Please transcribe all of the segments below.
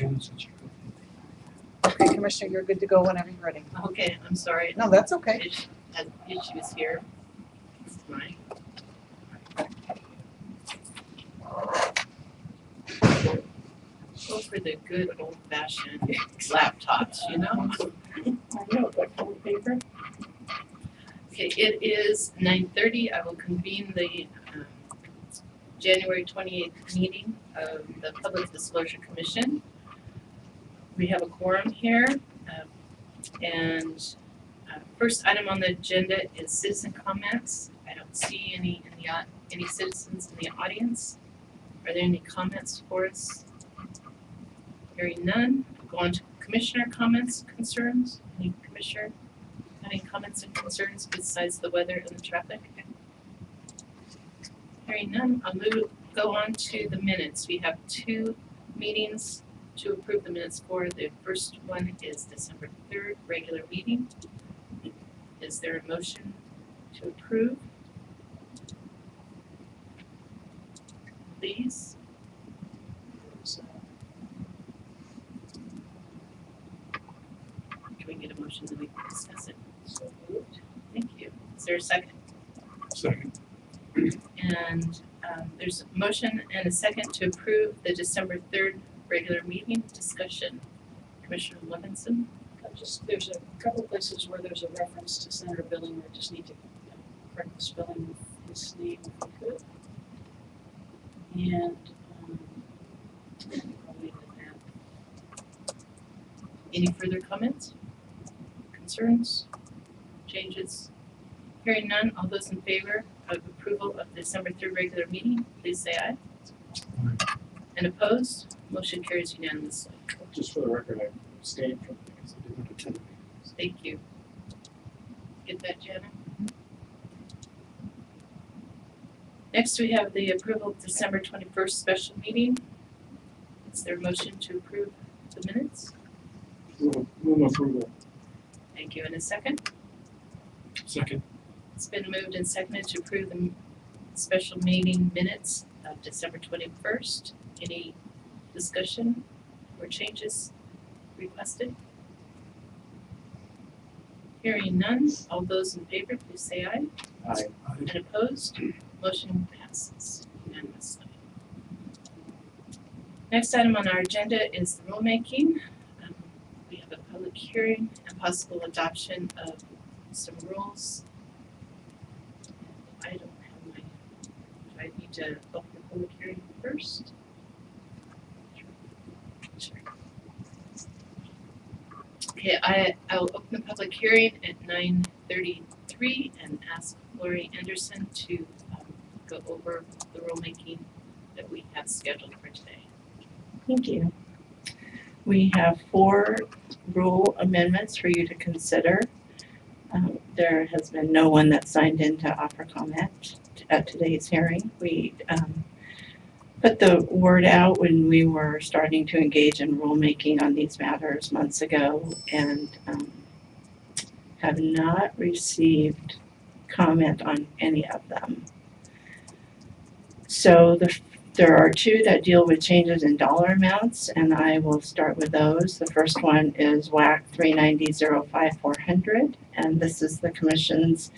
Shannon said she could. Okay, Commissioner, you're good to go whenever you're ready. Okay, I'm sorry. No, that's okay. Ish- Had issues here. This is mine. Go for the good old fashioned laptops, you know? I know, but on paper, Okay, it is nine thirty. I will convene the um, January twenty-eighth meeting of the Public Disclosure Commission. We have a quorum here. um, And uh, first item on the agenda is citizen comments. I don't see any in the, any citizens in the audience. Are there any comments for us? Hearing none, go on to commissioner comments, concerns. Any commissioner any comments and concerns besides the weather and the traffic? Hearing none, I'll move, go on to the minutes. We have two meetings to approve the minutes for. The first one is December third, regular meeting. Is there a motion to approve? Please, can we get a motion that we can discuss it? so moved. Thank you. Is there a second? Second. And um there's a motion and a second to approve the December third regular meeting discussion. Commissioner Levinson, I just, there's a couple places where there's a reference to Senator Billig, where I just need to you know, correct the spelling of his name if we could. And, um, I think I'll leave it at that. any further comments? Concerns? Changes? Hearing none, all those in favor of approval of December third regular meeting, please say aye. And opposed? Motion carries unanimously. Just for the record, I abstained from it because I didn't attend the meeting. Thank you. Get that, Janet? Next, we have the approval of December twenty-first special meeting. Is there a motion to approve the minutes? Move, move approval. Thank you. In a second, Second. it's been moved and seconded to approve the m- special meeting minutes of December twenty-first. Any discussion or changes requested? Hearing none, all those in favor, please say aye. Aye. And opposed, motion passes unanimously. Next item on our agenda is the rulemaking. Um, We have a public hearing and possible adoption of some rules. I don't have my, do I need to open the public hearing first? Okay, I, I will open the public hearing at nine thirty-three and ask Lori Anderson to um, go over the rulemaking that we have scheduled for today. Thank you. We have four rule amendments for you to consider. Um, There has been no one that signed in to offer comment at today's hearing. We um, put the word out when we were starting to engage in rulemaking on these matters months ago and um, have not received comment on any of them. So the there are two that deal with changes in dollar amounts, and I will start with those. The first one is WAC three ninety zero five four hundred, and this is the commission's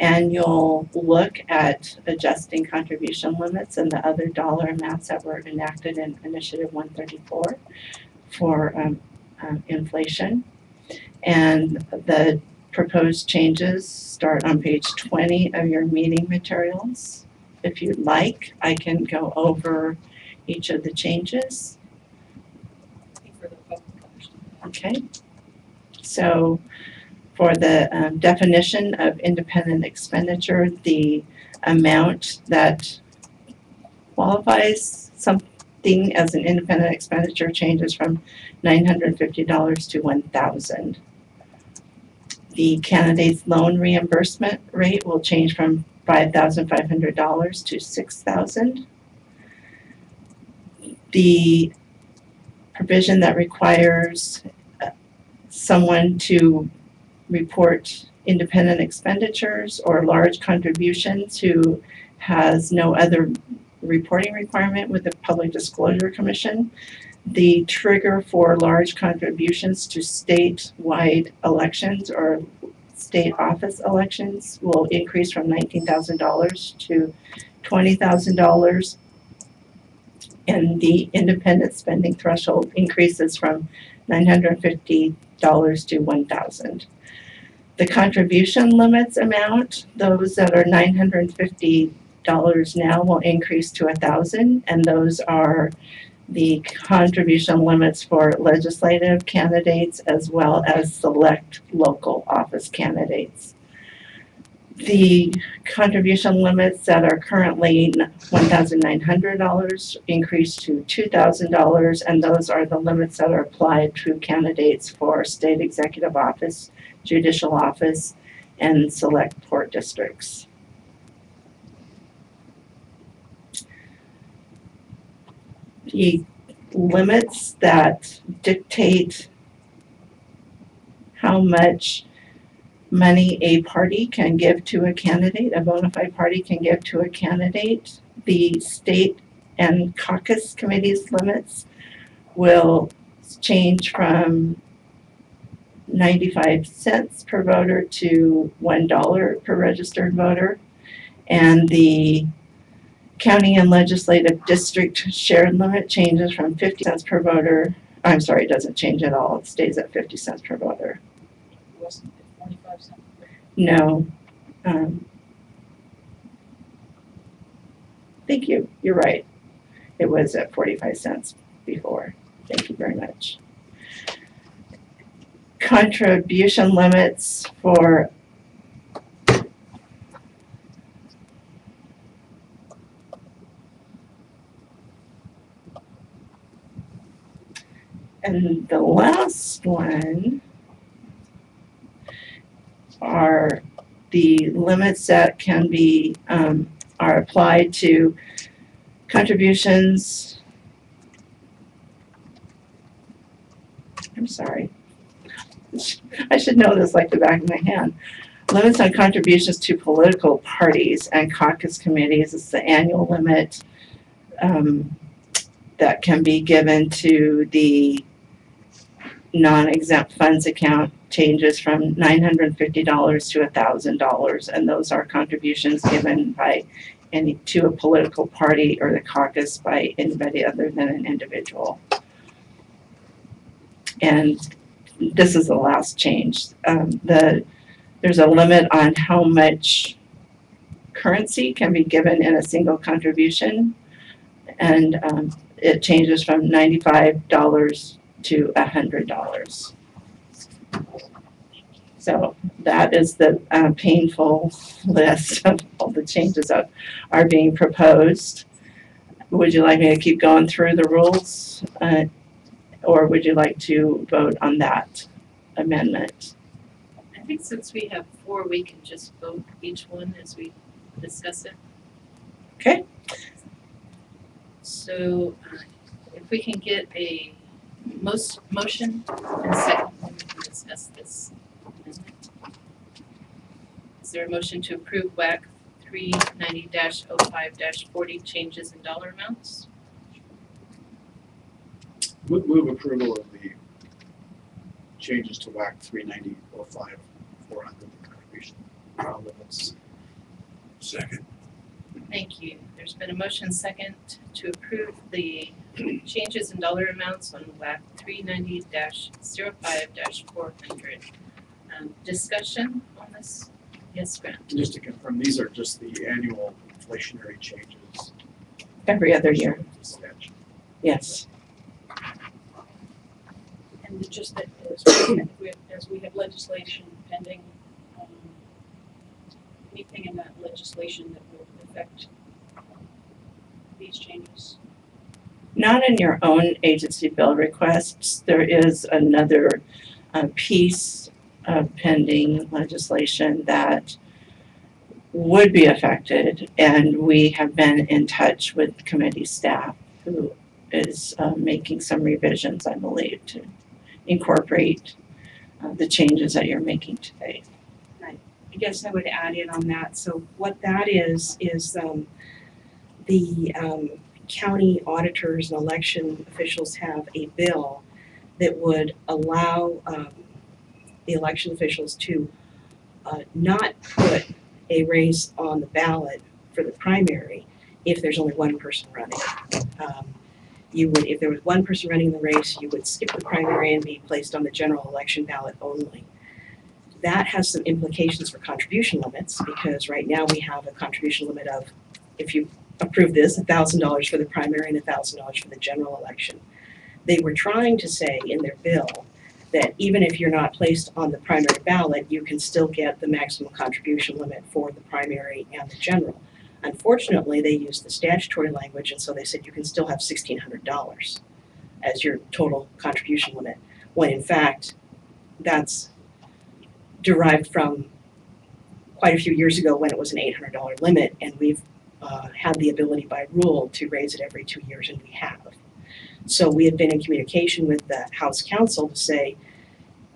annual look at adjusting contribution limits and the other dollar amounts that were enacted in Initiative one thirty-four for um, um, inflation. And the proposed changes start on page twenty of your meeting materials. If you'd like, I can go over each of the changes, For the public understanding. okay? So for the um, definition of independent expenditure, the amount that qualifies something as an independent expenditure changes from nine hundred fifty dollars to one thousand. The candidate's loan reimbursement rate will change from five thousand five hundred dollars to six thousand. The provision that requires uh, someone to report independent expenditures or large contributions who has no other reporting requirement with the Public Disclosure Commission. the trigger for large contributions to statewide elections or state office elections will increase from nineteen thousand dollars to twenty thousand dollars. And the independent spending threshold increases from nine hundred and fifty dollars to one thousand. The contribution limits amount, those that are nine hundred and fifty dollars now will increase to a thousand, and those are the contribution limits for legislative candidates as well as select local office candidates. The contribution limits that are currently one thousand nine hundred dollars increase to two thousand dollars, and those are the limits that are applied to candidates for state executive office, judicial office, and select court districts. The limits that dictate how much money a party can give to a candidate, a bona fide party can give to a candidate. The state and caucus committees limits will change from ninety-five cents per voter to one dollar per registered voter. And the county and legislative district shared limit changes from fifty cents per voter. I'm sorry, it doesn't change at all. It stays at fifty cents per voter. Wasn't it forty-five cents? No. Um, Thank you, you're right. It was at forty-five cents before. Thank you very much. Contribution limits for And the last one are the limits that can be, um, are applied to contributions. I'm sorry. I should know this like the back of my hand. Limits on contributions to political parties and caucus committees is the annual limit um, that can be given to the non-exempt funds account changes from nine hundred and fifty dollars to thousand dollars, and those are contributions given by any, to a political party or the caucus by anybody other than an individual. And this is the last change. Um, the, there's a limit on how much currency can be given in a single contribution. And, um, it changes from ninety-five dollars to hundred dollars. So that is the uh, painful list of all the changes that are being proposed. Would you like me to keep going through the rules? uh, Or would you like to vote on that amendment? I think since we have four, we can just vote each one as we discuss it. Okay. So, uh, if we can get a most, motion and second, then we can discuss this amendment. Is there a motion to approve WAC three ninety 5 forty changes in dollar amounts? Move, move approval of the changes to WAC three ninety oh five, four hundred contribution uh, limits. Second. Thank you. There's been a motion second to approve the changes in dollar amounts on WAC three ninety 5 four hundred. Um, discussion on this? Yes, Grant? Just to confirm, these are just the annual inflationary changes. Every other year, to statute. yes. And just that as we, we- as we have legislation pending, um, anything in that legislation that will affect these changes? Not in your own agency bill requests. There is another uh, piece of pending legislation that would be affected, and we have been in touch with committee staff who is uh, making some revisions, I believe, to incorporate uh, the changes that you're making today. I guess I would add in on that. So what that is, is um, the um, county auditors and election officials have a bill that would allow um, the election officials to uh, not put a race on the ballot for the primary if there's only one person running. Um, you would, if there was one person running the race, you would skip the primary and be placed on the general election ballot only. That has some implications for contribution limits, because right now we have a contribution limit of, if you approve this, thousand dollars for the primary and thousand dollars for the general election. They were trying to say in their bill that even if you're not placed on the primary ballot, you can still get the maximum contribution limit for the primary and the general. Unfortunately, they used the statutory language, and so they said you can still have sixteen hundred dollars as your total contribution limit, when in fact, that's derived from quite a few years ago when it was an eight hundred dollar limit, and we've uh, had the ability by rule to raise it every two years, and we have. So we have been in communication with the House Counsel to say,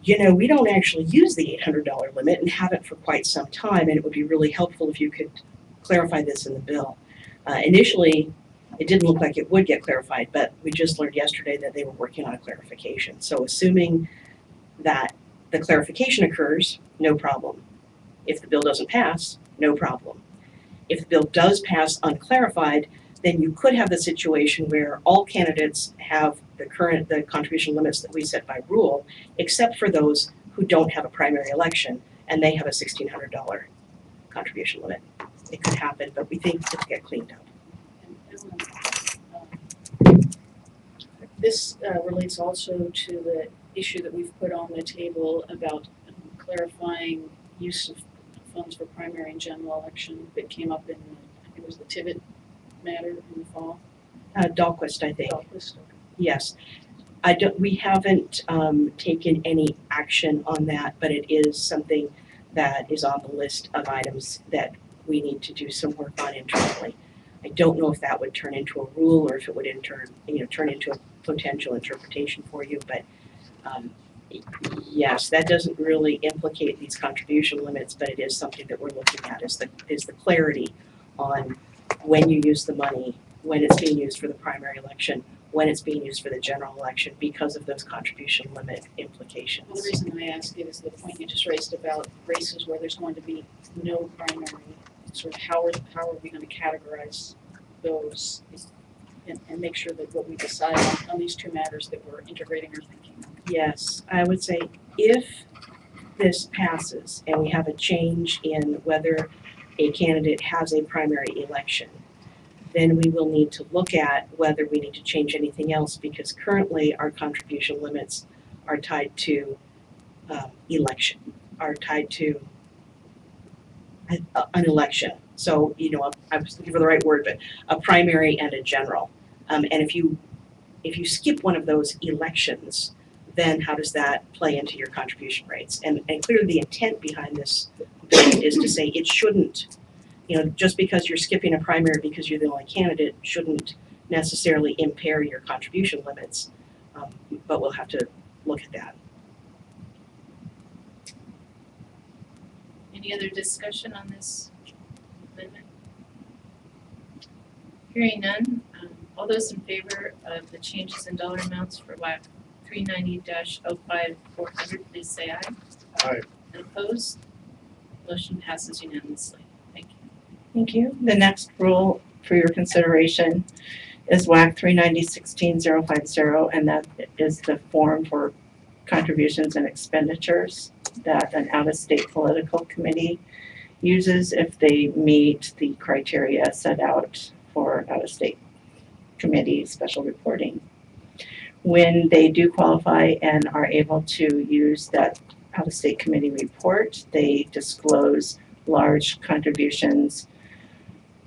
you know, we don't actually use the eight hundred dollar limit and haven't for quite some time, and it would be really helpful if you could clarify this in the bill. Uh, initially, it didn't look like it would get clarified, but we just learned yesterday that they were working on a clarification. So assuming that the clarification occurs, no problem. If the bill doesn't pass, no problem. If the bill does pass unclarified, then you could have the situation where all candidates have the current, the contribution limits that we set by rule, except for those who don't have a primary election, and they have a sixteen hundred dollar contribution limit. It could happen, but we think it'll get cleaned up. This uh, relates also to the issue that we've put on the table about um, clarifying use of funds for primary and general election that came up in, I think it was the Tibbet matter in the fall. Uh, Dahlquist, I think. Dahlquist, okay. Yes. I don't, we haven't um taken any action on that, but it is something that is on the list of items that we need to do some work on internally. I don't know if that would turn into a rule or if it would in turn, you know, turn into a potential interpretation for you, but um yes, that doesn't really implicate these contribution limits, but it is something that we're looking at is the is the clarity on when you use the money, when it's being used for the primary election, when it's being used for the general election because of those contribution limit Well, the reason I ask it is the point you just raised about races where there's going to be no primary. Sort of how are, how are we gonna categorize those and, and make sure that what we decide on, on these two matters that we're integrating our thinking. Yes, I would say if this passes and we have a change in whether a candidate has a primary election, then we will need to look at whether we need to change anything else because currently our contribution limits are tied to um, election, are tied to an, uh, an election. So, you know, I was looking for the right word, but a primary and a general. Um, and if you, if you skip one of those elections, then how does that play into your contribution rates? And, and clearly the intent behind this bill is to say it shouldn't, you know, just because you're skipping a primary because you're the only candidate shouldn't necessarily impair your contribution limits. Um, but we'll have to look at that. Any other discussion on this amendment? Hearing none, um, all those in favor of the changes in dollar amounts for WAC three ninety dash oh five four hundred, please say aye. Aye. And opposed? Motion passes unanimously. Thank you. Thank you. The next rule for your consideration is WAC three ninety sixteen zero five zero, and that is the form for contributions and expenditures that an out-of-state political committee uses if they meet the criteria set out for out-of-state committee special reporting. When they do qualify and are able to use that out-of-state committee report, they disclose large contributions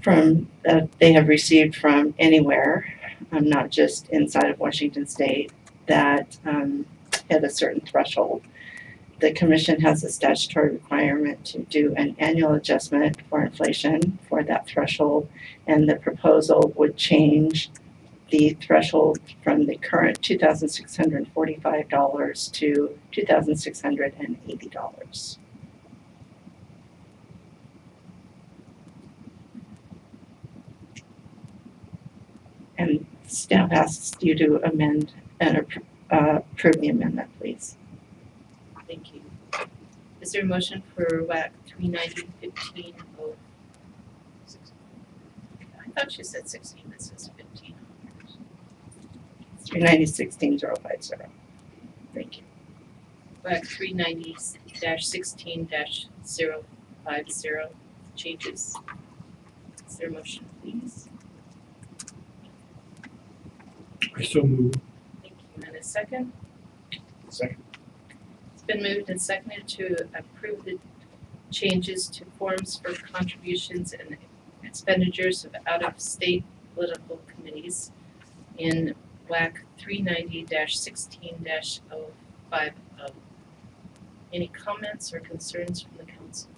from, that they have received from anywhere, um, not just inside of Washington State, that, um, hit a certain threshold. The commission has a statutory requirement to do an annual adjustment for inflation for that threshold. And the proposal would change the threshold from the current two thousand six hundred and forty-five dollars to two thousand six hundred and staff asks you to amend and appro- uh, approve the amendment, please. Thank you. Is there a motion for WAC three ninety fifteen oh? I thought you said sixteen, this is fifteen. Three ninety sixteen zero five zero. Thank you. WAC three ninety dash sixteen dash zero five zero changes. Is there a motion, please? I so move. Thank you. And a second? Second. It's been moved and seconded to approve the changes to forms for contributions and expenditures of out-of-state political committees in WAC three ninety sixteen 50 Any comments or concerns from the council?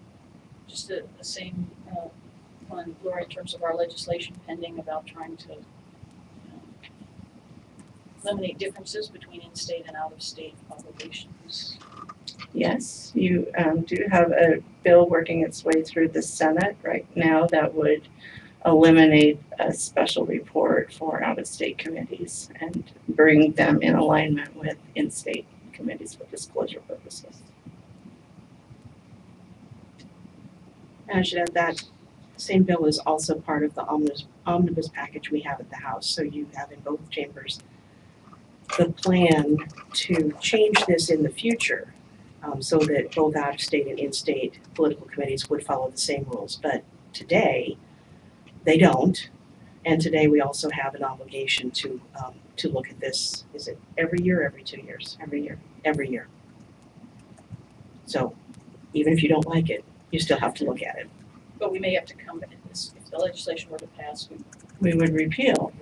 Just the, the same, uh, one, Laura, in terms of our legislation pending about trying to, you know, eliminate differences between in-state and out-of-state obligations. Yes, you um, do have a bill working its way through the Senate right now that would eliminate a special report for out-of-state committees and bring them in alignment with in-state committees for disclosure purposes. And I should add that same bill is also part of the omnibus, omnibus package we have at the House, so you have in both chambers the plan to change this in the future, um, so that both out-of-state and in-state political committees would follow the same rules, but today, they don't. And today, we also have an obligation to, um, to look at this, is it every year, every two years? Every year. Every year. So, even if you don't like it, you still have to look at it. But we may have to come back, this, if the legislation were to pass, we We would repeal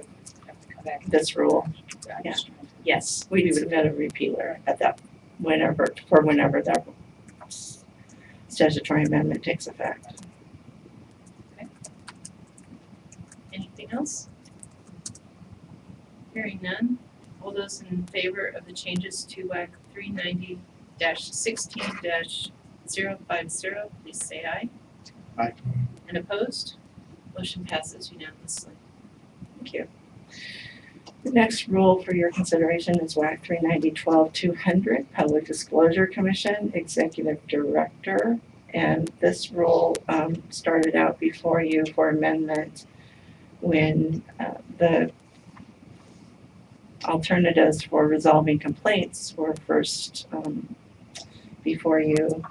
have to come back. this rule. Yeah. Just trying to- Yes, we would have a repealer at that, whenever, for whenever that statutory amendment takes effect. Anything else? Hearing none, all those in favor of the changes to WAC three ninety sixteen 50 please say aye. Aye. And opposed? Motion passes unanimously. Thank you. The next rule for your consideration is WAC three ninety twelve two hundred, Public Disclosure Commission, Executive Director. And this rule um started out before you for amendment when uh the alternatives for resolving complaints were first um before you.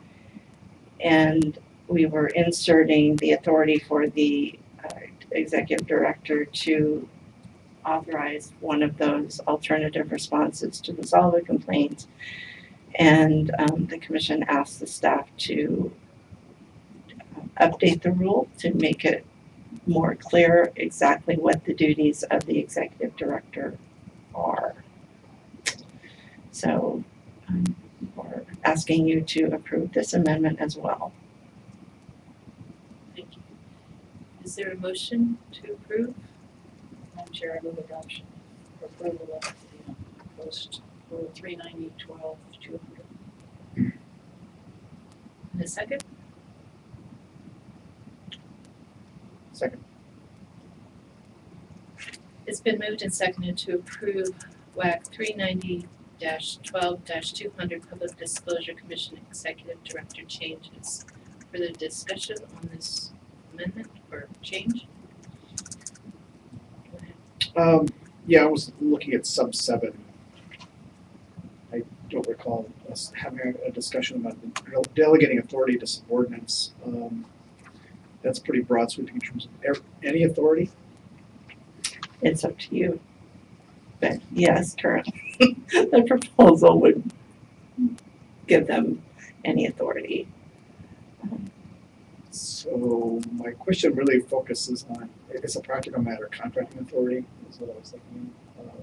And we were inserting the authority for the uh, executive director to authorize one of those alternative responses to resolve a complaint. And um, the commission asked the staff to uh, update the rule to make it more clear exactly what the duties of the executive director are. So um, we're asking you to approve this amendment as well. Thank you. Is there a motion to approve? Chair, I move adoption for approval of the proposed rule three ninety twelve two hundred. In a second? Second. It's been moved and seconded to approve WAC three ninety twelve two hundred Public Disclosure Commission Executive Director changes. Further discussion on this amendment or change? Um, yeah, I was looking at sub seven. I don't recall us having a, discussion about delegating authority to subordinates. Um, that's pretty broad sweeping in terms of any authority. It's up to you. But yes, current, the proposal would give them any authority. Um, So my question really focuses on, it's a practical matter, contracting authority is what I was thinking. Um,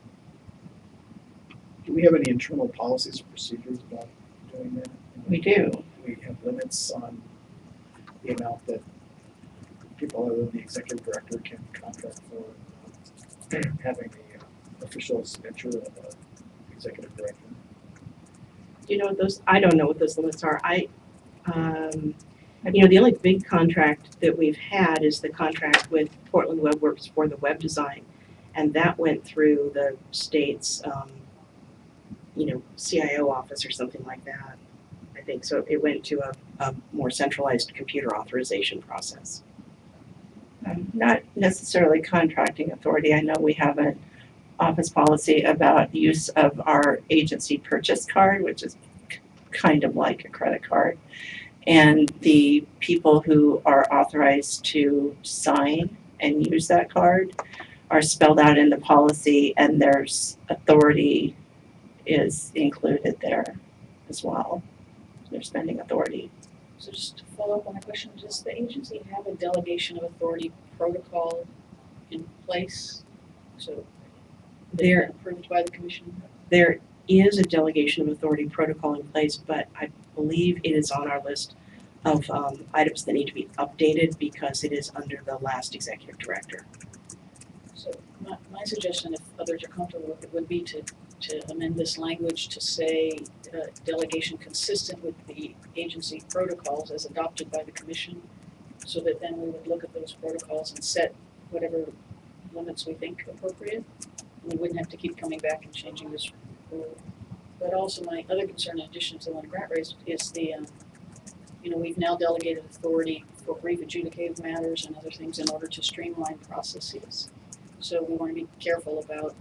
Do we have any internal policies or procedures about doing that? We do, Do we have limits on the amount that people other than the executive director can contract for uh, having the uh, official signature of the executive director? Do you know what those, I don't know what those limits are. I, um, you know, the only big contract that we've had is the contract with Portland Web Works for the web design. And that went through the state's, um, you know, CIO office or something like that. I think, so it went to a, a more centralized computer authorization process. um, not necessarily contracting authority. I know we have an office policy about use of our agency purchase card, which is kind of like a credit card. And the people who are authorized to sign and use that card are spelled out in the policy and there's authority is included there as well. Their spending authority. So just to follow up on the question, does the agency have a delegation of authority protocol in place? So they're approved by the commission? there is a delegation of authority protocol in place, but I believe it is on our list of um, items that need to be updated because it is under the last executive director. So my, my suggestion, if others are comfortable with it, would be to, to amend this language to say uh, delegation consistent with the agency protocols as adopted by the commission, so that then we would look at those protocols and set whatever limits we think appropriate. We wouldn't have to keep coming back and changing this rule. But also my other concern, in addition to the one Grant raised, is the, um, you know, we've now delegated authority for brief adjudicative matters and other things in order to streamline processes. So we wanna be careful about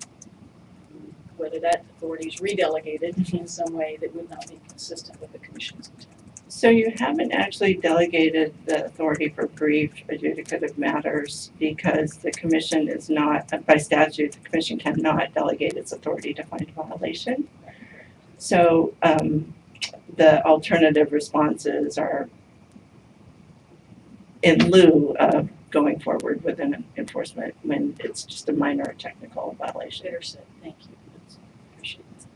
um, whether that authority is redelegated in some way that would not be consistent with the commission's intent. So you haven't actually delegated the authority for brief adjudicative matters because the commission is not, by statute, the commission cannot delegate its authority to find a violation. So, um, the alternative responses are in lieu of going forward with an enforcement when it's just a minor technical violation. Said, thank you, appreciate that.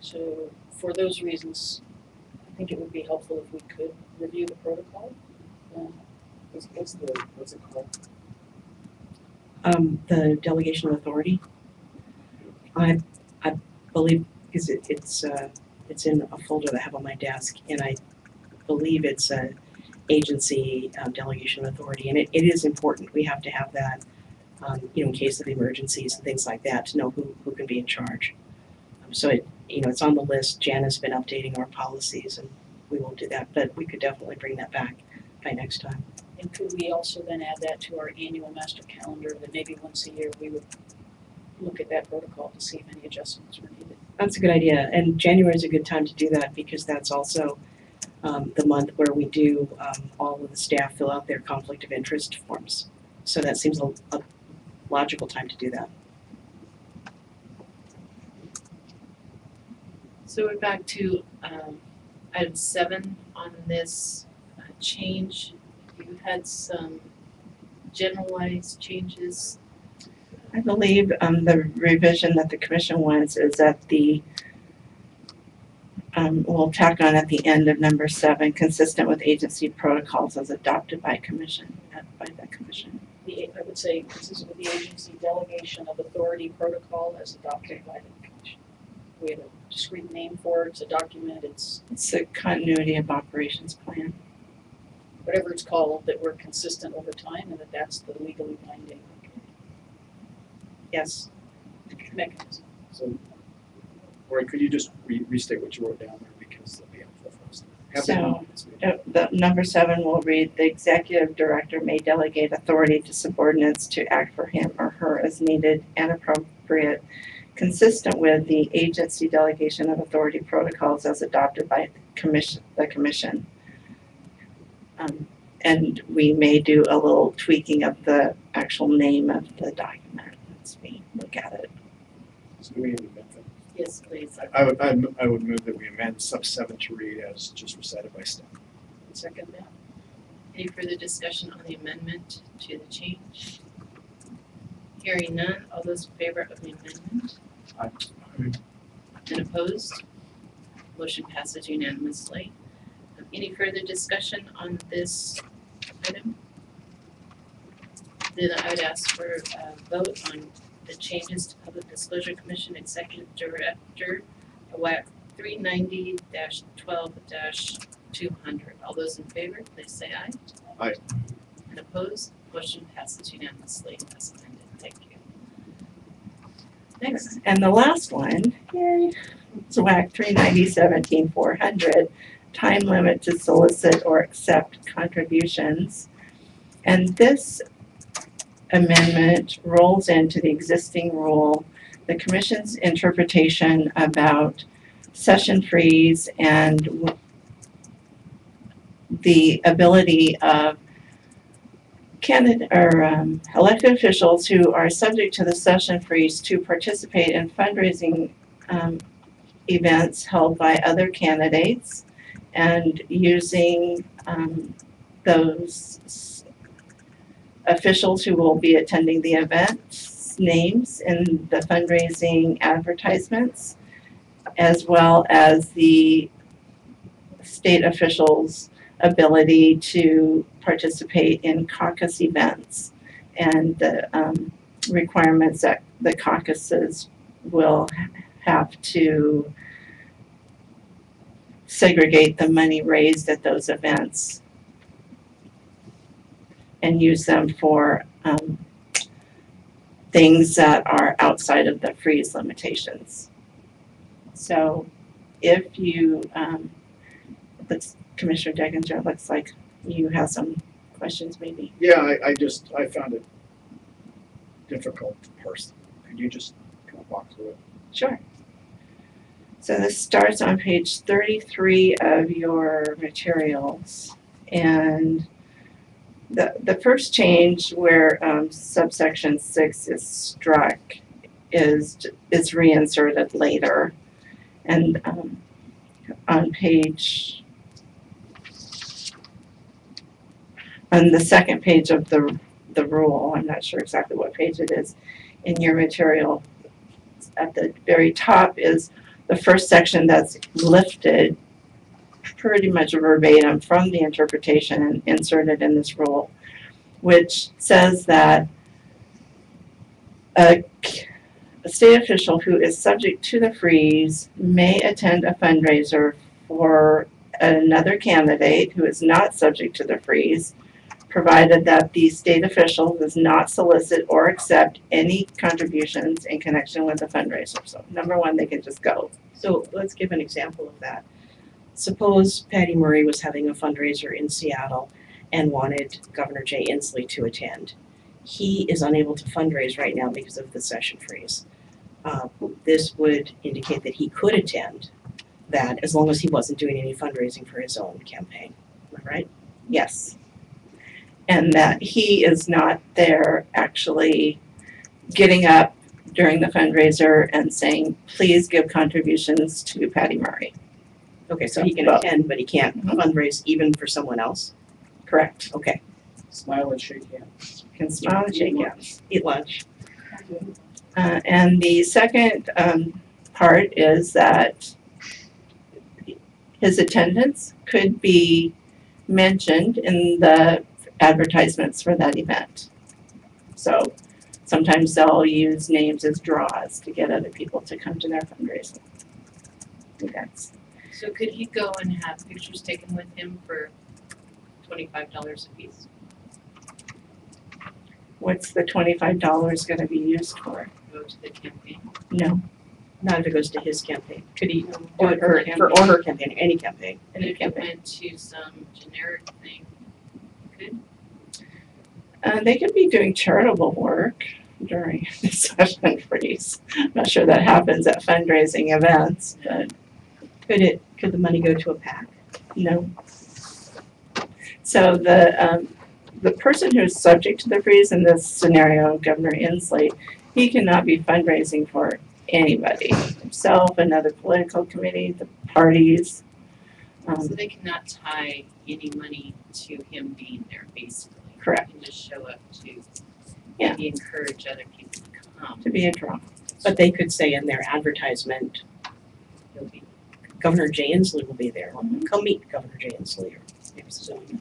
So for those reasons, I think it would be helpful if we could review the protocol. What's, what's the, what's it called? Um, the delegation of authority. I, I believe, because it, it's, uh, it's in a folder that I have on my desk, and I believe it's a agency um, delegation of authority, and it, it is important, we have to have that, um, you know, in case of emergencies and things like that, to know who, who can be in charge. Um, So it, you know, it's on the list, Jan has been updating our policies, and we will do that, but we could definitely bring that back by next time. And could we also then add that to our annual master calendar, that maybe once a year we would look at that protocol to see if any adjustments were needed? That's a good idea, and January is a good time to do that because that's also um, the month where we do um, all of the staff fill out their conflict of interest forms. So that seems a, a logical time to do that. So we're back to um item seven on this uh, change. You had some generalized changes. I believe um the revision that the commission wants is that the um we'll tack on at the end of number seven, consistent with agency protocols as adopted by commission, uh, by the commission. The, I would say consistent with the agency delegation of authority protocol as adopted by the commission. We have a discrete name for it, it's a document, it's It's a continuity of operations plan. whatever it's called, that we're consistent over time and that that's the legally binding Yes, mechanism. So, Lori, could you just re- restate what you wrote down there because it'll be helpful for us. Have that So- on this meeting. Uh, The number seven will read, the executive director may delegate authority to subordinates to act for him or her as needed and appropriate, consistent with the agency delegation of authority protocols as adopted by commission, the commission. Um, and we may do a little tweaking of the actual name of the document as we look at it. So we need to amend that? Yes, please. I- I would, I would- I would move that we amend sub seven to read as just recited by staff. Second that. Any further discussion on the amendment to the change? Hearing none, all those in favor of the amendment? Aye. And opposed? Motion passes unanimously. Um, Any further discussion on this item? Then I would ask for a vote on the changes to Public Disclosure Commission Executive Director, WAC 390-12-200. All those in favor, please say aye. Aye. And opposed, motion passes unanimously as amended. Thank you. Thanks. And the last one, yay, is WAC three ninety seventeen four hundred, time limit to solicit or accept contributions. And this amendment rolls into the existing rule, the commission's interpretation about session freeze and the ability of candidate or um, elected officials who are subject to the session freeze to participate in fundraising um, events held by other candidates and using um, those officials who will be attending the events names in the fundraising advertisements as well as the state officials ability to participate in caucus events and the um, requirements that the caucuses will have to segregate the money raised at those events and use them for um, things that are outside of the freeze limitations. So if you, um, let's, Commissioner Degginger, looks like you have some questions maybe. Yeah, I, I just, I found it difficult to parse. Could you just kind of walk through it? Sure. So this starts on page thirty-three of your materials. And the, the first change where um, subsection six is struck is, is reinserted later. And um, on page, on the second page of the, the rule, I'm not sure exactly what page it is in your material, at the very top is the first section that's lifted pretty much verbatim from the interpretation inserted in this rule, which says that a state official who is subject to the freeze may attend a fundraiser for another candidate who is not subject to the freeze, provided that the state official does not solicit or accept any contributions in connection with the fundraiser. So number one, they can just go. So let's give an example of that. Suppose Patty Murray was having a fundraiser in Seattle and wanted Governor Jay Inslee to attend. He is unable to fundraise right now because of the session freeze. Uh, this would indicate that he could attend that as long as he wasn't doing any fundraising for his own campaign, am I right? Yes. And that he is not there actually getting up during the fundraiser and saying, please give contributions to Patty Murray. Okay, so he can Well- attend, but he can't Mhm. fundraise even for someone else? Correct. Okay, Smile and shake hands. Can smile and shake hands. eat lunch. Uh, and the second, um, part is that his attendance could be mentioned in the advertisements for that event. So sometimes they'll use names as draws to get other people to come to their fundraising events. So could he go and have pictures taken with him for twenty-five dollars a piece? What's the twenty-five dollars gonna be used for? Go to the campaign? No, Not if it goes to his campaign. Could he do Or it her for, or her campaign, any campaign? And if it campaign. went to some generic thing, could? Uh, they could be doing charitable work during the session freeze. I'm not sure that happens at fundraising events, but Could it, could the money go to a PAC? no. So the, um, the person who's subject to the freeze in this scenario, Governor Inslee, he cannot be fundraising for anybody, himself, another political committee, the parties. So Um, they cannot tie any money to him being there, basically. Correct. He can just show up to Yeah. maybe encourage other people to come. to be a draw. But they could say in their advertisement, He'll be Governor Jay Inslee will be there. Mhm. Come meet Governor or so. I'm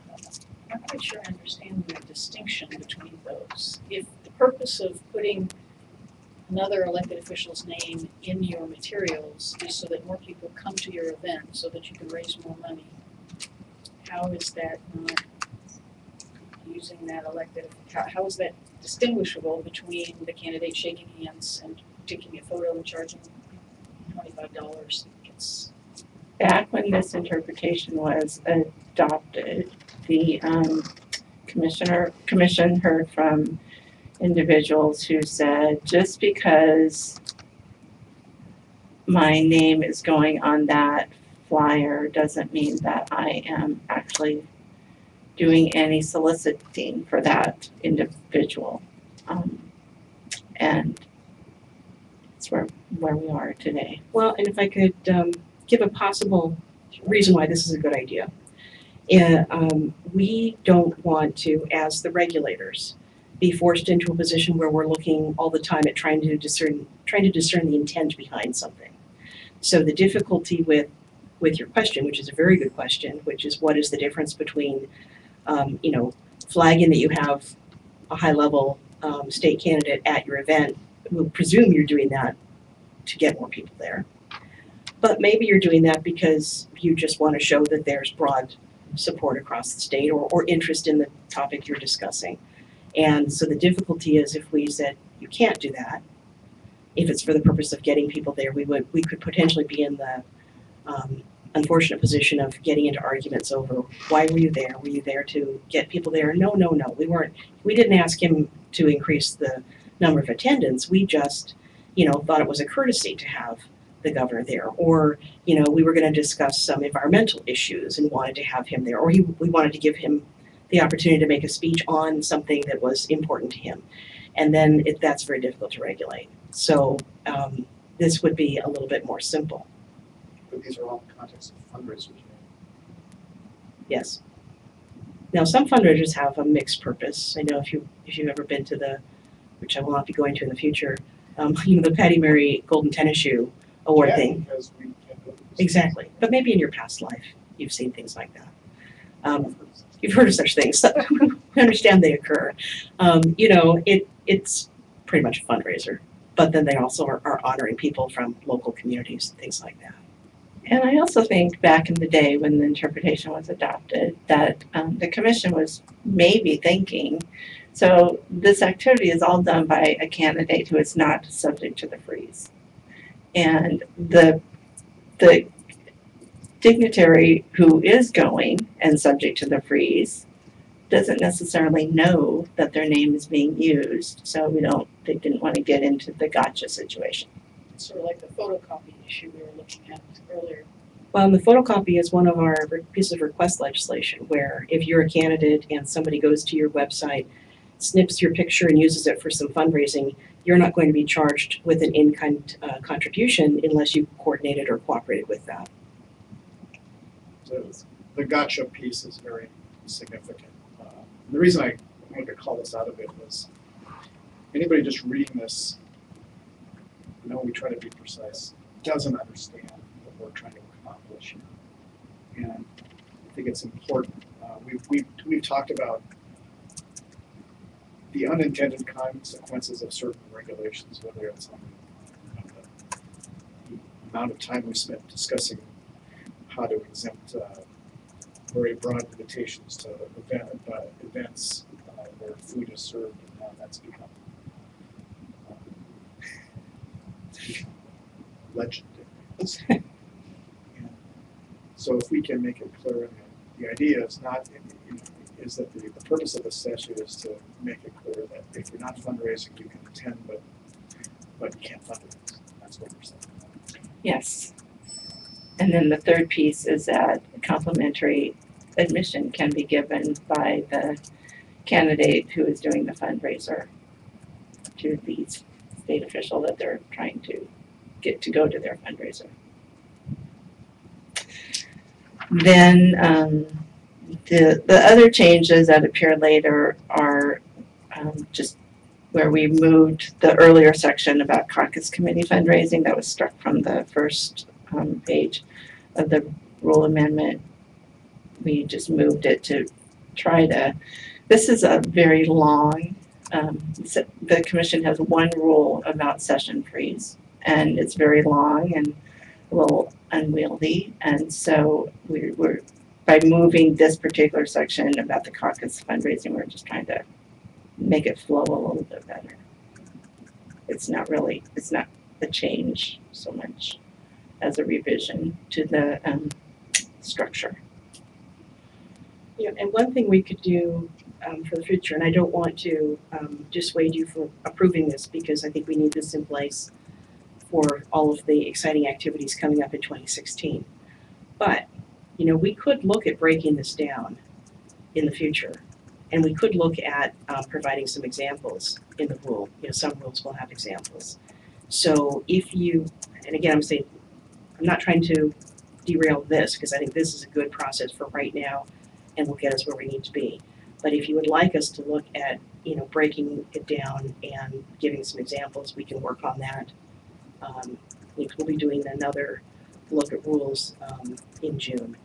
not quite sure I understand the distinction between those. If the purpose of putting another elected official's name in your materials is so that more people come to your event, so that you can raise more money, how is that not using that elected, how, how is that distinguishable between the candidate shaking hands and taking a photo and charging twenty-five dollars. It's, Back when this interpretation was adopted, the um, commissioner, commission heard from individuals who said, just because my name is going on that flyer doesn't mean that I am actually doing any soliciting for that individual. Um, And that's where, where we are today. Well, and if I could um, give a possible reason why this is a good idea. Uh, um, we don't want to, as the regulators, be forced into a position where we're looking all the time at trying to discern, trying to discern the intent behind something. So the difficulty with, with your question, which is a very good question, which is what is the difference between, um, you know, flagging that you have a high-level um, state candidate at your event, we'll presume you're doing that to get more people there. But maybe you're doing that because you just want to show that there's broad support across the state or, or interest in the topic you're discussing. And so the difficulty is if we said, you can't do that, if it's for the purpose of getting people there, we would, we could potentially be in the um, unfortunate position of getting into arguments over, why were you there? Were you there to get people there? No, no, no, we weren't, we didn't ask him to increase the number of attendants, we just, you know, thought it was a courtesy to have the governor there, or, you know, we were gonna discuss some environmental issues and wanted to have him there, or he, we wanted to give him the opportunity to make a speech on something that was important to him. And then it, that's very difficult to regulate. So, um, this would be a little bit more simple, But these are all in the context of fundraisers, right? yes. Now, some fundraisers have a mixed purpose. I know if you, if you've ever been to the, which I will not be going to in the future, um, you know, the Patty Murray Golden Tennis Shoe Award Yeah, thing. Because we can't go this. Exactly, but maybe in your past life, you've seen things like that. Um, you've heard of such things, we understand they occur. Um, you know, it, it's pretty much a fundraiser, but then they also are, are honoring people from local communities things like that. And I also think back in the day when the interpretation was adopted, that um, the commission was maybe thinking, so this activity is all done by a candidate who is not subject to the freeze. And the, the dignitary who is going and subject to the freeze doesn't necessarily know that their name is being used, so we don't, they didn't want to get into the gotcha situation. it's sort of like the photocopy issue we were looking at earlier. Well, and the photocopy is one of our pieces of request legislation where if you're a candidate and somebody goes to your website, snips your picture and uses it for some fundraising, you're not going to be charged with an in-kind uh, contribution unless you coordinated or cooperated with that. The, the gotcha piece is very significant. Uh, The reason I wanted to call this out of it was, anybody just reading this, I know we try to be precise, doesn't understand what we're trying to accomplish. And I think it's important, uh, we've, we've, we've talked about the unintended consequences of certain regulations, whether it's on the amount of time we spent discussing how to exempt uh, very broad limitations to event, uh, events uh, where food is served, and now that's become um, legendary. And So if we can make it clear, the idea is not, you know, is that the, the purpose of the statute is to make it clear that if you're not fundraising, you can attend, but, but you can't fundraise. That's what we're saying. Yes. And then the third piece is that complimentary admission can be given by the candidate who is doing the fundraiser to the state official that they're trying to get to go to their fundraiser. Then, um, the, the other changes that appear later are, um, just where we moved the earlier section about caucus committee fundraising that was struck from the first um, page of the rule amendment. We just moved it to try to, this is a very long, um, the commission has one rule about session freeze. And it's very long and a little unwieldy. And so we we're, by moving this particular section about the caucus fundraising, we're just trying to make it flow a little bit better. It's not really, it's not the change so much as a revision to the um structure. Yeah, and one thing we could do um, for the future, and I don't want to um, dissuade you from approving this because I think we need this in place for all of the exciting activities coming up in 2016. But, you know, we could look at breaking this down in the future. And we could look at uh, providing some examples in the rule. You know, some rules will have examples. So if you, and again, I'm saying, I'm not trying to derail this because I think this is a good process for right now and will get us where we need to be. But if you would like us to look at, you know, breaking it down and giving some examples, we can work on that. Um, we- we'll be doing another look at rules, um, in June.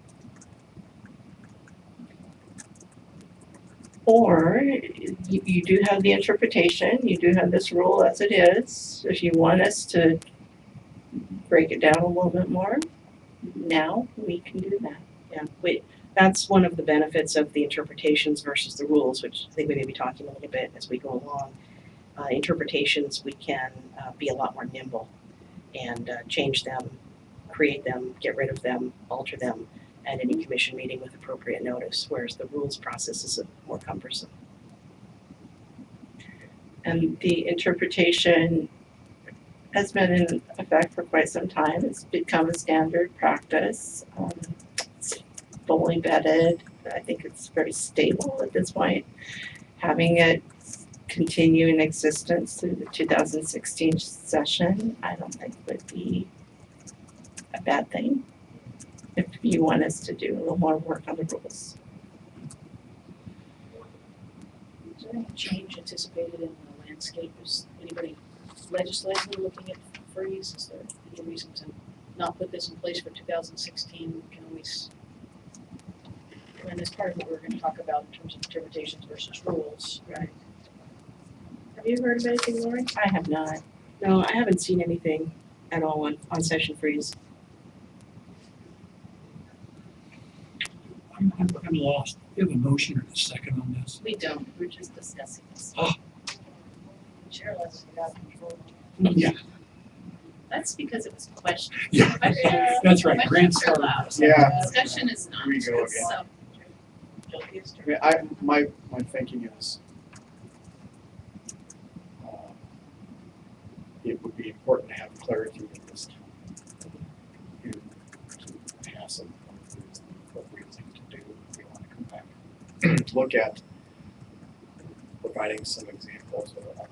Or you, you do have the interpretation, you do have this rule as it is. If you want us to break it down a little bit more, now we can do that. Yeah, wait, that's one of the benefits of the interpretations versus the rules, which I think we may be talking a little bit as we go along. Uh, interpretations, we can, uh, be a lot more nimble and, uh, change them, create them, get rid of them, alter them at any commission meeting with appropriate notice, whereas the rules process is more cumbersome. And the interpretation has been in effect for quite some time. It's become a standard practice. Um, it's fully vetted. I think it's very stable at this point. Having it continue in existence through the two thousand sixteen session, I don't think would be a bad thing. If you want us to do a little more work on the rules. Is there any change anticipated in the landscape? Is anybody legislatively looking at freeze? Is there any reason to not put this in place for two thousand sixteen? We can always, and that's part of what we're gonna talk about in terms of interpretations versus rules, right? Have you heard of anything, Lori? I have not. No, I haven't seen anything at all on, on session freeze. I'm, I'm, I'm lost. We have a motion or a second on this. We don't, we're just discussing this. Cheryl has it out of control. Yeah. That's because it was a question. Yeah, Questions- that's right. Grant questions are started. allowed. Yeah. Discussion is not. Here we go again. So, I mean, I, my, my thinking is, uh, it would be important to have clarity in this town. To to pass it, is the appropriate thing to do, if we wanna come back. Look at providing some examples of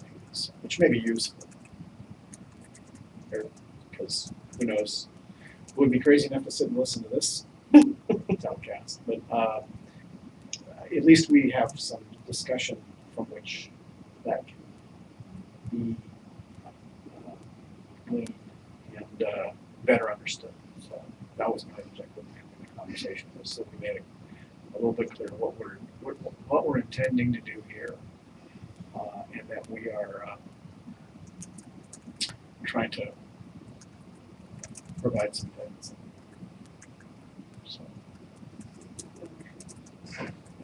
things, which may be useful. Cause who knows, who would be crazy enough to sit and listen to this telecast, but, um, at least we have some discussion from which that can be uh, and uh, better understood. So that was my objective in the conversation, was so we made it a little bit clear what we're, what, what we're intending to do here. Uh, and that we are uh, trying to provide some things. So.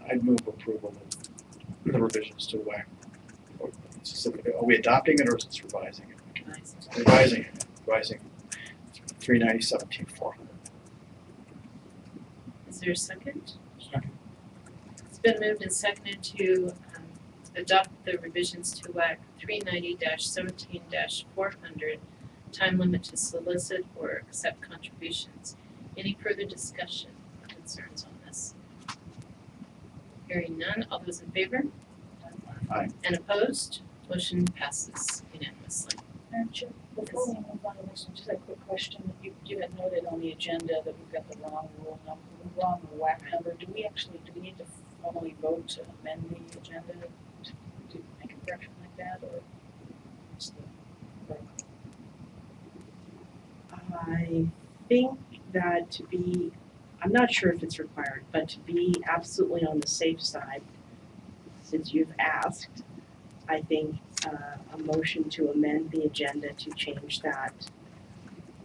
I'd move approval of the revisions to WAC. Are we adopting it or is it revising it? Revising it, revising three ninety seventeen four hundred. Is there a second? Second. It's been moved and seconded to um adopt the revisions to WAC three ninety seventeen four hundred, time limit to solicit or accept contributions. Any further discussion or concerns on this? Hearing none, all those in favor? Aye. And opposed? Motion passes unanimously. Madam Chair, before we move on to this, just a quick question. You, you had noted on the agenda that we've got the wrong rule number, wrong WAC number. Do we actually, do we need to formally vote to amend the agenda to, to make a correction like that, or? what's the- I think that to be, I'm not sure if it's required, but to be absolutely on the safe side, since you've asked, I think uh, a motion to amend the agenda to change that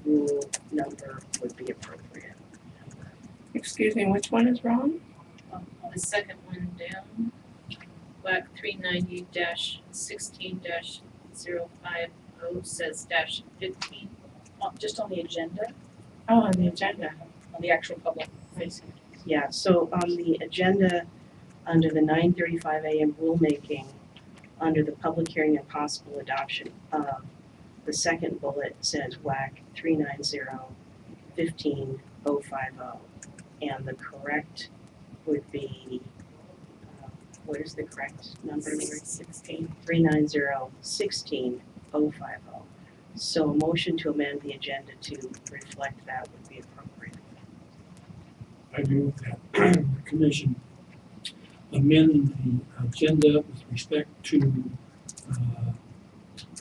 rule number would be appropriate. Excuse me, which one is wrong? The second one down, WAC three ninety sixteen 5 oh says dash fifteen. Uh, Just on the agenda, Oh, on the agenda. on the actual public. Yeah, so on the agenda, under the nine thirty-five AM rulemaking, under the public hearing and possible adoption, uh, the second bullet says WAC three nine zero fifteen oh five oh. And the correct would be, uh, what is the correct number? Sixteen. Three nine zero sixteen oh five oh. So a motion to amend the agenda to reflect that would be appropriate. I move that the commission amend the agenda with respect to, uh,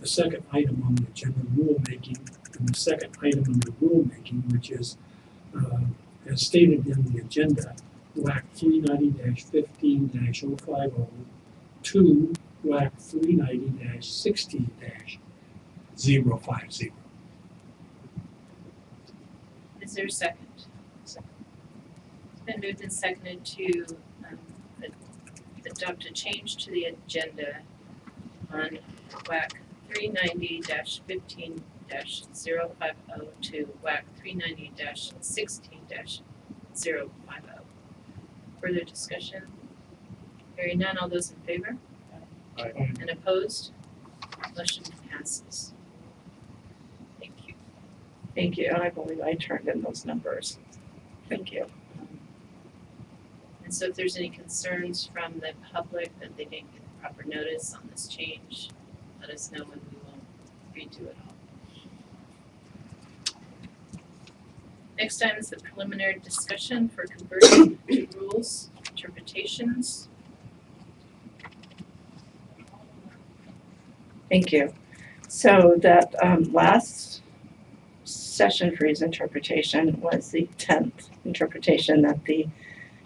the second item on the agenda, rulemaking, and the second item under rulemaking, which is, uh, as stated in the agenda, WAC three ninety fifteen 50 to WAC 390-16-050. Is there a second? It's been moved and seconded to um adopt a change to the agenda on WAC 390-15-050 to WAC three ninety sixteen 50 Further discussion? Hearing none, all those in favor? Aye. And opposed? Motion passes. Thank you. Thank you. I believe I turned in those numbers. Thank you. And so if there's any concerns from the public that they didn't get the proper notice on this change, let us know and we will redo it all. Next item is the preliminary discussion for conversion to rules interpretations. Thank you. So that um last session freeze interpretation was the tenth interpretation that the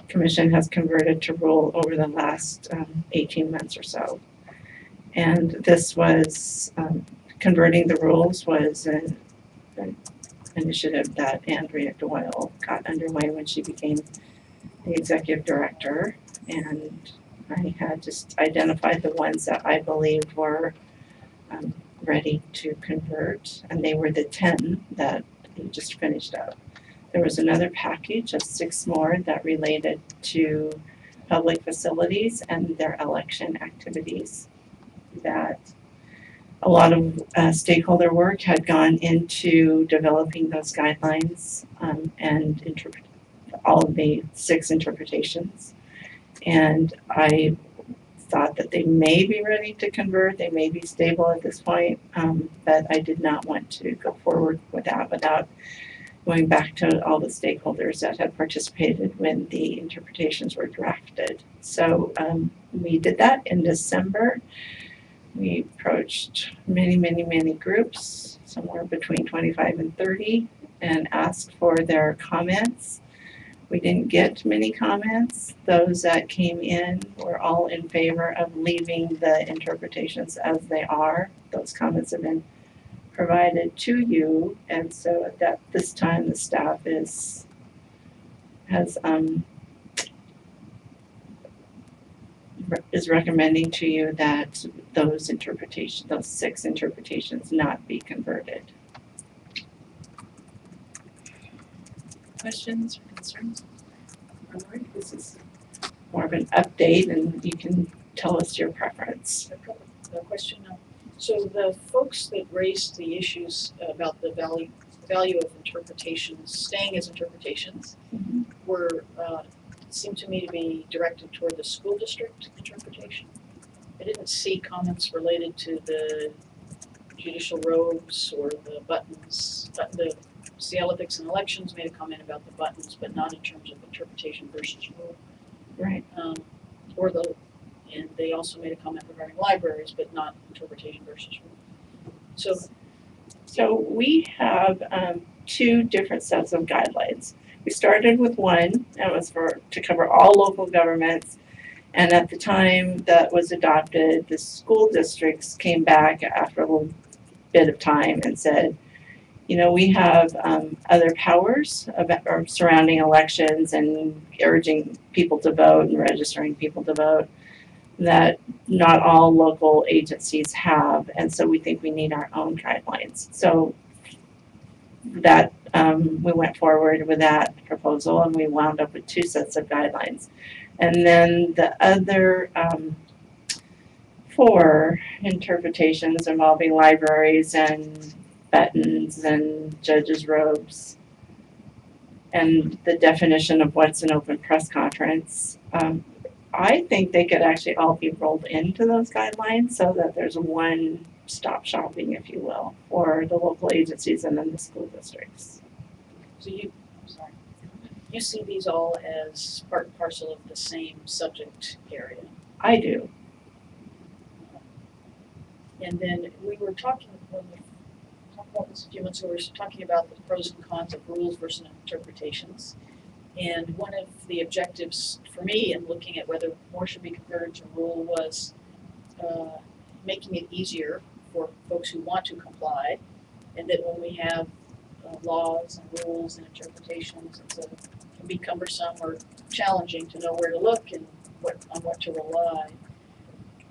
commission has converted to rule over the last um eighteen months or so. And this was um converting the rules was an an initiative that Andrea Doyle got underway when she became the executive director. And I had just identified the ones that I believed were um, ready to convert, and they were the ten that we just finished up. There was another package of six more that related to public facilities and their election activities. That a lot of uh, stakeholder work had gone into developing those guidelines um, and all of the six interpretations. And I thought that they may be ready to convert, they may be stable at this point, um, but I did not want to go forward with that without going back to all the stakeholders that had participated when the interpretations were drafted. So, um, we did that in December. We approached many, many, many groups, somewhere between twenty-five and thirty, and asked for their comments. We didn't get many comments. Those that came in were all in favor of leaving the interpretations as they are. Those comments have been provided to you, and so at that, this time, the staff is, has, um, re- is recommending to you that those interpretation, those six interpretations not be converted. Questions or concerns? This is more of an update and you can tell us your preference. The question, so the folks that raised the issues about the value, value of interpretations, staying as interpretations, Mhm. were, uh, seemed to me to be directed toward the school district interpretation. I didn't see comments related to the judicial robes or the buttons, but the Seattle Ethics and Elections made a comment about the buttons, but not in terms of interpretation versus rule. Right. Um, or the, and they also made a comment regarding libraries, but not interpretation versus rule. So, So we have um two different sets of guidelines. We started with one that was for to cover all local governments. And at the time that was adopted, the school districts came back after a little bit of time and said, you know, we have um other powers about or surrounding elections and urging people to vote and registering people to vote. that not all local agencies have, and so we think we need our own guidelines. So that, um, we went forward with that proposal and we wound up with two sets of guidelines. And then the other, um, four interpretations involving libraries and buttons and judges' robes and the definition of what's an open press conference. Um, I think they could actually all be rolled into those guidelines so that there's one stop shopping, if you will, for the local agencies and then the school districts. So you, sorry, you see these all as part and parcel of the same subject area? I do. And then we were talking, when we talked about this a few months ago, we were talking about the pros and cons of rules versus interpretations. And one of the objectives for me in looking at whether more should be converted to rule was uh, making it easier for folks who want to comply. And that when we have uh, laws and rules and interpretations, it's a, can be cumbersome or challenging to know where to look and what, on what to rely.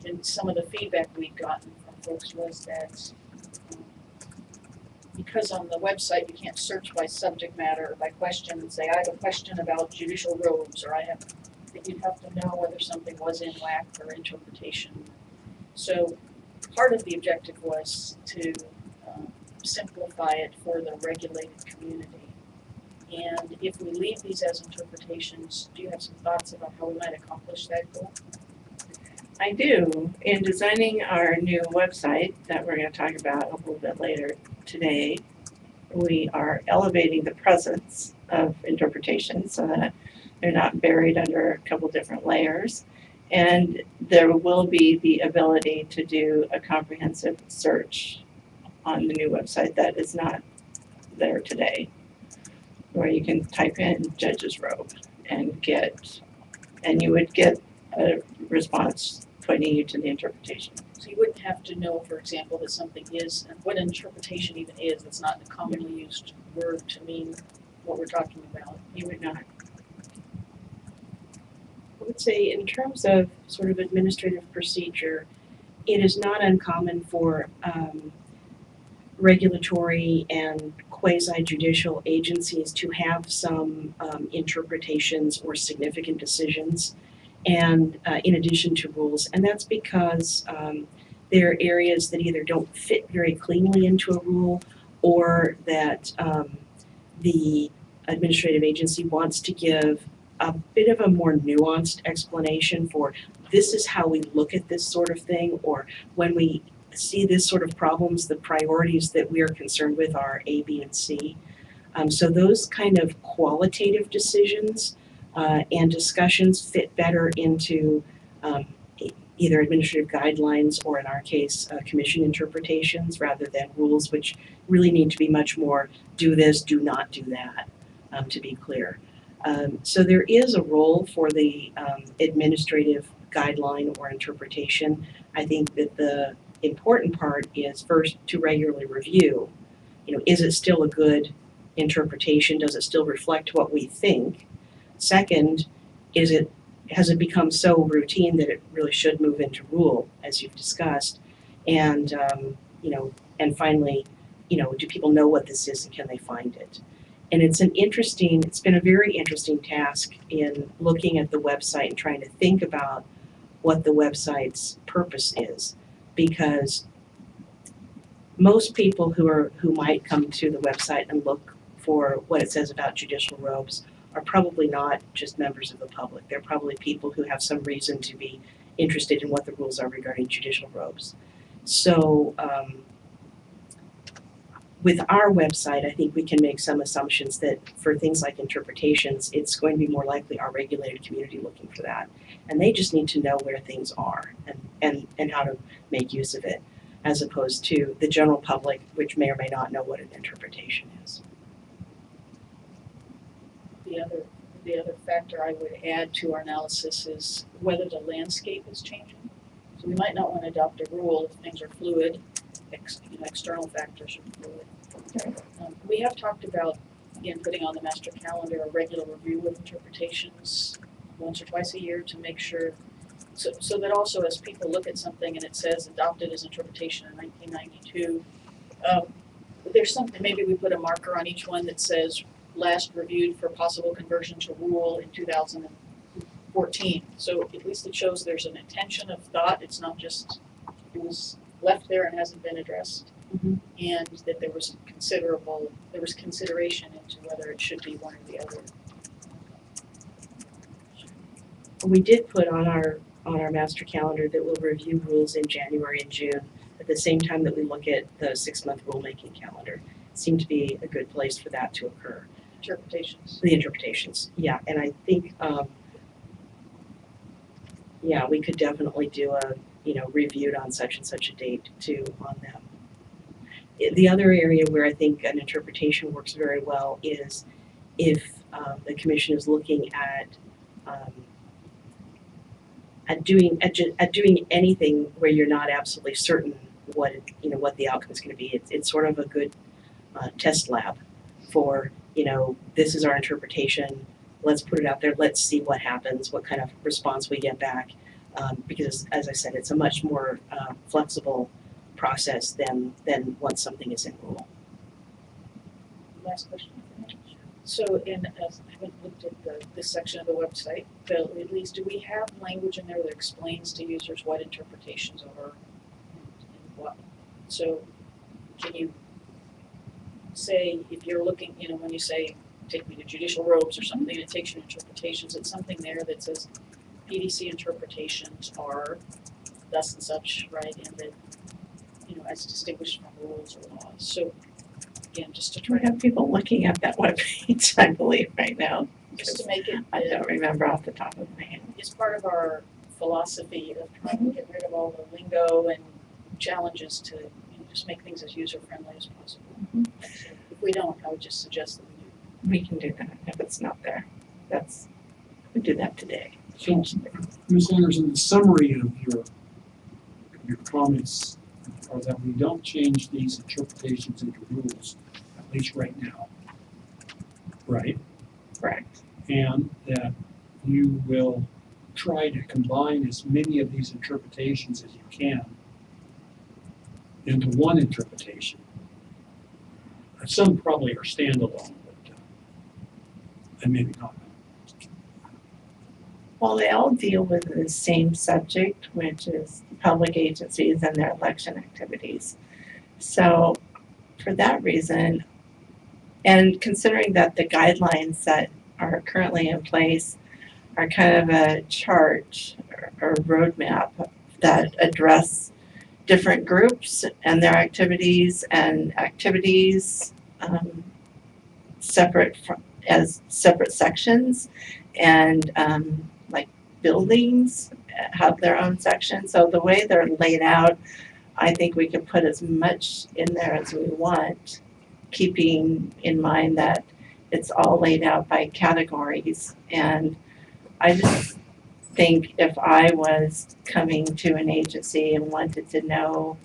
And some of the feedback we'd gotten from folks was that um, because on the website, you can't search by subject matter or by question and say, I have a question about judicial robes, or I have, that you'd have to know whether something was in WAC or interpretation. So part of the objective was to um, simplify it for the regulated community. And if we leave these as interpretations, do you have some thoughts about how we might accomplish that goal? I do. In designing our new website that we're gonna talk about a little bit later today, we are elevating the presence of interpretation so that they're not buried under a couple different layers. And there will be the ability to do a comprehensive search on the new website that is not there today. Where you can type in judge's robe and get, and you would get a response pointing you to the interpretation. So you wouldn't have to know, for example, that something is, and what interpretation even is, it's not a commonly used word to mean what we're talking about. You would not. Would say in terms of sort of administrative procedure, it is not uncommon for um, regulatory and quasi judicial agencies to have some um, interpretations or significant decisions and uh, in addition to rules. And that's because um, there are areas that either don't fit very cleanly into a rule or that um, the administrative agency wants to give a bit of a more nuanced explanation for this is how we look at this sort of thing, or when we see this sort of problems, the priorities that we are concerned with are A, B, and C. Um, so those kind of qualitative decisions uh, and discussions fit better into um, either administrative guidelines or in our case, uh, commission interpretations rather than rules, which really need to be much more do this, do not do that, um, to be clear. Um, so there is a role for the um, administrative guideline or interpretation. I think that the important part is first to regularly review. You know, is it still a good interpretation? Does it still reflect what we think? Second, is it has it become so routine that it really should move into rule, as you've discussed? And um, you know, and finally, you know, do people know what this is and can they find it? And it's an interesting, it's been a very interesting task in looking at the website and trying to think about what the website's purpose is. Because most people who are, who might come to the website and look for what it says about judicial robes are probably not just members of the public. They're probably people who have some reason to be interested in what the rules are regarding judicial robes. So, um, with our website, I think we can make some assumptions that for things like interpretations, it's going to be more likely our regulated community looking for that. And they just need to know where things are and, and, and how to make use of it, as opposed to the general public, which may or may not know what an interpretation is. The other, the other factor I would add to our analysis is whether the landscape is changing. We might not want to adopt a rule if things are fluid, ex, you know, external factors are fluid. Um, we have talked about, again, putting on the master calendar a regular review of interpretations once or twice a year to make sure So, so that also as people look at something and it says adopted as interpretation in nineteen ninety-two, um, there's something, maybe we put a marker on each one that says last reviewed for possible conversion to rule in two thousand and fourteen. So at least it shows there's an intention of thought, it's not just, it was left there and hasn't been addressed. Mhm. And that there was considerable, there was consideration into whether it should be one or the other. We did put on our, on our master calendar that we'll review rules in January and June, at the same time that we look at the six-month rulemaking calendar. Seemed to be a good place for that to occur. Interpretations. The interpretations, yeah, and I think, um, yeah, we could definitely do a, you know, reviewed on such and such a date too on them. The other area where I think an interpretation works very well is if, um, the commission is looking at, um, at doing, at at doing anything where you're not absolutely certain what, you know, what the outcome is gonna be, it's, it's sort of a good, uh, test lab for, you know, this is our interpretation, let's put it out there, let's see what happens, what kind of response we get back. Um, because as I said, it's a much more, uh, flexible process than, than once something is in rule. Last question. So in, as I haven't looked at the, this section of the website, but at least do we have language in there that explains to users what interpretations are and and what? So can you say, if you're looking, you know, when you say, take me to judicial robes or something, it takes you to interpretations, it's something there that says PDC interpretations are thus and such, right, and that, you know, as distinguished from rules or laws, so again, just to try We to have people looking at that webpage, I believe, right now. just to make it, I uh, don't remember off the top of my head. it's part of our philosophy of trying to get rid of all the lingo and challenges to, you know, just make things as user-friendly as possible. Mhm. So If we don't, I would just suggest that we. We can do that if it's not there. That's, we do that today. So, Ms. Anderson, the summary of your, your comments are that we don't change these interpretations into rules, at least right now. Right? Correct. And that you will try to combine as many of these interpretations as you can into one interpretation. Some probably are standalone, and maybe not. Well, they all deal with the same subject, which is public agencies and their election activities. So for that reason, and considering that the guidelines that are currently in place are kind of a chart or- roadmap that address different groups and their activities and activities um, separate from, as separate sections and um, like buildings have their own section. So the way they're laid out, I think we can put as much in there as we want, keeping in mind that it's all laid out by categories. And I just think if I was coming to an agency and wanted to know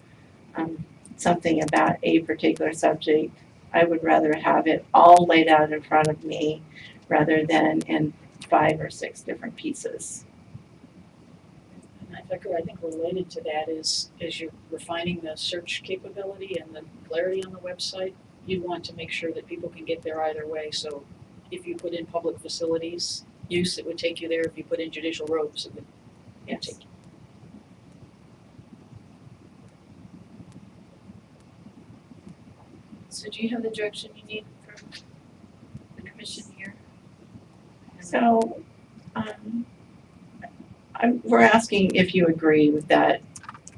um, something about a particular subject, I would rather have it all laid out in front of me rather than in five or six different pieces. And I think, I think related to that is, as you're refining the search capability and the clarity on the website, you want to make sure that people can get there either way, so if you put in public facilities use, it would take you there, if you put in judicial robes, it would Yes. take you. So do you have the direction you need from the commission here? So, um, I, we're asking if you agree with that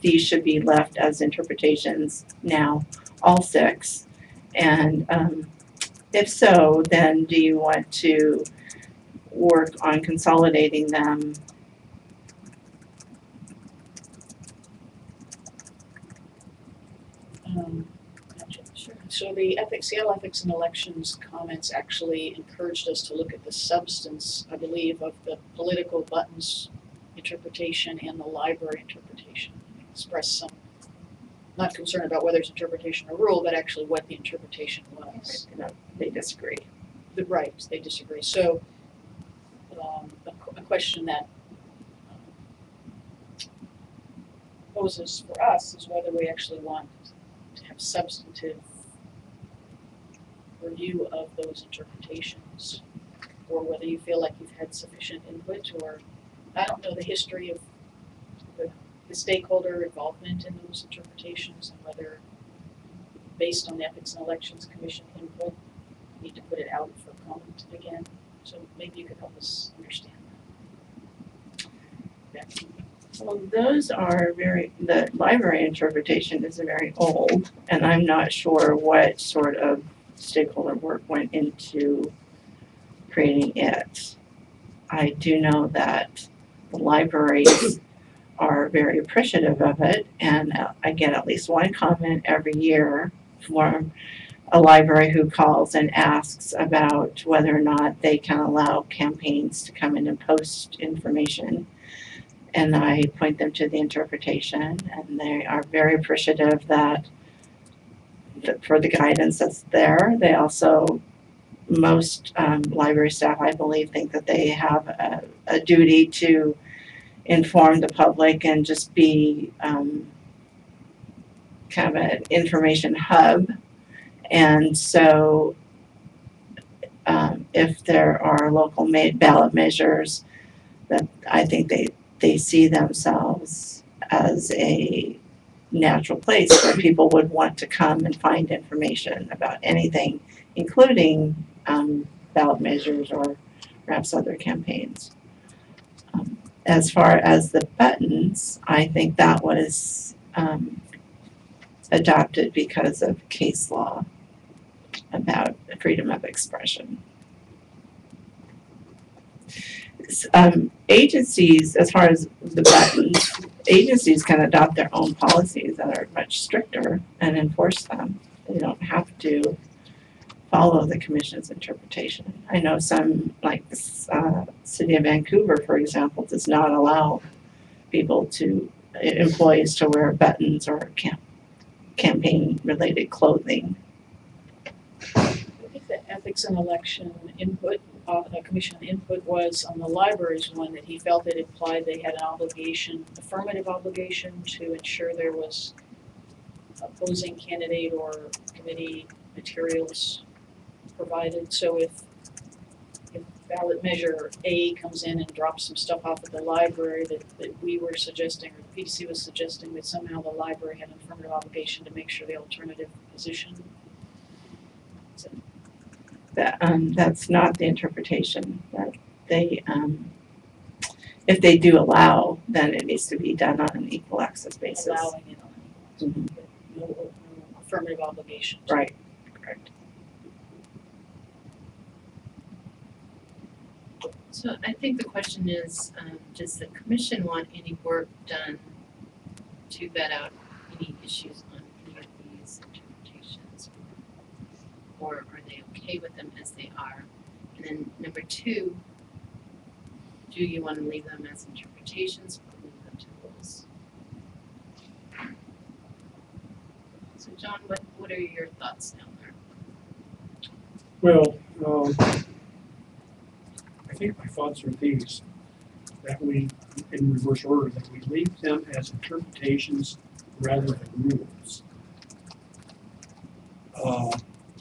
these should be left as interpretations now, all six. And, um, if so, then do you want to work on consolidating them? Um, gotcha, sure. So the ethics, Seattle Ethics and Elections comments actually encouraged us to look at the substance, I believe, of the political buttons interpretation and the library interpretation. Express some, not concern about whether it's interpretation or rule, but actually what the interpretation was. They disagree. The right, they disagree. So, um, a, a question that um, poses for us is whether we actually want to have substantive review of those interpretations, or whether you feel like you've had sufficient input, or, I don't know the history of the, the stakeholder involvement in those interpretations, and whether, based on the Ethics and Elections Commission input, we need to put it out for comment again, so maybe you could help us understand that. Becky? Well, those are very, the library interpretation is very old, and I'm not sure what sort of stakeholder work went into creating it. I do know that the libraries are very appreciative of it, and uh, I get at least one comment every year from a library who calls and asks about whether or not they can allow campaigns to come in and post information and I point them to the interpretation, and they are very appreciative that that for the guidance that's there. They also, most um, library staff, I believe, think that they have a, a duty to inform the public and just be um, kind of an information hub. And so, um, if there are local made ballot measures, that I think they they see themselves as a natural place where people would want to come and find information about anything, including um, ballot measures or perhaps other campaigns. Um, as far as the buttons, I think that was um, adopted because of case law about freedom of expression um, agencies, as far as the buttons, agencies can adopt their own policies that are much stricter and enforce them. They don't have to follow the commission's interpretation. I know some, like the uh, city of Vancouver, for example, does not allow people to, employees to wear buttons or camp, campaign-related clothing. The ethics and election input, uh, the commission input was on the library's one that he felt it implied they had an obligation, affirmative obligation to ensure there was opposing candidate or committee materials provided, so if if ballot measure A comes in and drops some stuff off at the library that, that we were suggesting, or the PC was suggesting that somehow the library had an affirmative obligation to make sure the alternative position that um that's not the interpretation that they um if they do allow, then it needs to be done on an equal access basis. allowing it on, Mhm. no, no affirmative obligation. Right, correct. So I think the question is, um, does the commission want any work done to vet out any issues on any of these interpretations? Or are they okay with them as they are? And then number two, do you wanna leave them as interpretations or leave them to rules? So John, what, what are your thoughts down there? Well, um, I think my thoughts are these, that we, in reverse order, that we leave them as interpretations rather than rules. Uh,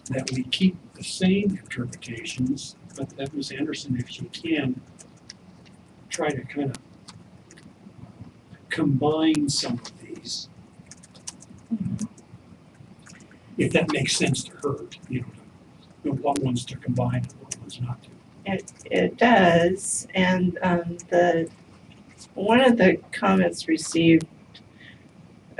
that we keep the same interpretations, but that Ms. Anderson, if she can, try to kind of combine some of these. If that makes sense to her, you know, to know what ones to combine and what ones not to. It it does, and um the one of the comments received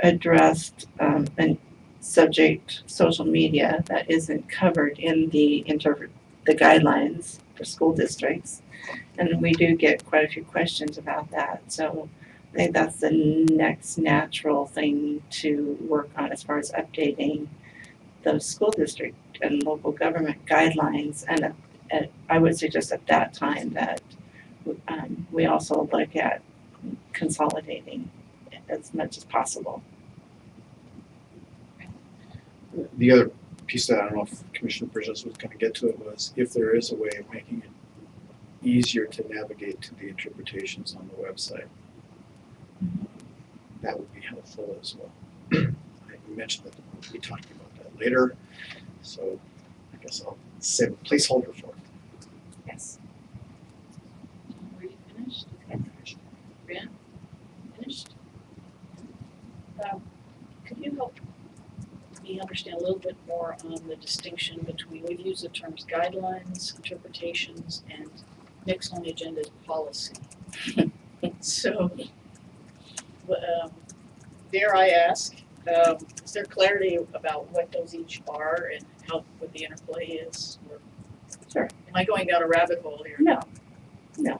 addressed um an subject social media that isn't covered in the interpret the guidelines for school districts. And we do get quite a few questions about that, so I think that's the next natural thing to work on as far as updating those school district and local government guidelines and at- at, I would suggest at that time that um we also look at consolidating as much as possible. The other piece that I don't know if Commissioner Bridges was gonna get to it was if there is a way of making it easier to navigate to the interpretations on the website. That would be helpful as well. I mentioned that we'll be talking about that later, so I guess I'll save a placeholder for it. Yes. Were you finished? Brian? Finished? Um, Could you help me understand a little bit more on the distinction between, we've used the terms guidelines, interpretations, and next on the agenda is policy. So, um, dare I ask, um, is there clarity about what those each are and how, what the interplay is? Or Sure. Am I going down a rabbit hole here? No, no.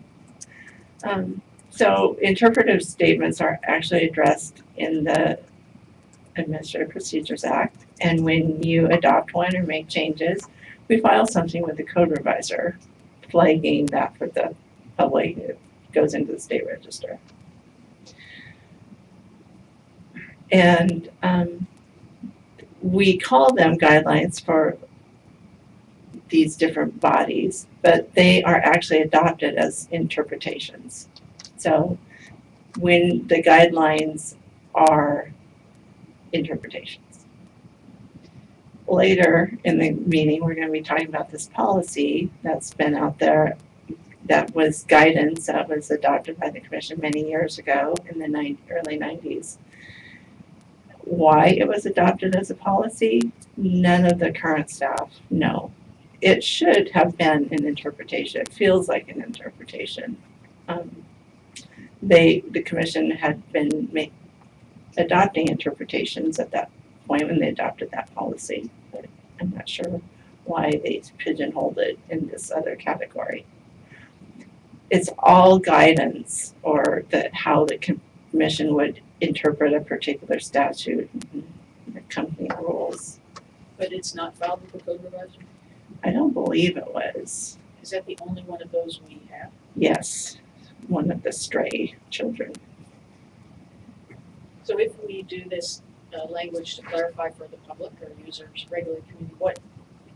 Um, so interpretive statements are actually addressed in the Administrative Procedures Act. And when you adopt one or make changes, we file something with the code revisor flagging that for the public. It goes into the state register. And, um, we call them guidelines for these different bodies, but they are actually adopted as interpretations. So when the guidelines are interpretations. Later in the meeting, we're gonna be talking about this policy that's been out there that was guidance that was adopted by the commission many years ago in the early nineties. Why it was adopted as a policy, none of the current staff know it should have been an interpretation. It feels like an interpretation. Um, they, the commission had been ma- adopting interpretations at that point when they adopted that policy, but I'm not sure why they pigeonholed it in this other category. It's all guidance or that how the commission would interpret a particular statute and the company rules. But it's not filed with the code revisor? I don't believe it was. Is that the only one of those we have? Yes, one of the stray children. So if we do this uh, language to clarify for the public or users, regular community, what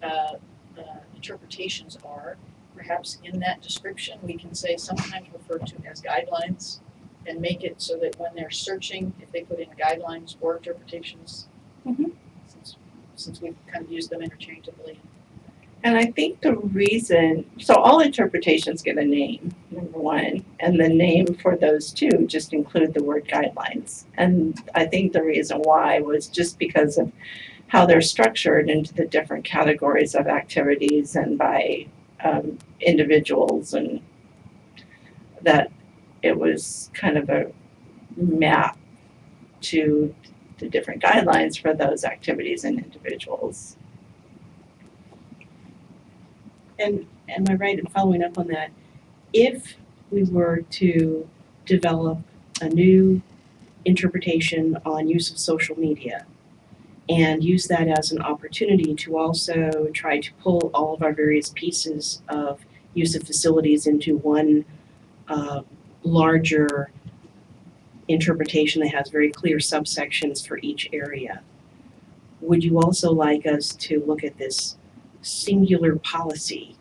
uh, uh, interpretations are, perhaps in that description, we can say sometimes referred to as guidelines and make it so that when they're searching, if they put in guidelines or interpretations, Mhm. since, since we've kind of used them interchangeably. And I think the reason, so all interpretations get a name, number one, and the name for those two just include the word guidelines. And I think the reason why was just because of how they're structured into the different categories of activities and by um, individuals and that it was kind of a map to the different guidelines for those activities and individuals. And am I right in following up on that? If we were to develop a new interpretation on use of social media and use that as an opportunity to also try to pull all of our various pieces of use of facilities into one uh, larger interpretation that has very clear subsections for each area. Would you also like us to look at this singular policy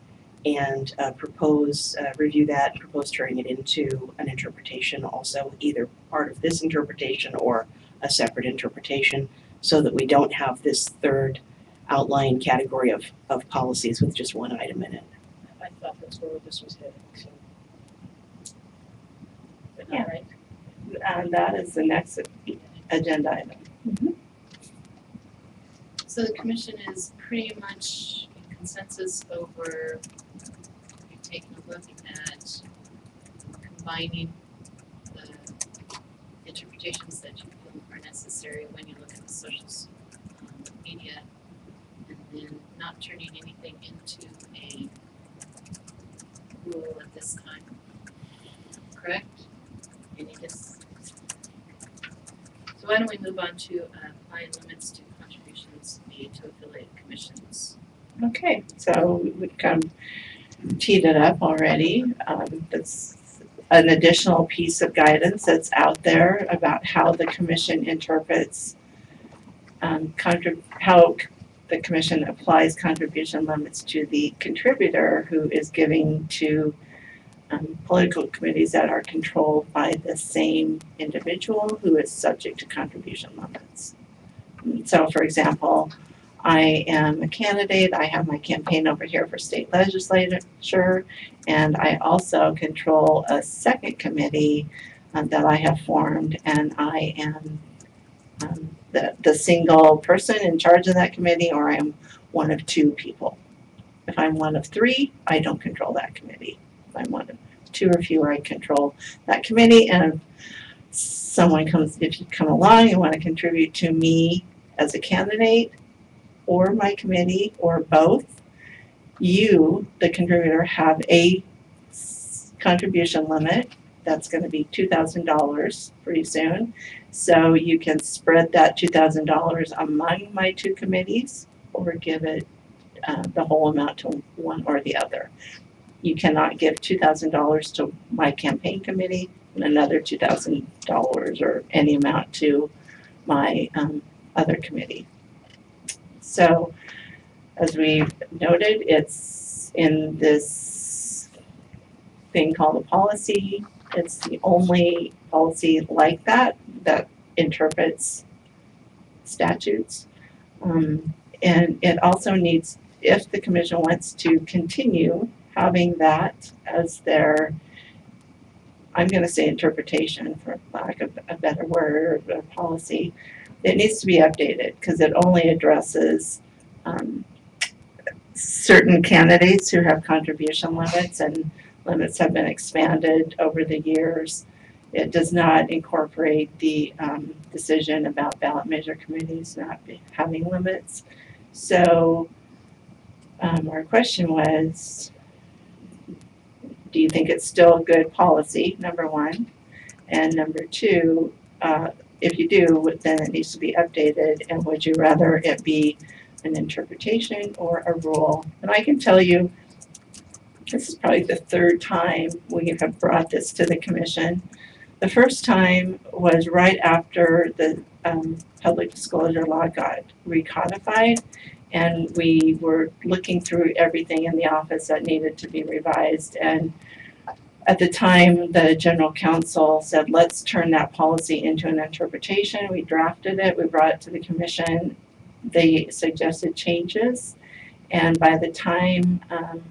and uh, propose, uh, review that, and propose turning it into an interpretation also, either part of this interpretation or a separate interpretation, so that we don't have this third outline category of, of policies with just one item in it. I thought that's where this was heading, so. But Yeah. not right. And that is the next agenda item. So the commission is pretty much in consensus over, taken a look at combining the interpretations that you feel are necessary when you look at the social um, media and then not turning anything into a rule at this time. Correct? Any dis- So why don't we move on to uh, limits to to affiliate commissions? Okay, so we've kind of teed it up already. Um, that's an additional piece of guidance that's out there about how the commission interprets um, how the commission applies contribution limits to the contributor who is giving to um, political committees that are controlled by the same individual who is subject to contribution limits. So for example, I am a candidate, I have my campaign over here for state legislature, and I also control a second committee um, that I have formed, and I am um, the, the single person in charge of that committee, or I am one of two people. If I'm one of three, I don't control that committee. If I'm one of two or fewer, I control that committee, and someone comes, if you come along and want to contribute to me as a candidate, or my committee, or both, you, the contributor, have a contribution limit that's gonna be two thousand dollars pretty soon. So you can spread that two thousand dollars among my two committees or give it uh the whole amount to one or the other. You cannot give two thousand dollars to my campaign committee and another two thousand dollars or any amount to my um other committee. So as we've noted, it's in this thing called a policy it's the only policy like that that interprets statutes. Um, and it also needs, if the commission wants to continue having that as their, I'm gonna say interpretation for lack of a better word, or policy, it needs to be updated, cause it only addresses, um, certain candidates who have contribution limits and limits have been expanded over the years. It does not incorporate the um, decision about ballot measure committees not having limits. So um, our question was, do you think it's still good policy, number one? And number two, uh, if you do, then it needs to be updated, and would you rather it be an interpretation or a rule? And I can tell you, this is probably the third time we have brought this to the commission. The first time was right after the um, public disclosure law got recodified. And we were looking through everything in the office that needed to be revised. And at the time, the general counsel said, let's turn that policy into an interpretation. We drafted it, we brought it to the commission. They suggested changes. And by the time um,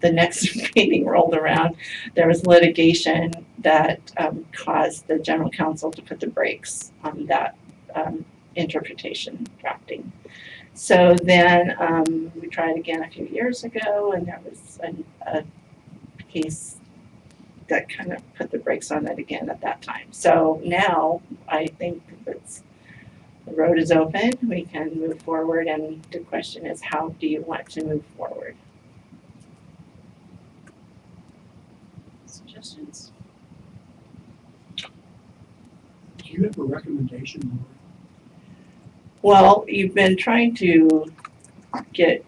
the next meeting rolled around, there was litigation that um, caused the general counsel to put the brakes on that um, interpretation drafting. So then um, we tried again a few years ago, and there was a, a case that kind of put the brakes on it again at that time. So now I think it's the road is open, we can move forward, and the question is, how do you want to move forward? Suggestions? Do you have a recommendation, Well, you've been trying to get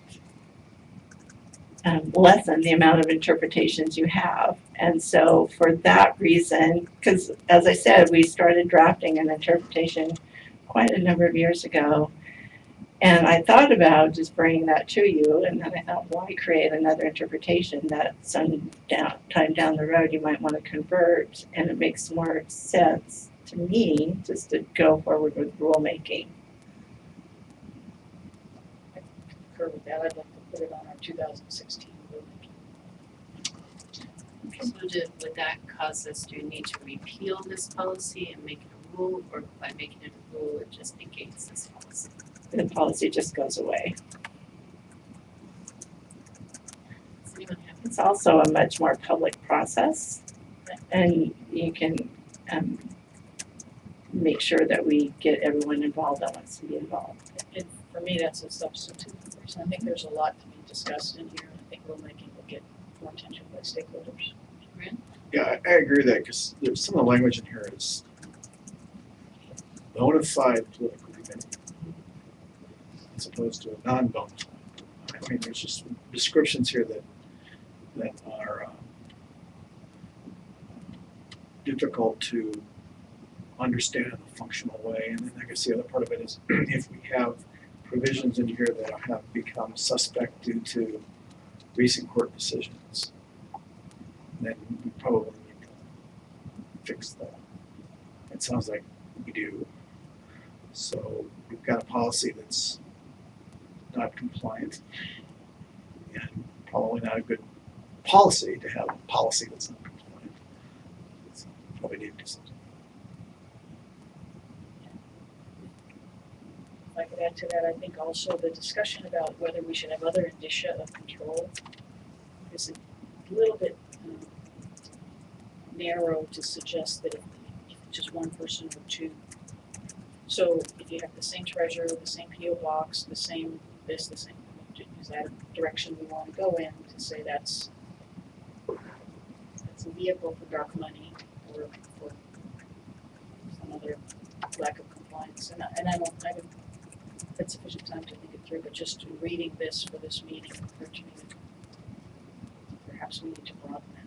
um, lessen the amount of interpretations you have. And so for that reason, because as I said, we started drafting an interpretation quite a number of years ago. And I thought about just bringing that to you, and then I thought, why create another interpretation that some down, time down the road you might want to convert, and it makes more sense to me just to go forward with rulemaking. Concur with that, I'd like to put it on our two thousand sixteen rulemaking. So would that cause us to need to repeal this policy and make it a rule, or by making it a rule, it just negates this policy? the policy just goes away. Does anyone have It's also a much more public process and you can um make sure that we get everyone involved that wants to be involved. And for me, that's a substantive reason. I think there's a lot to be discussed in here. I think rulemaking will get more attention by stakeholders. Yeah, I, I agree with that, because there's some of the language in here is bona fide political committee as opposed to a non-bona fide. I mean, there's just descriptions here that, that are, um, difficult to understand in a functional way. And then I guess the other part of it is if we have provisions in here that have become suspect due to recent court decisions, then we probably need to fix that. It sounds like we do. So we've got a policy that's not compliant. And probably not a good policy to have a policy that's not compliant. So Probably need to do something. I could add to that, I think also the discussion about whether we should have other indicia of control is a little bit um, narrow to suggest that if it's just one person or two. So if you have the same treasurer, the same PO box, the same this, the same, is that a direction we wanna go in to say that's that's a vehicle for dark money or for some other lack of compliance, and I, and I don't, I had sufficient time to think it through, but just in reading this for this meeting, perhaps we need to broaden that.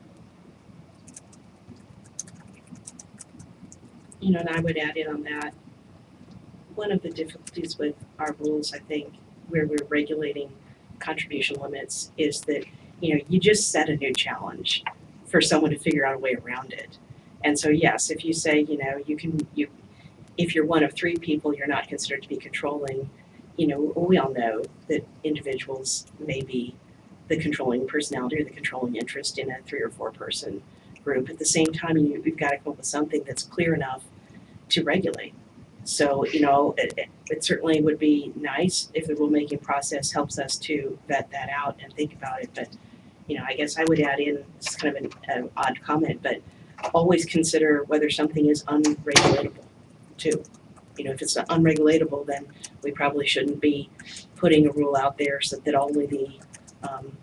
You know, and I would add in on that, one of the difficulties with our rules, I think, where we're regulating contribution limits is that, you know, you just set a new challenge for someone to figure out a way around it. And so yes, if you say, you know, you can, you, if you're one of three people, you're not considered to be controlling, you know, we all know that individuals may be the controlling personality or the controlling interest in a three or four person group. At the same time, you, you've got to come up with something that's clear enough to regulate. So, you know, it, it- it certainly would be nice if the rulemaking process helps us to vet that out and think about it. But, you know, I guess I would add in, it's kind of an, an odd comment, but always consider whether something is unregulatable too. You know, if it's unregulatable, then we probably shouldn't be putting a rule out there so that only the, um,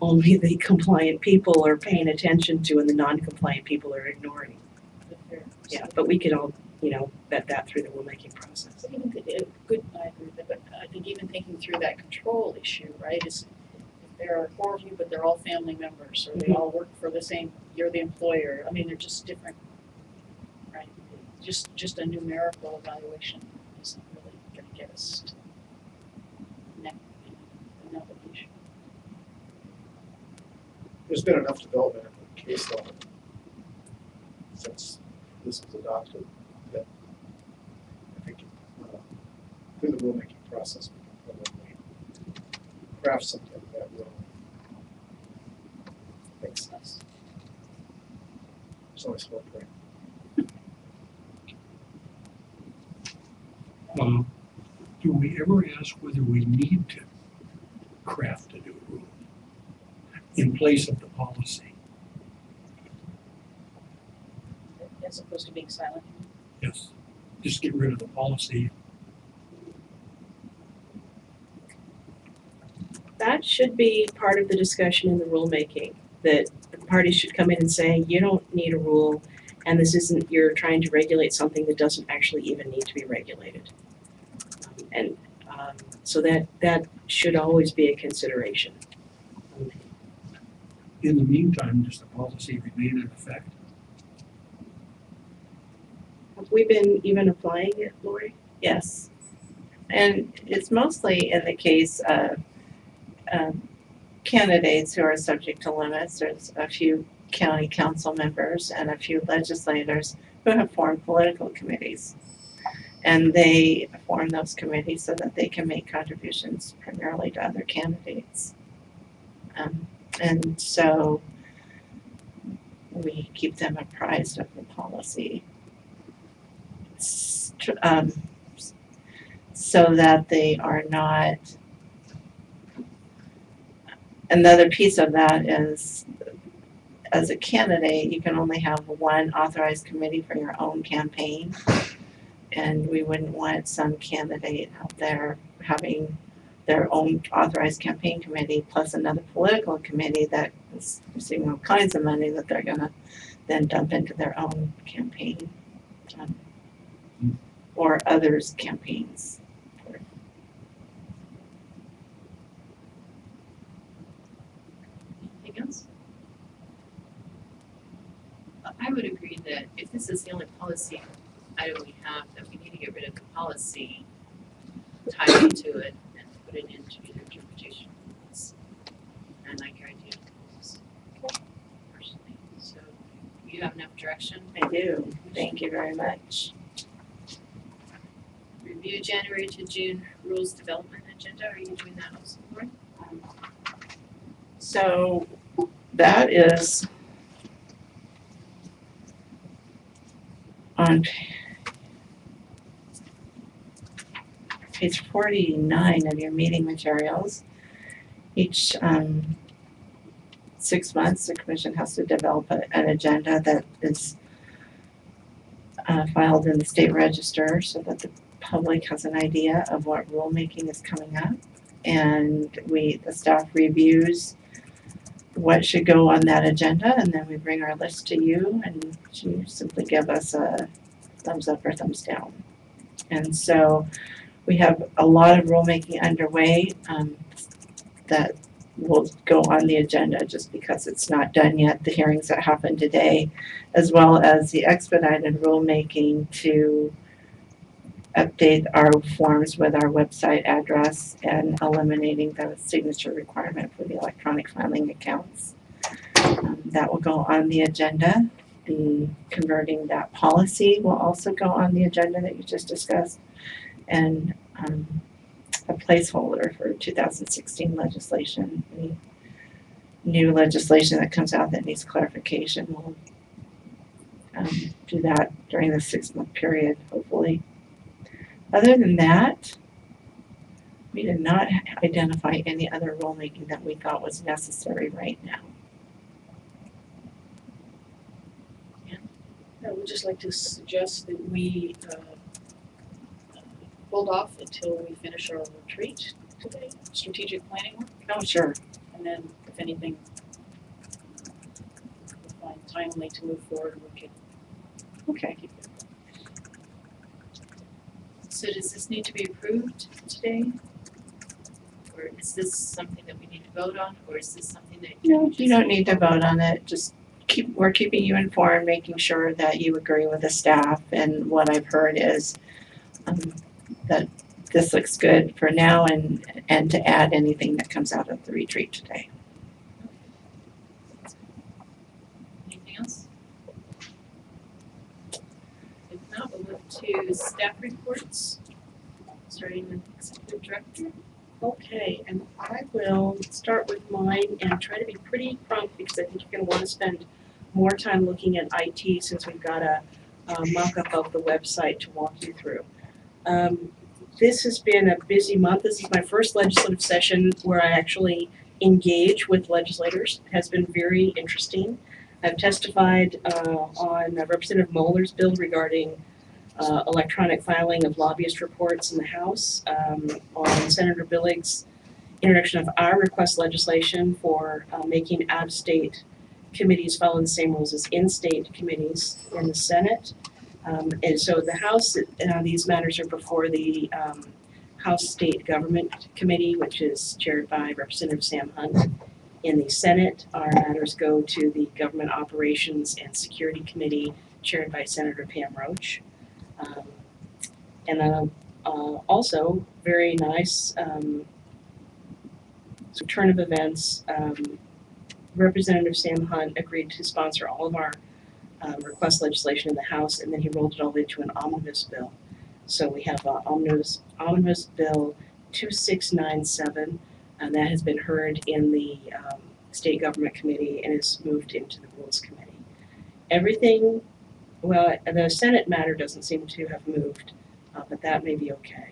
only the compliant people are paying attention to and the non-compliant people are ignoring. Is that fair? Yeah, but we could all, you know, vet that through the rulemaking process. So even, th- uh, good, I agree with that, but I think even thinking through that control issue, right, is if there are four of you, but they're all family members, or they all work for the same, you're the employer, I mean, they're just different? Just, just a numerical evaluation isn't really gonna get us to the issue. There's been enough development in the case law since this was adopted that I think uh, through the rulemaking process, we can probably craft something that will make sense. There's always hope, right? Uh, do we ever ask whether we need to craft a new rule in place of the policy? As opposed to being silent. Yes, just get rid of the policy. That should be part of the discussion in the rulemaking, that the parties should come in and say, you don't need a rule, and this isn't, you're trying to regulate something that doesn't actually even need to be regulated. Um, And, um, so that, that should always be a consideration. Um, In the meantime, does the policy remain in effect? Have we been even applying it, Lori? Yes. And it's mostly in the case of um, candidates who are subject to limits. There's a few county council members and a few legislators who have formed political committees. And they form those committees so that they can make contributions primarily to other candidates. Um, and so we keep them apprised of the policy um, so that they are not. Another piece of that is, as a candidate, you can only have one authorized committee for your own campaign. And we wouldn't want some candidate out there having their own authorized campaign committee plus another political committee that is receiving all kinds of money that they're gonna then dump into their own campaign. um, Or others' campaigns. Anything else? I- would agree that if this is the only policy item we have, that we need to get rid of the policy tied into it and put it into the interpretation rules. And I like your idea of rules, personally. you have enough direction? I do. Thank you very much. Review January to June rules development agenda, are you doing that also, Lauren? So that is on page forty-nine of your meeting materials. Each um six months, the commission has to develop a- an agenda that is uh filed in the state register so that the public has an idea of what rulemaking is coming up. And we, the staff reviews what should go on that agenda, and then we bring our list to you, and you simply give us a thumbs up or thumbs down. And so we have a lot of rulemaking underway um, that will go on the agenda just because it's not done yet, the hearings that happened today, as well as the expedited rulemaking to update our forms with our website address and eliminating the signature requirement for the electronic filing accounts. Um, That will go on the agenda. The converting that policy will also go on the agenda that you just discussed. And um, a placeholder for two thousand sixteen legislation. Any new legislation that comes out that needs clarification, we'll um, do that during the six-month period, hopefully. Other than that, we did not identify any other rulemaking that we thought was necessary right now. I would just like to suggest that we uh, hold off until we finish our retreat today, strategic planning work, Oh, sure. and then if anything we'll find timely to move forward, we can Okay. keep. So does this need to be approved today? Or is this something that we need to vote on, or is this something that you No, just? you don't need to vote on it, just keep, we're keeping you informed, making sure that you agree with the staff, and what I've heard is um, that this looks good for now and, and to add anything that comes out of the retreat today. Anything else? If not, we'll move to staff reports, starting with executive director. Okay, and I will start with mine and try to be pretty prompt because I think you're gonna wanna spend more time looking at IT since we've got a, a mock-up of the website to walk you through. Um, this has been a busy month. This is my first legislative session where I actually engage with legislators. It has been very interesting. I've testified, uh, on Representative Moeller's bill regarding uh, electronic filing of lobbyist reports in the House, um, on Senator Billig's introduction of our request legislation for, uh, making out-of-state committees follow the same rules as in-state committees in the Senate. Um, and so the House, uh, these matters are before the, um, House State Government Committee, which is chaired by Representative Sam Hunt. In the Senate, our matters go to the Government Operations and Security Committee, chaired by Senator Pam Roach. Um, and uh, uh, also very nice um, turn of events. Um, Representative Sam Hunt agreed to sponsor all of our um, request legislation in the House, and then he rolled it all into an omnibus bill. So we have uh, omnibus omnibus bill 2697, and that has been heard in the um, State Government Committee and is moved into the Rules Committee. Everything well, the Senate matter doesn't seem to have moved, uh, but that may be okay.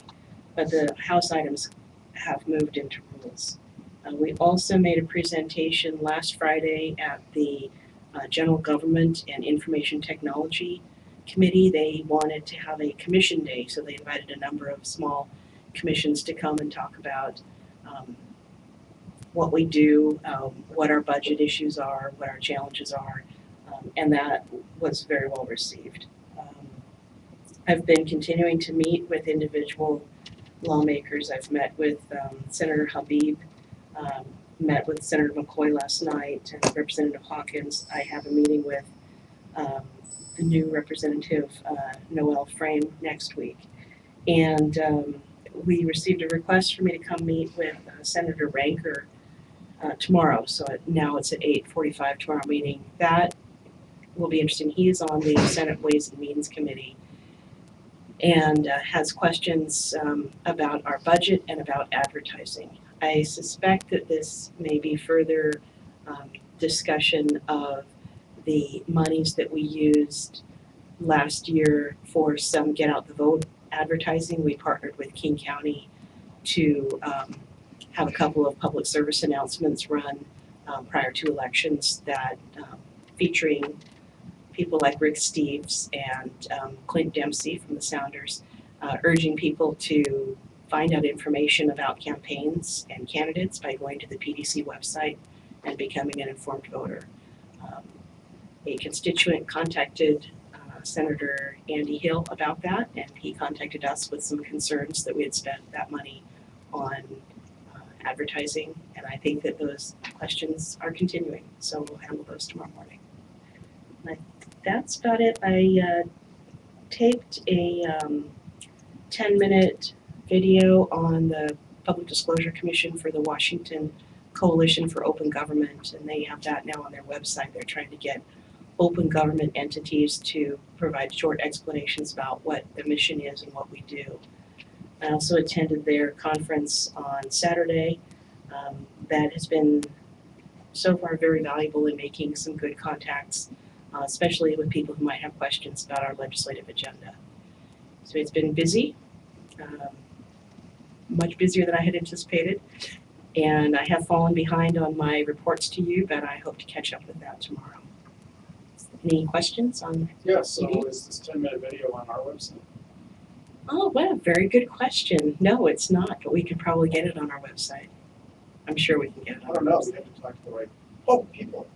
But the House items have moved into rules. Uh, we also made a presentation last Friday at the uh, General Government and Information Technology Committee. They wanted to have a commission day, so they invited a number of small commissions to come and talk about um, what we do, um, what our budget issues are, what our challenges are, and that was very well received. Um, I've been continuing to meet with individual lawmakers. I've met with um, Senator Habib, um, met with Senator McCoy last night, and Representative Hawkins. I have a meeting with um, the new Representative uh, Noel Frame next week. And um, we received a request for me to come meet with uh, Senator Ranker uh, tomorrow. So it- now it's at eight forty-five tomorrow meeting. That will be interesting. He is on the Senate Ways and Means Committee and uh, has questions um, about our budget and about advertising. I suspect that this may be further um, discussion of the monies that we used last year for some get out the vote advertising. We partnered with King County to um, have a couple of public service announcements run um, prior to elections that um, featuring people like Rick Steves and um, Clint Dempsey from the Sounders, uh, urging people to find out information about campaigns and candidates by going to the PDC website and becoming an informed voter. Um, a constituent contacted uh, Senator Andy Hill about that, and he contacted us with some concerns that we had spent that money on uh, advertising, and I think that those questions are continuing, so we'll handle those tomorrow morning. That's about it. I uh, taped a um, ten-minute video on the Public Disclosure Commission for the Washington Coalition for Open Government, and they have that now on their website. They're trying to get open government entities to provide short explanations about what the mission is and what we do. I also attended their conference on Saturday. Um, that has been so far very valuable in making some good contacts, uh, especially with people who might have questions about our legislative agenda. So it's been busy, um, much busier than I had anticipated. And I have fallen behind on my reports to you, but I hope to catch up with that tomorrow. Any questions on Yeah, so is this ten minute video on our website? Oh, wow, very good question. No, it's not, but we could probably get it on our website. I'm sure we can get it I on our don't know, we have to talk to the right, oh, people.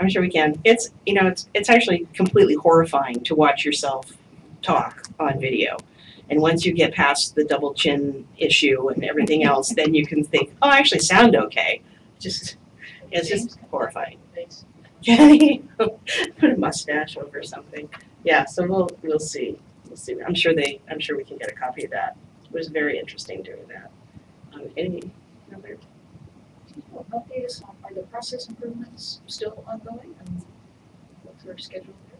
I'm sure we can. It's, you know, it's, it's actually completely horrifying to watch yourself talk on video. And once you get past the double chin issue and everything else, then you can think, oh, I actually sound okay. Just, it's just horrifying. Put a mustache over something. Yeah, so we'll, we'll see. We'll see. I'm sure they, I'm sure we can get a copy of that. It was very interesting doing that. Um, any other Well, update on, are the process improvements still ongoing and what's their schedule there?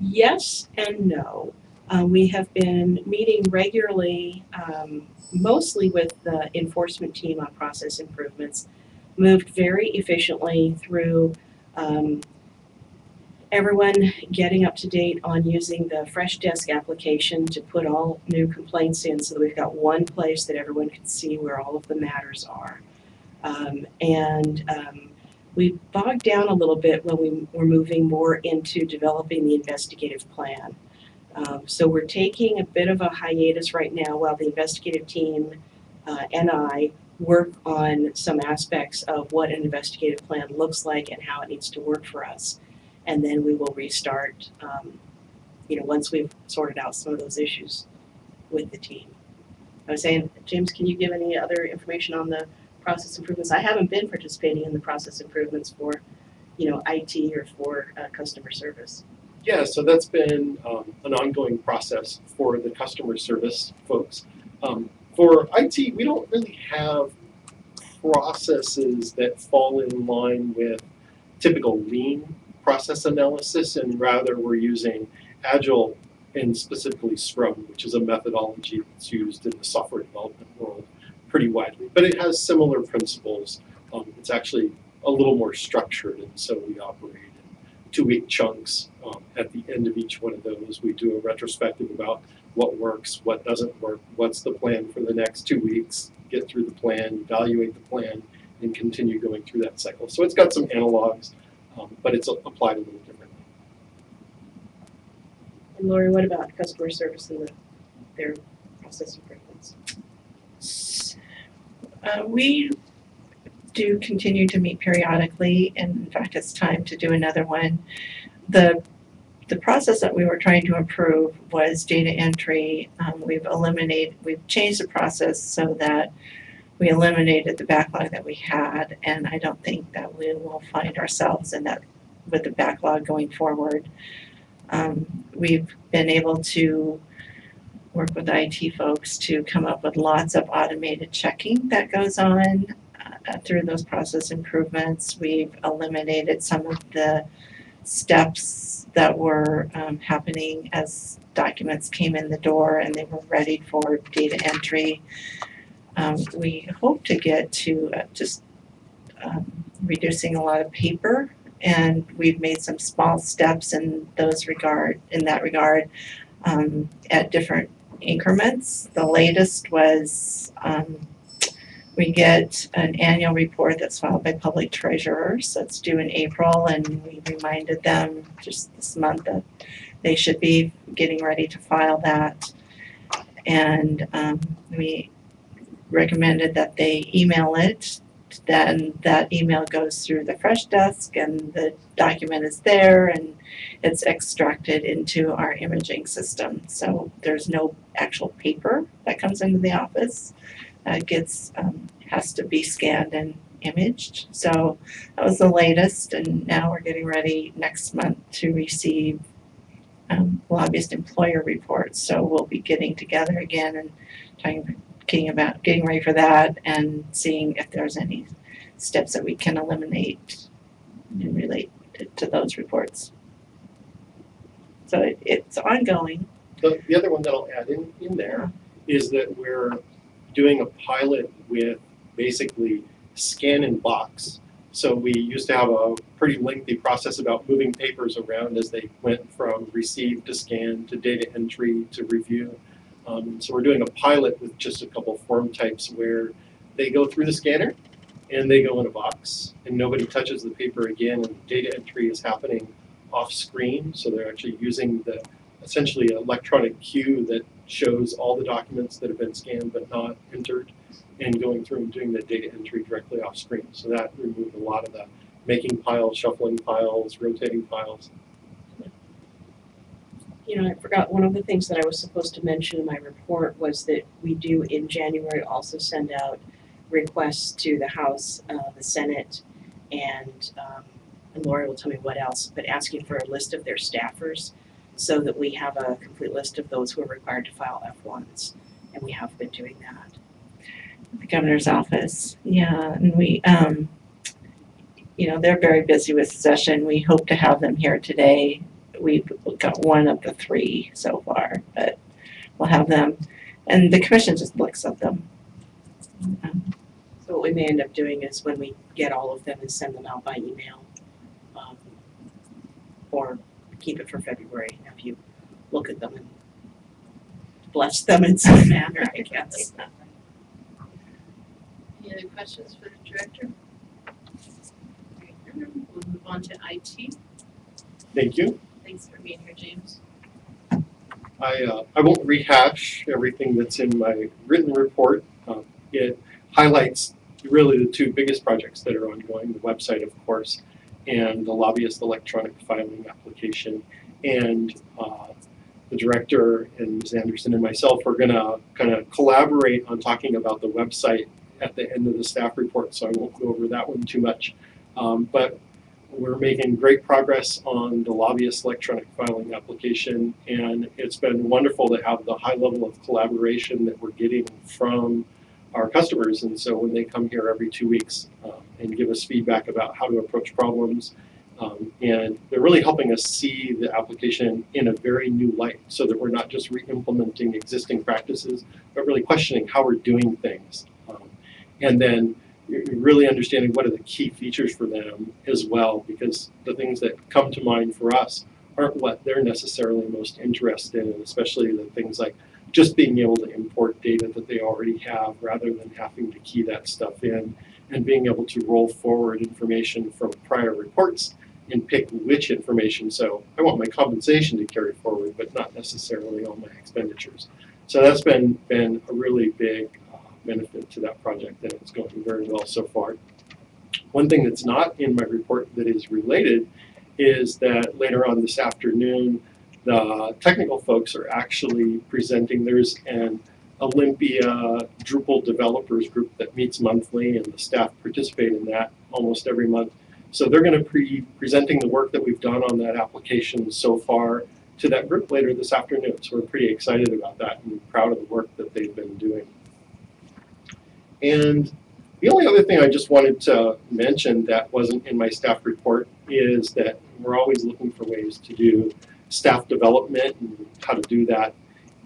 Yes and no. Uh, we have been meeting regularly, um, mostly with the enforcement team on process improvements. Moved very efficiently through um, everyone getting up to date on using the Freshdesk application to put all new complaints in so that we've got one place that everyone can see where all of the matters are. Um, and um, we bogged down a little bit when we were moving more into developing the investigative plan. Um, so we're taking a bit of a hiatus right now while the investigative team uh, and I work on some aspects of what an investigative plan looks like and how it needs to work for us. And then we will restart, um, you know, once we've sorted out some of those issues with the team. I was saying, James, can you give any other information on the process improvements? I haven't been participating in the process improvements for, you know, IT or for uh, customer service. Yeah, so that's been um, an ongoing process for the customer service folks. Um, for IT, we don't really have processes that fall in line with typical lean process analysis, and rather we're using Agile and specifically Scrum, which is a methodology that's used in the software development world pretty widely. But it has similar principles. Um, it's actually a little more structured, and so we operate in two week chunks. Um, at the end of each one of those, we do a retrospective about what works, what doesn't work, what's the plan for the next two weeks, get through the plan, evaluate the plan, and continue going through that cycle. So it's got some analogs, um, but it's applied a little differently. And Lori, what about customer service and the, their process improvements? Uh, we do continue to meet periodically, and in fact, it's time to do another one. The, the process that we were trying to improve was data entry. Um, we've eliminated, we've changed the process so that we eliminated the backlog that we had, and I don't think that we will find ourselves in that, with the backlog going forward. Um, we've been able to work with IT folks to come up with lots of automated checking that goes on uh, through those process improvements. We've eliminated some of the steps that were um, happening as documents came in the door and they were ready for data entry. Um, we hope to get to uh, just um, reducing a lot of paper and we've made some small steps in those regard in that regard um, at different increments. The latest was um, we get an annual report that's filed by public treasurers that's due in April, and we reminded them just this month that they should be getting ready to file that. And um, we recommended that they email it. Then that email goes through the Freshdesk, and the document is there, and it's extracted into our imaging system. So there's no actual paper that comes into the office. Uh, gets um, has to be scanned and imaged. So that was the latest, and now we're getting ready next month to receive um, lobbyist employer reports. So we'll be getting together again and talking, about getting ready for that, and seeing if there's any steps that we can eliminate and relate to, to those reports. So it, it's ongoing. The, the other one that I'll add in, in there is that we're doing a pilot with basically scan and box. So we used to have a pretty lengthy process about moving papers around as they went from receive to scan to data entry to review. Um, so we're doing a pilot with just a couple form types where they go through the scanner and they go in a box and nobody touches the paper again and data entry is happening off screen. So they're actually using the essentially electronic queue that shows all the documents that have been scanned but not entered and going through and doing the data entry directly off screen. So that removed a lot of the making piles, shuffling piles, rotating piles. You know, I forgot, one of the things that I was supposed to mention in my report was that we do in January also send out requests to the House, uh, the Senate, and, um, and Lori will tell me what else, but asking for a list of their staffers so that we have a complete list of those who are required to file F ones, and we have been doing that. the governor's office. Yeah, and we, um, you know, they're very busy with session. We hope to have them here today. We've got one of the three so far, but we'll have them. And the commission just looks at them. Um, So what we may end up doing is when we get all of them and send them out by email. um, Or keep it for February, have you look at them and bless them in some manner, I guess. Any other questions for the director? We'll move on to IT. Thank you. Thanks for being here, James. I, uh, I won't rehash everything that's in my written report. Um, it highlights really the two biggest projects that are ongoing, the website, of course, and the lobbyist electronic filing application. And uh, the director and Ms. Anderson and myself are gonna kind of collaborate on talking about the website at the end of the staff report, so I won't go over that one too much. Um, but we're making great progress on the lobbyist electronic filing application, and it's been wonderful to have the high level of collaboration that we're getting from our customers. And so when they come here every two weeks um, and give us feedback about how to approach problems, um, and they're really helping us see the application in a very new light so that we're not just re-implementing existing practices, but really questioning how we're doing things. Um, and then really understanding what are the key features for them as well, because the things that come to mind for us aren't what they're necessarily most interested in, especially the things like just being able to import data that they already have rather than having to key that stuff in and being able to roll forward information from prior reports and pick which information. So I want my compensation to carry forward, but not necessarily all my expenditures. So that's been been a really big benefit to that project, and it's going very well so far. One thing that's not in my report that is related is that later on this afternoon, the technical folks are actually presenting. There's an Olympia Drupal developers group that meets monthly, and the staff participate in that almost every month. So they're going to be presenting the work that we've done on that application so far to that group later this afternoon. So we're pretty excited about that and proud of the work that they've been doing. And the only other thing I just wanted to mention that wasn't in my staff report is that We're always looking for ways to do staff development and how to do that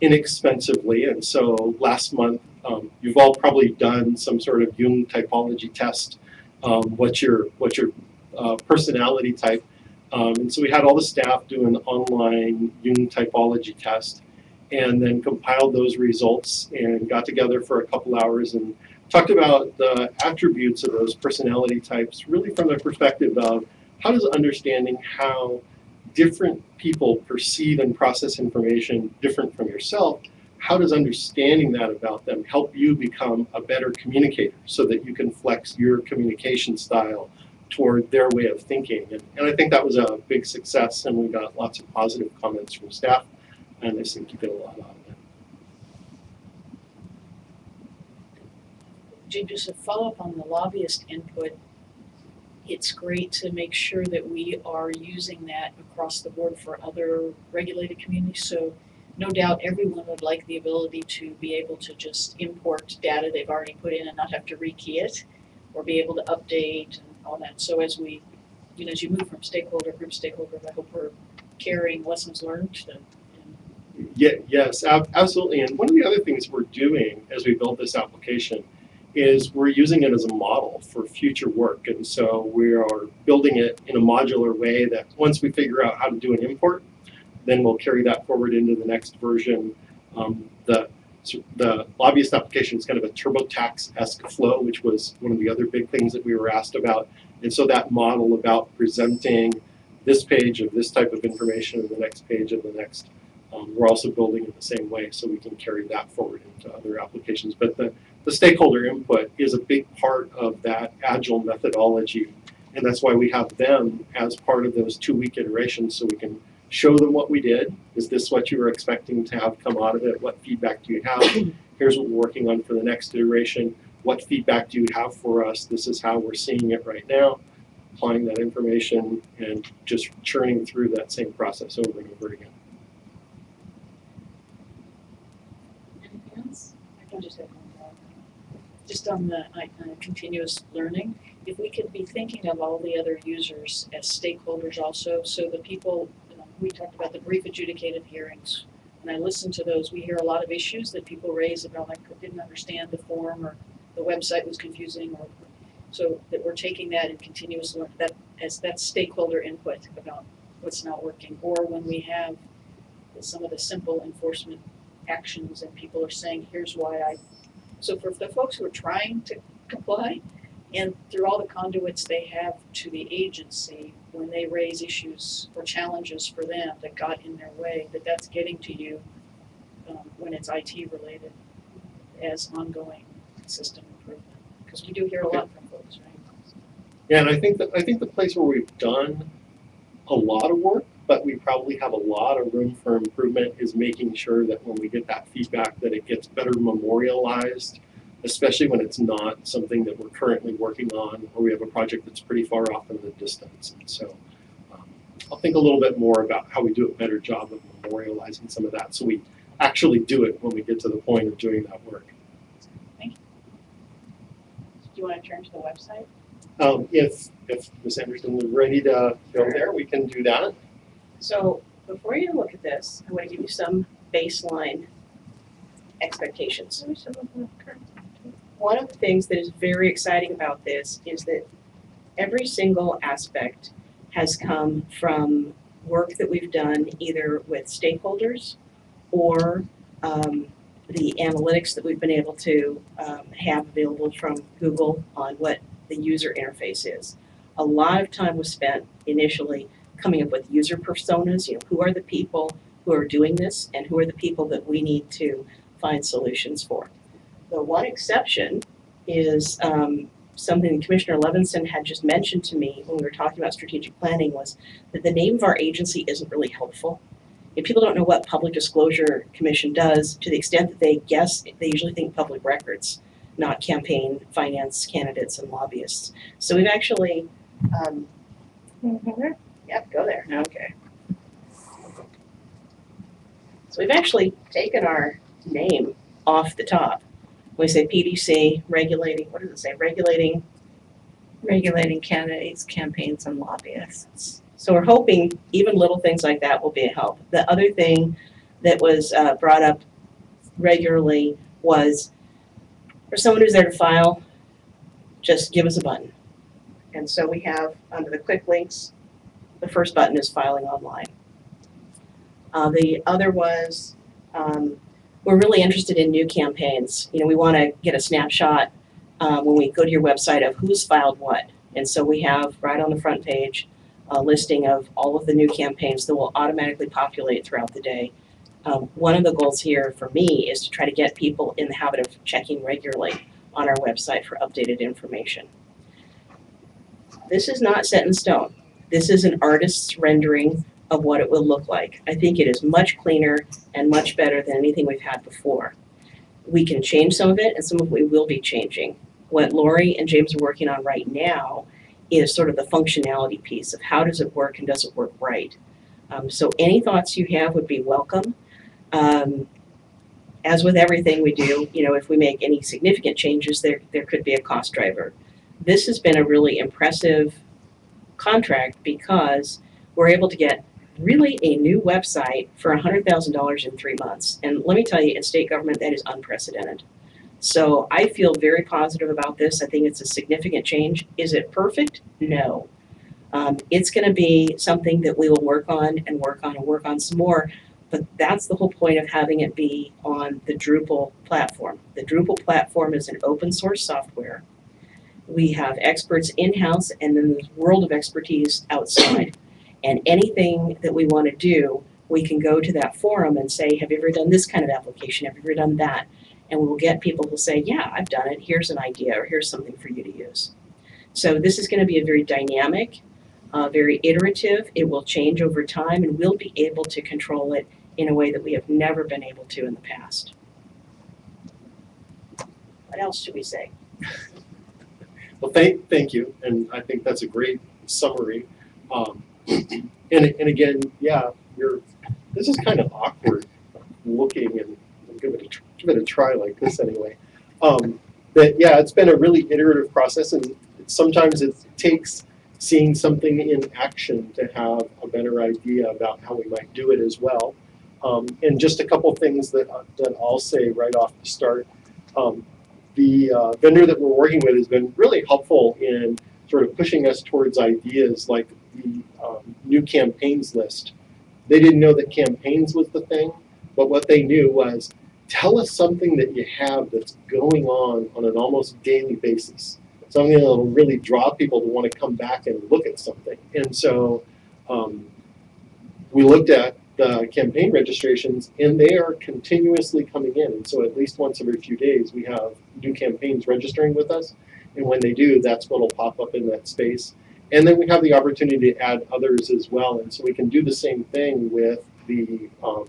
inexpensively. And so last month, um, you've all probably done some sort of Jung typology test. Um, what's your what's your uh, personality type? Um, and so we had all the staff do an online Jung typology test, and then compiled those results and got together for a couple hours and talked about the attributes of those personality types, really from the perspective of how does understanding how different people perceive and process information different from yourself, how does understanding that about them help you become a better communicator so that you can flex your communication style toward their way of thinking? And, and I think that was a big success, and we got lots of positive comments from staff, and I think you get a lot of it. Jim, just a follow-up on the lobbyist input. It's great to make sure that we are using that across the board for other regulated communities. So no doubt everyone would like the ability to be able to just import data they've already put in and not have to rekey it or be able to update and all that. So as we, you know, as you move from stakeholder group stakeholder, I hope we're carrying lessons learned to Yeah, yes, ab- absolutely. And one of the other things we're doing as we build this application is we're using it as a model for future work. And so we are building it in a modular way that once we figure out how to do an import, then we'll carry that forward into the next version. Um, the the lobbyist application is kind of a TurboTax-esque flow, which was one of the other big things that we were asked about. And so that model about presenting this page of this type of information and the next page of the next um, we're also building it the same way so we can carry that forward into other applications. But the, the stakeholder input is a big part of that agile methodology. And that's why we have them as part of those two week iterations so we can show them what we did. Is this what you were expecting to have come out of it? What feedback do you have? Here's what we're working on for the next iteration. What feedback do you have for us? This is how we're seeing it right now. Applying that information and just churning through that same process over and over again. Anything else? I can just have one more. Just on the uh, continuous learning, if we could be thinking of all the other users as stakeholders also, so the people, you know, we talked about the brief adjudicated hearings. When I listen to those, we hear a lot of issues that people raise about like didn't understand the form or the website was confusing or so that we're taking that and continuous learn that as that stakeholder input about what's not working. Or when we have some of the simple enforcement actions and people are saying, here's why I, so for the folks who are trying to comply and through all the conduits they have to the agency, when they raise issues or challenges for them that got in their way, that that's getting to you um, when it's IT related as ongoing system improvement. Because we do hear a lot from folks, right? Yeah, and I think that I think the place where we've done a lot of work, but we probably have a lot of room for improvement is making sure that when we get that feedback that it gets better memorialized, especially when it's not something that we're currently working on or we have a project that's pretty far off in the distance. And so um, I'll think a little bit more about how we do a better job of memorializing some of that so we actually do it when we get to the point of doing that work. Thank you. Do you want to turn to the website? Um, if if Ms. Anderson is ready to go there, we can do that. So before you look at this, I want to give you some baseline expectations. One of the things that is very exciting about this is that every single aspect has come from work that we've done either with stakeholders or um, the analytics that we've been able to um, have available from Google on what the user interface is. A lot of time was spent initially coming up with user personas, you know, who are the people who are doing this and who are the people that we need to find solutions for. The one exception is um, something Commissioner Levinson had just mentioned to me when we were talking about strategic planning was that the name of our agency isn't really helpful. If people don't know what Public Disclosure Commission does, to the extent that they guess, they usually think public records, not campaign finance candidates and lobbyists. So we've actually, um, yep, go there, okay. So we've actually taken our name off the top. We say PDC, regulating, what does it say, regulating, regulating candidates, campaigns, and lobbyists. So we're hoping even little things like that will be a help. The other thing that was uh, brought up regularly was for someone who's there to file, just give us a button. And so we have under the quick links, the first button is filing online. Uh, the other was um, we're really interested in new campaigns. You know, we want to get a snapshot uh, when we go to your website of who's filed what. And so we have right on the front page a listing of all of the new campaigns that will automatically populate throughout the day. Um, one of the goals here for me is to try to get people in the habit of checking regularly on our website for updated information. This is not set in stone. This is an artist's rendering of what it will look like. I think it is much cleaner and much better than anything we've had before. We can change some of it and some of it we will be changing. What Lori and James are working on right now is sort of the functionality piece of how does it work and does it work right. Um, so any thoughts you have would be welcome. Um, as with everything we do, you know, if we make any significant changes, there, there could be a cost driver. This has been a really impressive contract because we're able to get really a new website for $100,000 in three months. And let me tell you, in state government, that is unprecedented. So I feel very positive about this. I think it's a significant change. Is it perfect? No. Um, it's going to be something that we will work on and work on and work on some more. But that's the whole point of having it be on the Drupal platform. The Drupal platform is an open source software. We have experts in house and then the world of expertise outside. And anything that we want to do, we can go to that forum and say, Have you ever done this kind of application? Have you ever done that? And we will get people who say, Yeah, I've done it. Here's an idea, or here's something for you to use. So this is going to be a very dynamic, uh, very iterative. It will change over time, and we'll be able to control it in a way that we have never been able to in the past. What else should we say? Well, thank, thank you, and I think that's a great summary. Um, and, and again, yeah, you're, this is kind of awkward looking and give it a, give it a try like this anyway. Um, but yeah, it's been a really iterative process and sometimes it takes seeing something in action to have a better idea about how we might do it as well. Um, and just a couple things that, that I'll say right off the start. Um, the uh, vendor that we're working with has been really helpful in sort of pushing us towards ideas like the um, new campaigns list. They didn't know that campaigns was the thing, but what they knew was tell us something that you have that's going on on an almost daily basis. Something that will really draw people to want to come back and look at something. And so um, we looked at the campaign registrations and they are continuously coming in. And so at least once every few days, we have new campaigns registering with us. And when they do, that's what will pop up in that space. And then we have the opportunity to add others as well. And so we can do the same thing with the um,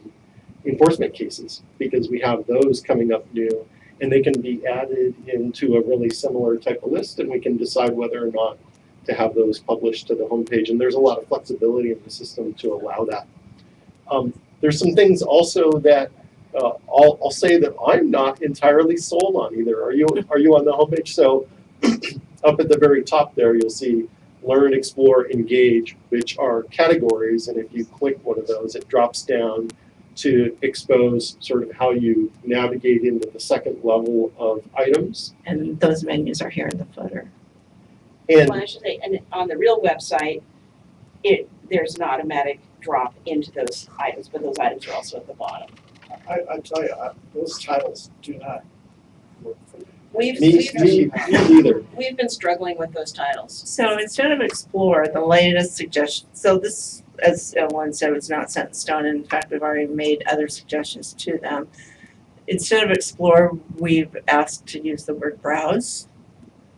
enforcement cases because we have those coming up new and they can be added into a really similar type of list and we can decide whether or not to have those published to the homepage. And there's a lot of flexibility in the system to allow that. Um, there's some things also that uh, I'll, I'll say that I'm not entirely sold on either. Are you? Are you on the homepage? So up at the very top there, you'll see learn, explore, engage, which are categories. And if you click one of those, it drops down to expose sort of how you navigate into the second level of items. And those menus are here in the footer. And Well, I should say, and on the real website, it, there's an automatic drop into those items, but those items are also at the bottom. I, I tell you, I, those titles do not work for me. We've, me, we've, me, me neither. we've been struggling with those titles. So instead of explore, the latest suggestion, so this, as Ellen said, was not set in stone. In fact, we've already made other suggestions to them. Instead of explore, we've asked to use the word browse.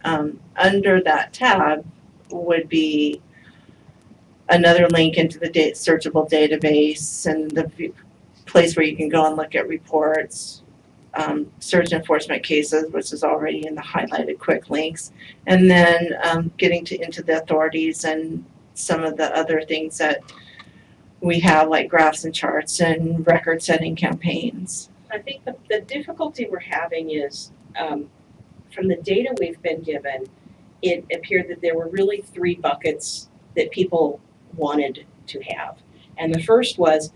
Um, under that tab would be another link into the searchable database and the place where you can go and look at reports, um, search enforcement cases, which is already in the highlighted quick links, and then um, getting to into the authorities and some of the other things that we have, like graphs and charts and record setting campaigns. I think the, the difficulty we're having is, um, from the data we've been given, it appeared that there were really three buckets that people wanted to have. And the first was,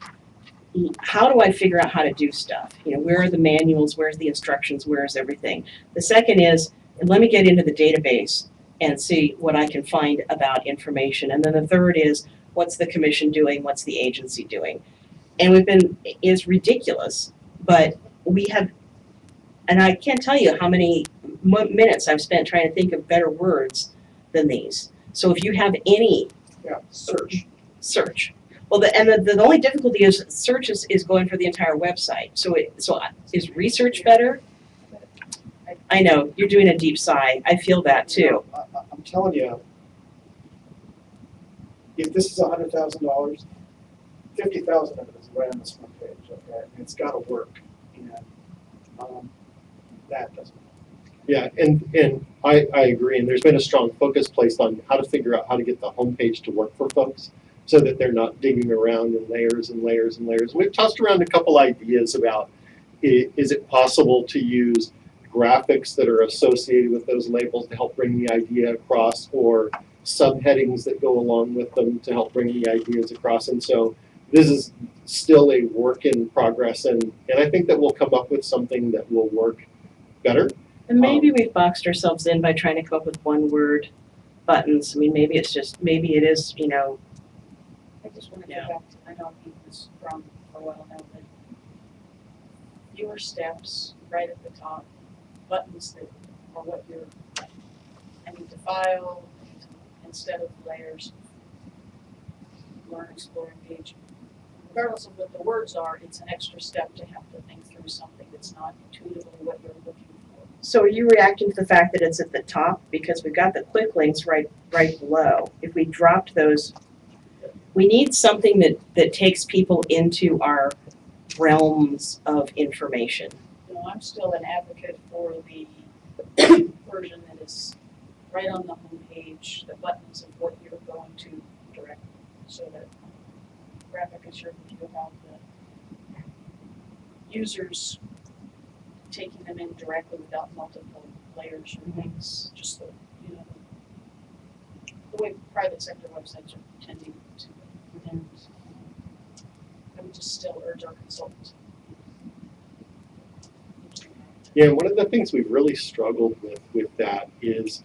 how do I figure out how to do stuff? You know, where are the manuals, where's the instructions, where's everything? The second is, let me get into the database and see what I can find about information. And then the third is, what's the commission doing, what's the agency doing? And we've been, it's ridiculous, but we have, and I can't tell you how many minutes I've spent trying to think of better words than these. So if you have any Yeah, search. search. Well, the, and the, the only difficulty is search is, is going for the entire website. So it, so is research better? I know, you're doing a deep sigh. I feel that too. I, I'm telling you, if this is a hundred thousand dollars, fifty thousand of it is right on this front page, okay, and it's gotta work, and, um, that doesn't. Yeah, and, and I, I agree, and there's been a strong focus placed on how to figure out how to get the homepage to work for folks, so that they're not digging around in layers and layers and layers. We've tossed around a couple ideas about, is it possible to use graphics that are associated with those labels to help bring the idea across, or subheadings that go along with them to help bring the ideas across, and so this is still a work in progress, and, and I think that we'll come up with something that will work better. And maybe we've boxed ourselves in by trying to come up with one word buttons. I mean, maybe it's just, maybe it is, you know, I just wanna go Yeah. back to, I know I've been this from for a while now, but fewer steps right at the top, buttons that are what you're, I need to file, instead of layers. Learn, explore, engage. Regardless of what the words are, it's an extra step to have to think through something that's not intuitively what you're looking for. So are you reacting to the fact that it's at the top? Because we've got the quick links right, right below. If we dropped those, we need something that, that takes people into our realms of information. know, I'm still an advocate for the version that is right on the homepage, the buttons of what you're going to direct, so that graphic is your view have the users taking them in directly without multiple layers or links, just the, you know, the way private sector websites are tending to, and I would just still urge our consultants Yeah, one of the things we've really struggled with with that is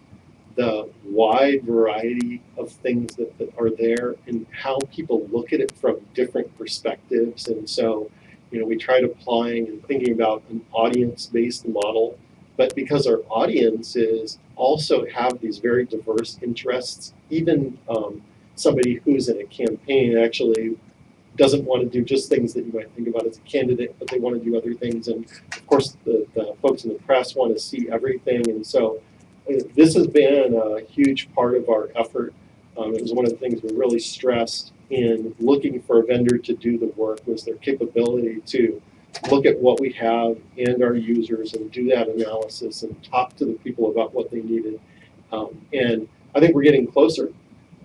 the wide variety of things that, that are there and how people look at it from different perspectives. And so, you know, we tried applying and thinking about an audience-based model, but because our audiences also have these very diverse interests, even um, somebody who's in a campaign actually doesn't want to do just things that you might think about as a candidate, but they want to do other things. And of course, the, the folks in the press want to see everything. And so this has been a huge part of our effort. Um, it was one of the things we really stressed in looking for a vendor to do the work was their capability to look at what we have and our users and do that analysis and talk to the people about what they needed. Um, and I think we're getting closer,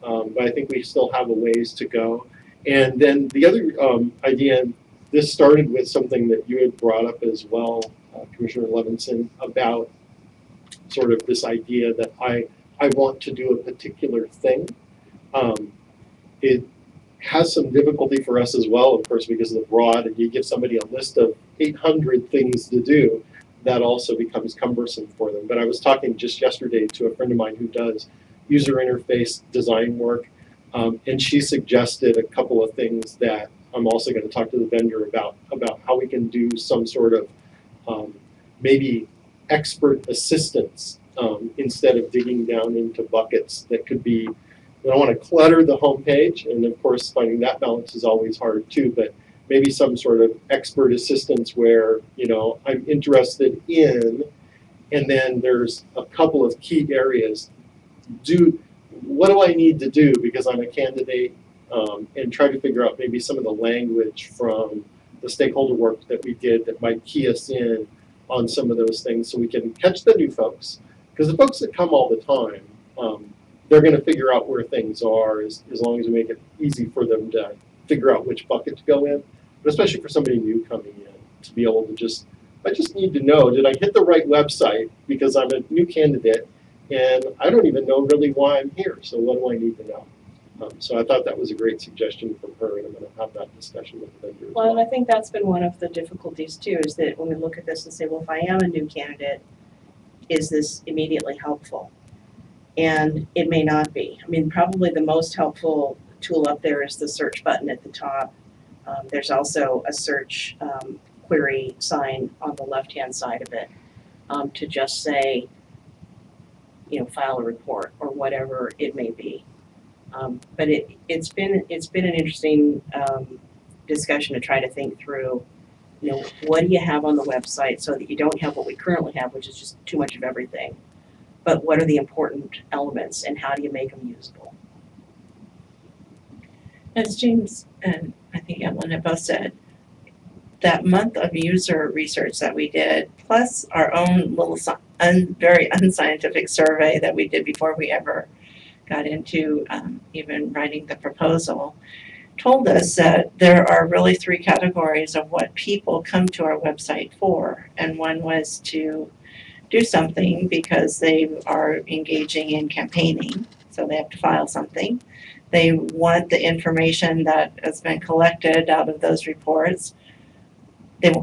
um, but I think we still have a ways to go. And then the other um, idea, this started with something that you had brought up as well, uh, Commissioner Levinson, about sort of this idea that I I want to do a particular thing. Um, it has some difficulty for us as well, of course, because of the broad, and you give somebody a list of 800 things to do, that also becomes cumbersome for them. But I was talking just yesterday to a friend of mine who does user interface design work, um, and she suggested a couple of things that I'm also going to talk to the vendor about about how we can do some sort of um, maybe expert assistance um, instead of digging down into buckets that could be. We don't want to clutter the homepage, and of course, finding that balance is always hard too. But maybe some sort of expert assistance where you know I'm interested in, and then there's a couple of key areas. Do what do I need to do because I'm a candidate, um, and try to figure out maybe some of the language from the stakeholder work that we did that might key us in on some of those things so we can catch the new folks. Because the folks that come all the time, um, they're going to figure out where things are as, as long as we make it easy for them to figure out which bucket to go in. But especially for somebody new coming in, to be able to just, I just need to know, did I hit the right website? Because I'm a new candidate and I don't even know really why I'm here. So what do I need to know? Um, so I thought that was a great suggestion from her, and I'm gonna have that discussion with the vendor Well, and. I think that's been one of the difficulties too, is that when we look at this and say, well, if I am a new candidate, is this immediately helpful? And it may not be. I mean, probably the most helpful tool up there is the search button at the top. Um, there's also a search, um, query sign on the left-hand side of it, um, to just say, you know, file a report or whatever it may be. Um, but it, it's been, it's been an interesting, um, discussion to try to think through, you know, what do you have on the website so that you don't have what we currently have, which is just too much of everything. But what are the important elements and how do you make them usable? As James and I think Evelyn have both said, that month of user research that we did, plus our own little un, very unscientific survey that we did before we ever got into um, even writing the proposal, told us that there are really three categories of what people come to our website for. And one was to do something because they are engaging in campaigning, so they have to file something. They want the information that has been collected out of those reports. They,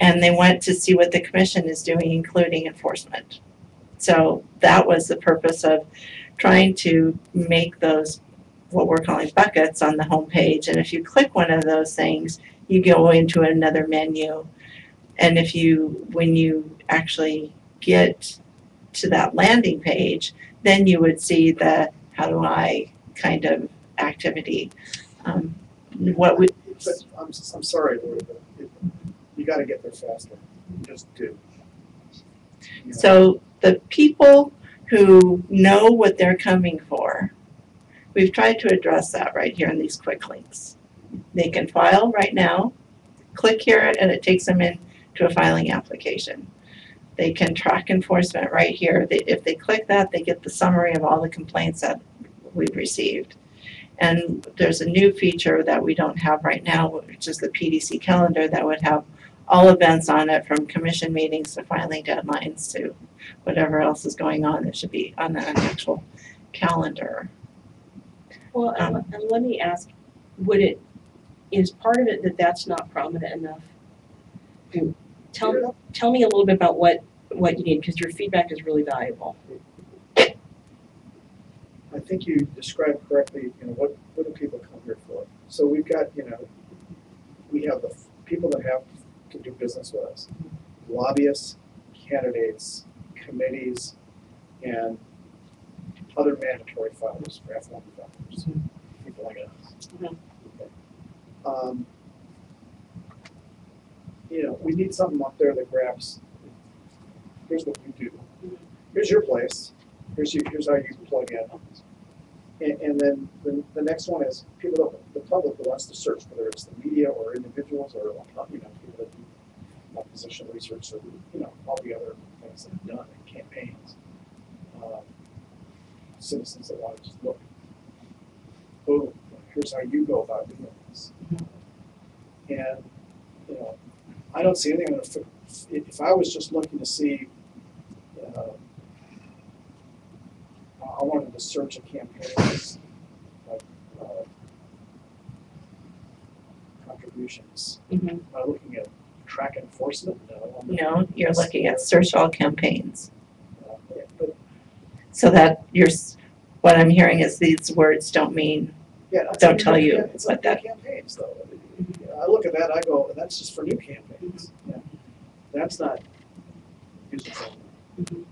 and they want to see what the commission is doing, including enforcement. So that was the purpose of trying to make those, what we're calling buckets on the homepage. And if you click one of those things, you go into another menu. And if you, when you actually get to that landing page, then you would see the, how do I kind of activity. Um, what we, But I'm, I'm sorry, Lori, but it, you gotta get there faster. You just do. You know, so the people who know what they're coming for, we've tried to address that right here in these quick links. They can file right now, click here, and it takes them in to a filing application. They can track enforcement right here. They, if they click that, they get the summary of all the complaints that we've received. And there's a new feature that we don't have right now, which is the PDC calendar that would have all events on it from commission meetings to filing deadlines to whatever else is going on that should be on an actual calendar. Well, and, um, and let me ask, would it, is part of it that that's not prominent enough? Tell, tell me a little bit about what, what you need, because your feedback is really valuable. I think you described correctly, you know, what, what do people come here for? So we've got, you know, we have the f- people that have to do business with us, lobbyists, candidates, committees, and other mandatory filers, for F one filers, people like us. Mhm. Okay. Um, you know, we need something up there that grabs, here's what you do, here's your place, here's you, here's how you plug in. And, and then the, the next one is people, the public who wants to search, whether it's the media or individuals or, you know, people that do opposition research or, you know, all the other things that are done in campaigns. Um, Citizens that want to just look, boom, here's how you go about doing this. And, you know, I don't see anything, if, if I was just looking to see, uh, I wanted to search a campaign like, uh, contributions. Am I looking at track enforcement? No. Know, you're looking at search all campaigns. Uh, But, So that you're, what I'm hearing is these words don't mean, yeah. Don't tell you what like that- campaigns though. I look at that, I go, that's just for new campaigns. Yeah. That's not user friendly. Mhm.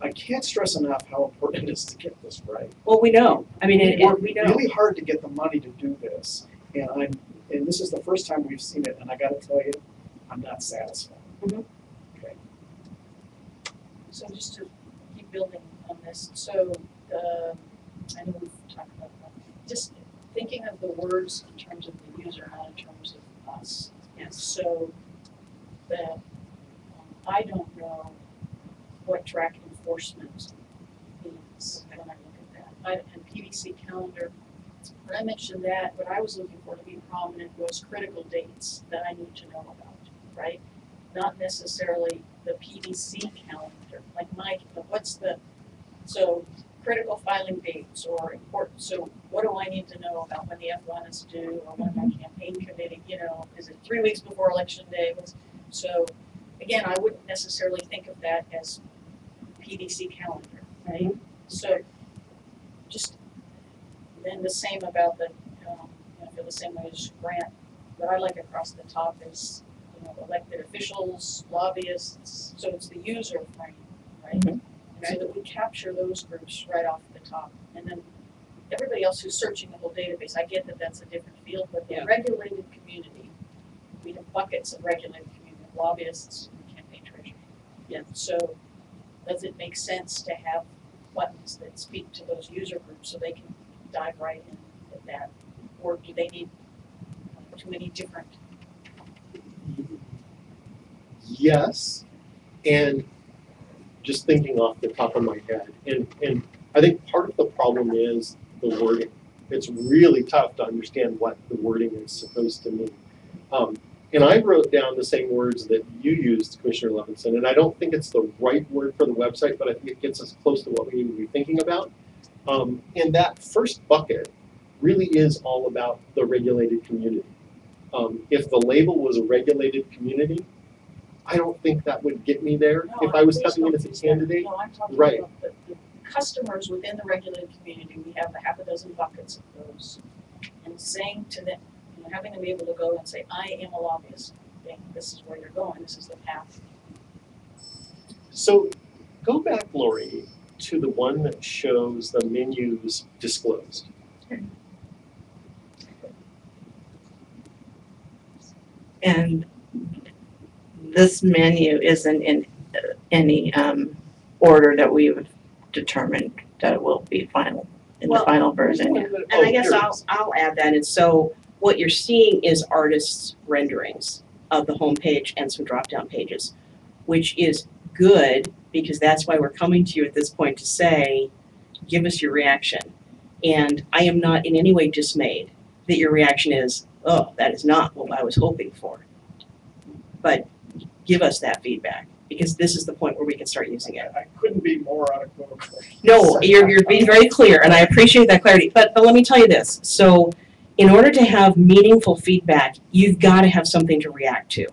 I can't stress enough how important it is to get this right. Well, we know, I mean, and, and we worked know. really hard to get the money to do this, and I'm, and this is the first time we've seen it, and I gotta tell you, I'm not satisfied. Okay. So just to keep building on this, so, uh, I know we've talked about that, just thinking of the words in terms of the user, not in terms of us. Yes. So that, um, I don't know what track enforcement means when I look at that. I, and PDC calendar, when I mentioned that, what I was looking for to be prominent was critical dates that I need to know about, right? Not necessarily the PDC calendar, like Mike, what's the, so critical filing dates or important, so what do I need to know about when the F one is due or when my mm-hmm. campaign committee, you know, is it three weeks before election day? So, again, I wouldn't necessarily think of that as PDC calendar, right? So, just, then the same about the, um, I feel the same way as Grant, what I like across the top is, you know, elected officials, lobbyists, so it's the user frame, right? Mhm. And so that we capture those groups right off the top, and then everybody else who's searching the whole database, I get that that's a different field, but the Yeah. regulated community, we have buckets of regulated community, lobbyists and campaign treasurers. Yeah. So, does it make sense to have buttons that speak to those user groups so they can dive right in at that? Or do they need too many different Yes, and just thinking off the top of my head, and, and I think part of the problem is the wording. It's really tough to understand what the wording is supposed to mean. Um, and I wrote down the same words that you used, Commissioner Levinson, and I don't think it's the right word for the website, but I think it gets us close to what we need to be thinking about. Um, and that first bucket really is all about the regulated community. Um, if the label was a regulated community, I don't think that would get me there No, if I was coming in as a candidate. No, I'm talking Right. about the, the customers within the regulated community, we have a half a dozen buckets of those. And saying to them, you know, having to be able to go and say, I am a lobbyist, okay, this is where you're going, this is the path. So go back, Lori, to the one that shows the menus disclosed. And this menu isn't in uh, any um order that we've determined that it will be final, in the final version, yeah. Oh, And I guess I'll. I'll add that, and so what you're seeing is artists' renderings of the homepage and some drop-down pages, which is good, because that's why we're coming to you at this point to say, give us your reaction. And I am not in any way dismayed that your reaction is, oh, that is not what I was hoping for. But give us that feedback, because this is the point where we can start using it. I couldn't be more unequivocal. No, you're, you're being very clear, and I appreciate that clarity, but, but let me tell you this, so in order to have meaningful feedback, you've gotta have something to react to.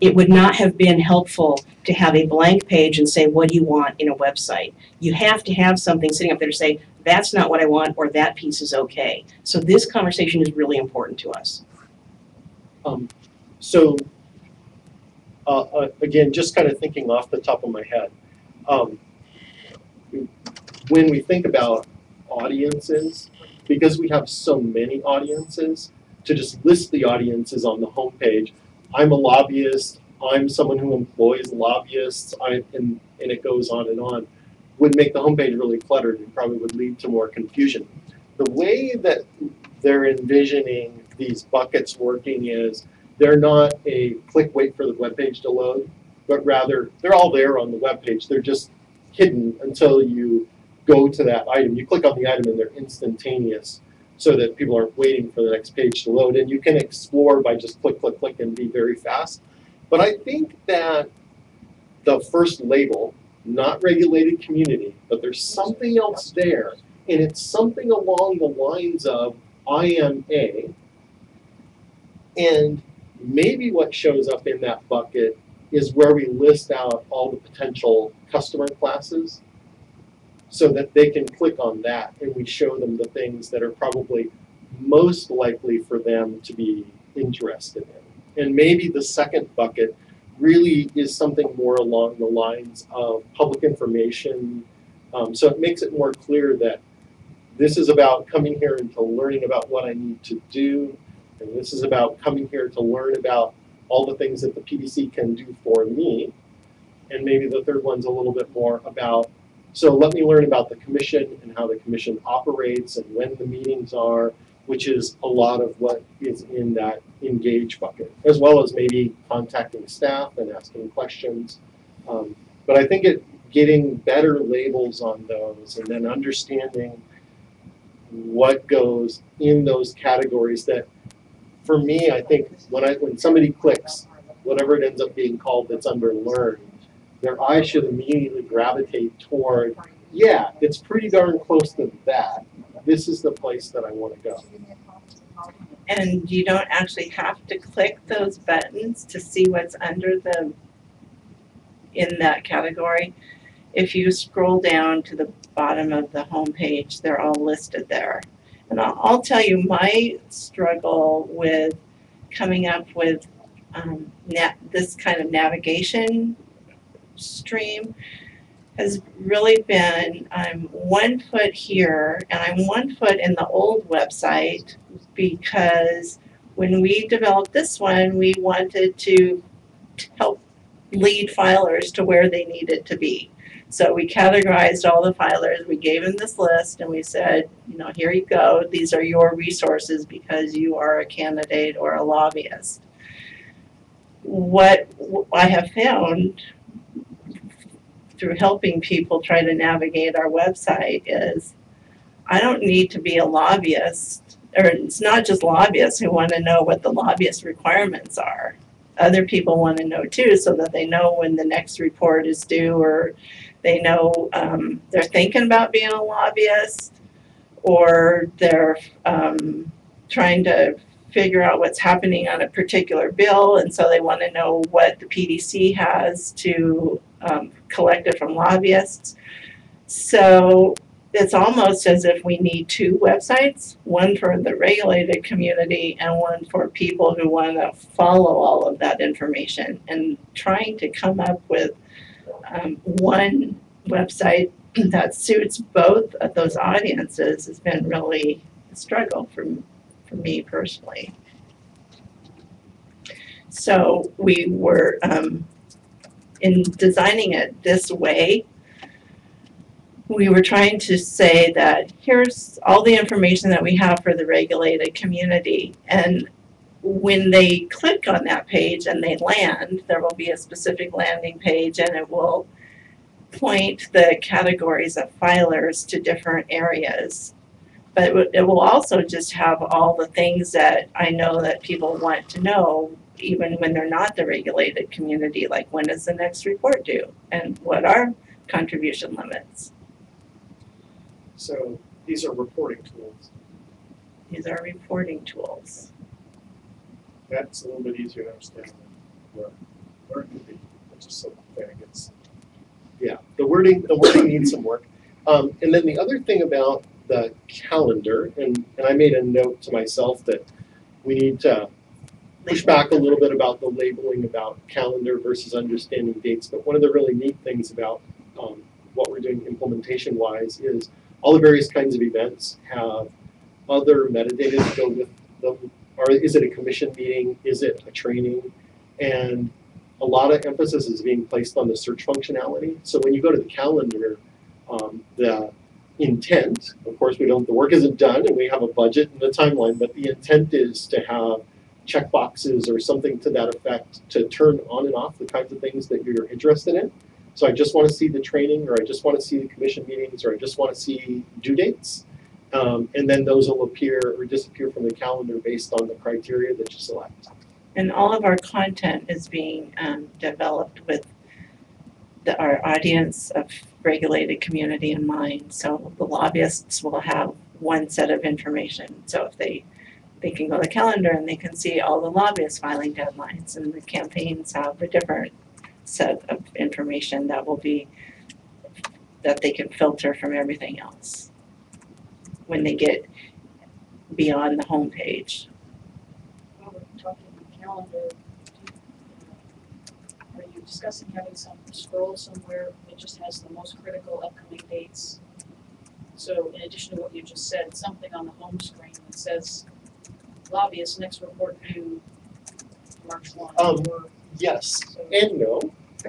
It would not have been helpful to have a blank page and say, what do you want in a website? You have to have something sitting up there to say, that's not what I want, or that piece is okay. So this conversation is really important to us. Um, so, uh, uh, again, just kind of thinking off the top of my head, um, when we think about audiences, because we have so many audiences, to just list the audiences on the homepage, I'm a lobbyist, I'm someone who employs lobbyists, I, and, and it goes on and on, would make the homepage really cluttered and probably would lead to more confusion. The way that they're envisioning these buckets working is they're not a click wait for the web page to load, but rather they're all there on the web page. They're just hidden until you go to that item. You click on the item and they're instantaneous so that people aren't waiting for the next page to load. And you can explore by just click, click, click and be very fast. But I think that the first label, not regulated community, but there's something else there. And it's something along the lines of I am a. And maybe what shows up in that bucket is where we list out all the potential customer classes so that they can click on that and we show them the things that are probably most likely for them to be interested in. And maybe the second bucket really is something more along the lines of public information. Um, so it makes it more clear that this is about coming here and to learning about what I need to do. And this is about coming here to learn about all the things that the PDC can do for me. And maybe the third one's a little bit more about, so let me learn about the commission and how the commission operates and when the meetings are, which is a lot of what is in that engage bucket, as well as maybe contacting staff and asking questions. Um, but I think it, getting better labels on those and then understanding what goes in those categories that for me, I think when I when somebody clicks whatever it ends up being called that's under learn, their eye should immediately gravitate toward yeah, it's pretty darn close to that. This is the place that I wanna go. And you don't actually have to click those buttons to see what's under the, in that category. If you scroll down to the bottom of the homepage, they're all listed there. And I'll, I'll tell you, my struggle with coming up with, um, this kind of navigation stream has really been, I'm one foot here and I'm one foot in the old website because when we developed this one, we wanted to help lead filers to where they needed to be. So we categorized all the filers, we gave them this list and we said, you know, here you go, these are your resources because you are a candidate or a lobbyist. What I have found through helping people try to navigate our website is I don't need to be a lobbyist or it's not just lobbyists who want to know what the lobbyist requirements are. Other people want to know too, so that they know when the next report is due, or they know um, they're thinking about being a lobbyist, or they're um, trying to figure out what's happening on a particular bill, and so they want to know what the PDC has to um, collect it from lobbyists. So it's almost as if we need two websites, one for the regulated community and one for people who want to follow all of that information. And trying to come up with um, one website that suits both of those audiences has been really a struggle for, for me personally. So we were, um, in designing it this way, we were trying to say that here's all the information that we have for the regulated community. And when they click on that page and they land, there will be a specific landing page and it will point the categories of filers to different areas. But it will- also just have all the things that I know that people want to know, even when they're not the regulated community, like when is the next report due? And what are contribution limits? So these are reporting tools. These are reporting tools. That's a little bit easier to understand than where, where it could be, which is so vague. It's, Yeah, the wording, the wording needs some work. Um, and then the other thing about the calendar, and, and I made a note to myself that we need to push back a little bit about the labeling about calendar versus understanding dates. But one of the really neat things about um, what we're doing implementation wise is all the various kinds of events have other metadata to go with them. Or is it a commission meeting? Is it a training? And a lot of emphasis is being placed on the search functionality. So when you go to the calendar, um, the intent, of course, we don't, the work isn't done and we have a budget and a timeline, but the intent is to have checkboxes or something to that effect to turn on and off the kinds of things that you're interested in. So I just want to see the training, or I just want to see the commission meetings, or I just want to see due dates. Um, and then those will appear or disappear from the calendar based on the criteria that you select. And all of our content is being um, developed with the, our audience of regulated community in mind. So the lobbyists will have one set of information. So if they, they can go to the calendar and they can see all the lobbyist filing deadlines and the campaigns have a different set of information that will be, that they can filter from everything else when they get beyond the. While we're talking calendar, are you discussing having some scroll somewhere that just has the most critical upcoming dates? So in addition to what you just said, something on the home screen that says lobbyists next report due March one Um, Yes, and no.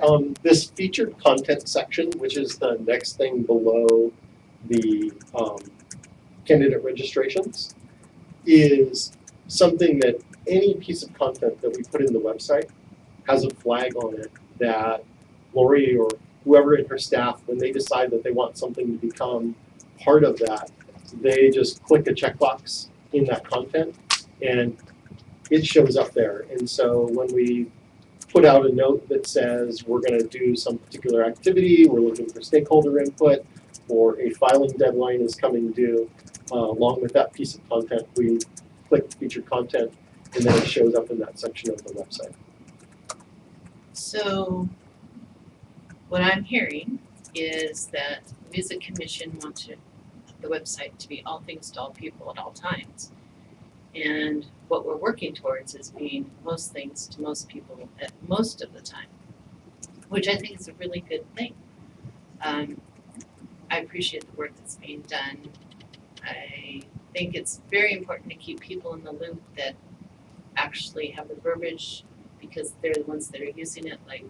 Um, this featured content section, which is the next thing below the um, candidate registrations, is something that any piece of content that we put in the website has a flag on it that Lori or whoever in her staff, when they decide that they want something to become part of that, they just click a checkbox in that content and it shows up there. And so when we put out a note that says we're gonna do some particular activity, we're looking for stakeholder input, or a filing deadline is coming due, uh, along with that piece of content, we click featured content and then it shows up in that section of the website. So what I'm hearing is that as commission want to, the website to be all things to all people at all times. And what we're working towards is being most things to most people at most of the time, which I think is a really good thing. Um, I appreciate the work that's being done. I think it's very important to keep people in the loop that actually have the verbiage because they're the ones that are using it, like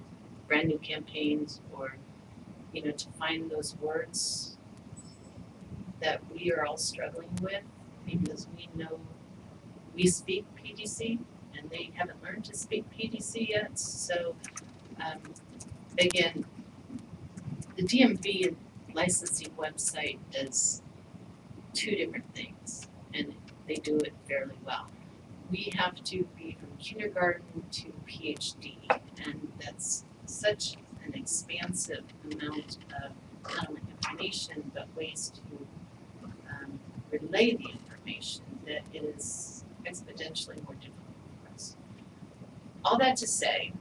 brand new campaigns or, you know, to find those words that we are all struggling with because we know we speak PDC and they haven't learned to speak PDC yet. So, um, again, the DMV licensing website does two different things and they do it fairly well we have to be from kindergarten to PhD, and that's such an expansive amount of not only information, but ways to um, relay the information that is exponentially more difficult for us. All that to say,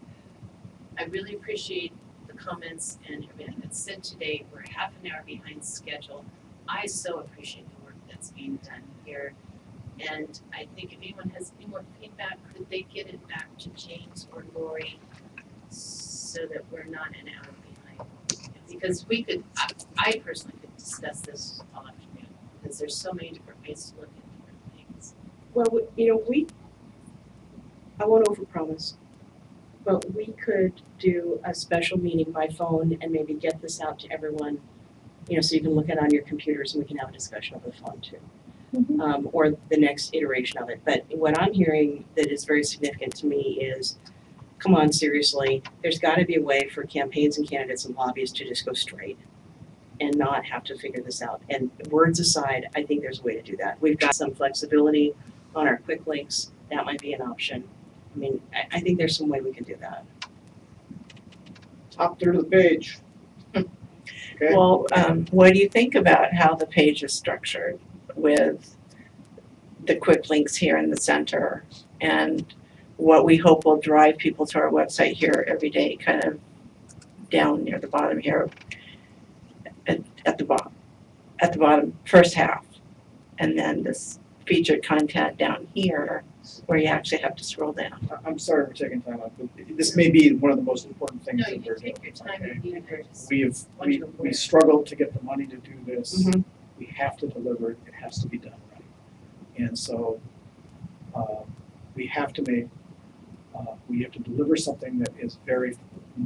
I really appreciate the comments and everything that's said today. We're half an hour behind schedule. I so appreciate the work that's being done here. And I think if anyone has any more feedback, could they get it back to James or Lori so that we're not an hour behind? Because we could, I, I personally could discuss this all afternoon, because there's so many different ways to look at. Well, we- you know, we, I won't overpromise, but we could do a special meeting by phone and maybe get this out to everyone, you know, so you can look at it on your computers and we can have a discussion over the phone too. Um, or the next iteration of it. But what I'm hearing that is very significant to me is, come on, seriously, there's gotta be a way for campaigns and candidates and lobbyists to just go straight and not have to figure this out. And words aside, I think there's a way to do that. We've got some flexibility on our quick links, that might be an option. I mean, I, I think there's some way we can do that. Top third of the page. Okay. Well, um, what do you think about how the page is structured with the quick links here in the center? And what we hope will drive people to our website here every day, kind of down near the bottom here. At, at the bottom, at the bottom, first half. And then this featured content down here where you actually have to scroll down. I- I'm sorry for taking time out, but this may be one of the most important things No, that you we're can doing. take your time okay? and you just. We've, we, we struggled to get the money to do this. Mhm. We have to deliver it, it has to be done right. And so, uh, we have to make, uh, we have to deliver something that is very,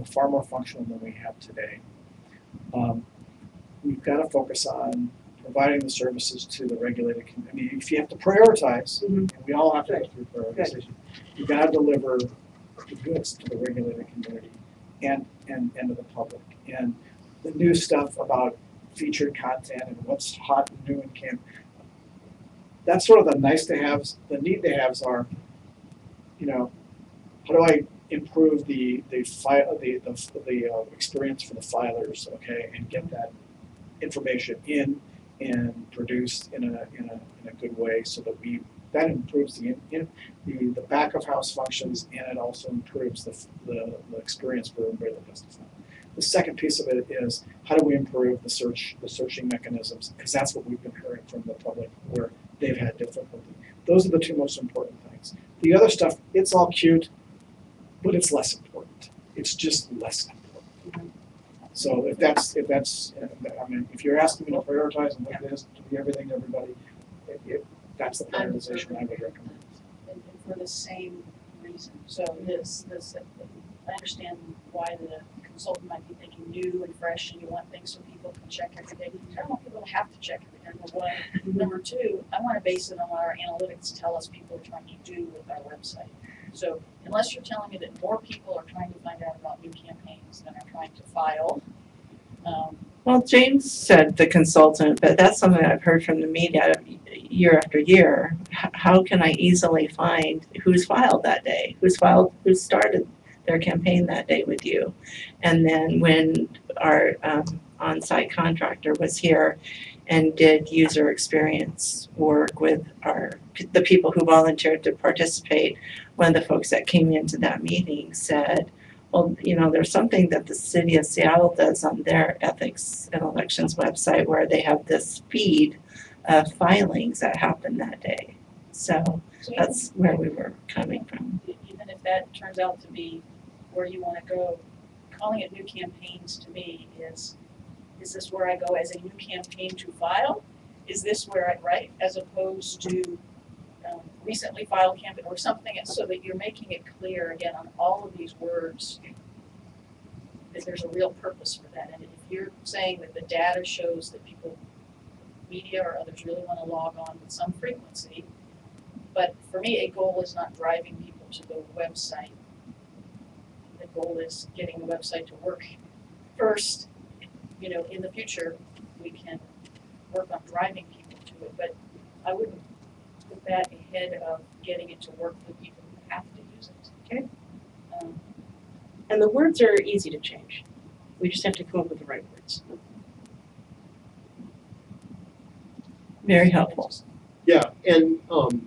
far more functional than we have today. Um, we've gotta focus on providing the services to the regulated, community. I mean, if you have to prioritize, and Mhm. we all have to go through prioritization, you gotta deliver the goods to the regulated community and, and, and to the public. And the new stuff about featured content and what's hot and new and camp. That's sort of the nice to haves, the need to haves are, you know, how do I improve the, the file, the, the, the, uh, experience for the filers, okay, and get that information in and produced in a, in a, in a good way so that we, that improves the, in- the, the back of house functions and it also improves the, the, the experience for everybody that does the file. The second piece of it is how do we improve the search, the searching mechanisms? Because that's what we've been hearing from the public where they've had difficulty. Those are the two most important things. The other stuff, it's all cute, but it's less important. It's just less important. So if that's, if that's, uh, I mean, if you're asking me to prioritize and look at this, to be everything to everybody, it, it, that's the prioritization I would recommend. and and for the same reason. So this, this, I understand why the consultant might be thinking new and fresh and you want things so people can check every day. I don't want people to have to check every day, number one. Number two, I wanna base it on what our analytics tell us people are trying to do with our website. So unless you're telling me that more people are trying to find out about new campaigns than are trying to file, um, Well, James said the consultant, but that's something I've heard from the media year after year. H- How can I easily find who's filed that day? Who's filed, who started their campaign that day with you? And then when our um, on-site contractor was here and did user experience work with our, the people who volunteered to participate. One of the folks that came into that meeting said, well, you know, there's something that the city of Seattle does on their ethics and elections website where they have this feed of filings that happened that day. So that's where we were coming from. even if that turns out to be where you wanna go, calling it new campaigns to me is, is this where I go as a new campaign to file? Is this where I write as opposed to, um, recently filed campaign or something, so that you're making it clear again on all of these words that there's a real purpose for that, and if you're saying that the data shows that people, media or others really wanna log on with some frequency, but for me, a goal is not driving people to the website. The goal is getting the website to work first. You know, in the future, we can work on driving people to it, but I wouldn't ahead of getting it to work for people who have to use it. Okay. Um, And the words are easy to change. We just have to come up with the right words. Very helpful. Yeah, and um,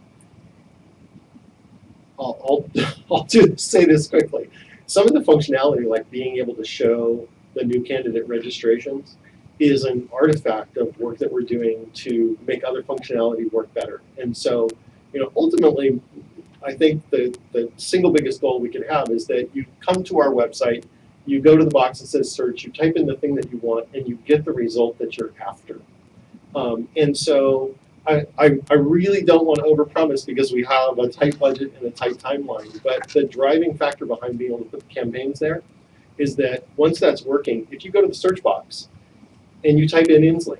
I'll, I'll, I'll do, say this quickly. Some of the functionality, like being able to show the new candidate registrations, is an artifact of work that we're doing to make other functionality work better. And so, you know, ultimately, I think the, the single biggest goal we can have is that you come to our website, you go to the box that says search, you type in the thing that you want, and you get the result that you're after. Um, and so, I, I, I really don't want to overpromise because we have a tight budget and a tight timeline. But the driving factor behind being able to put the campaigns there is that once that's working, if you go to the search box and you type in Inslee,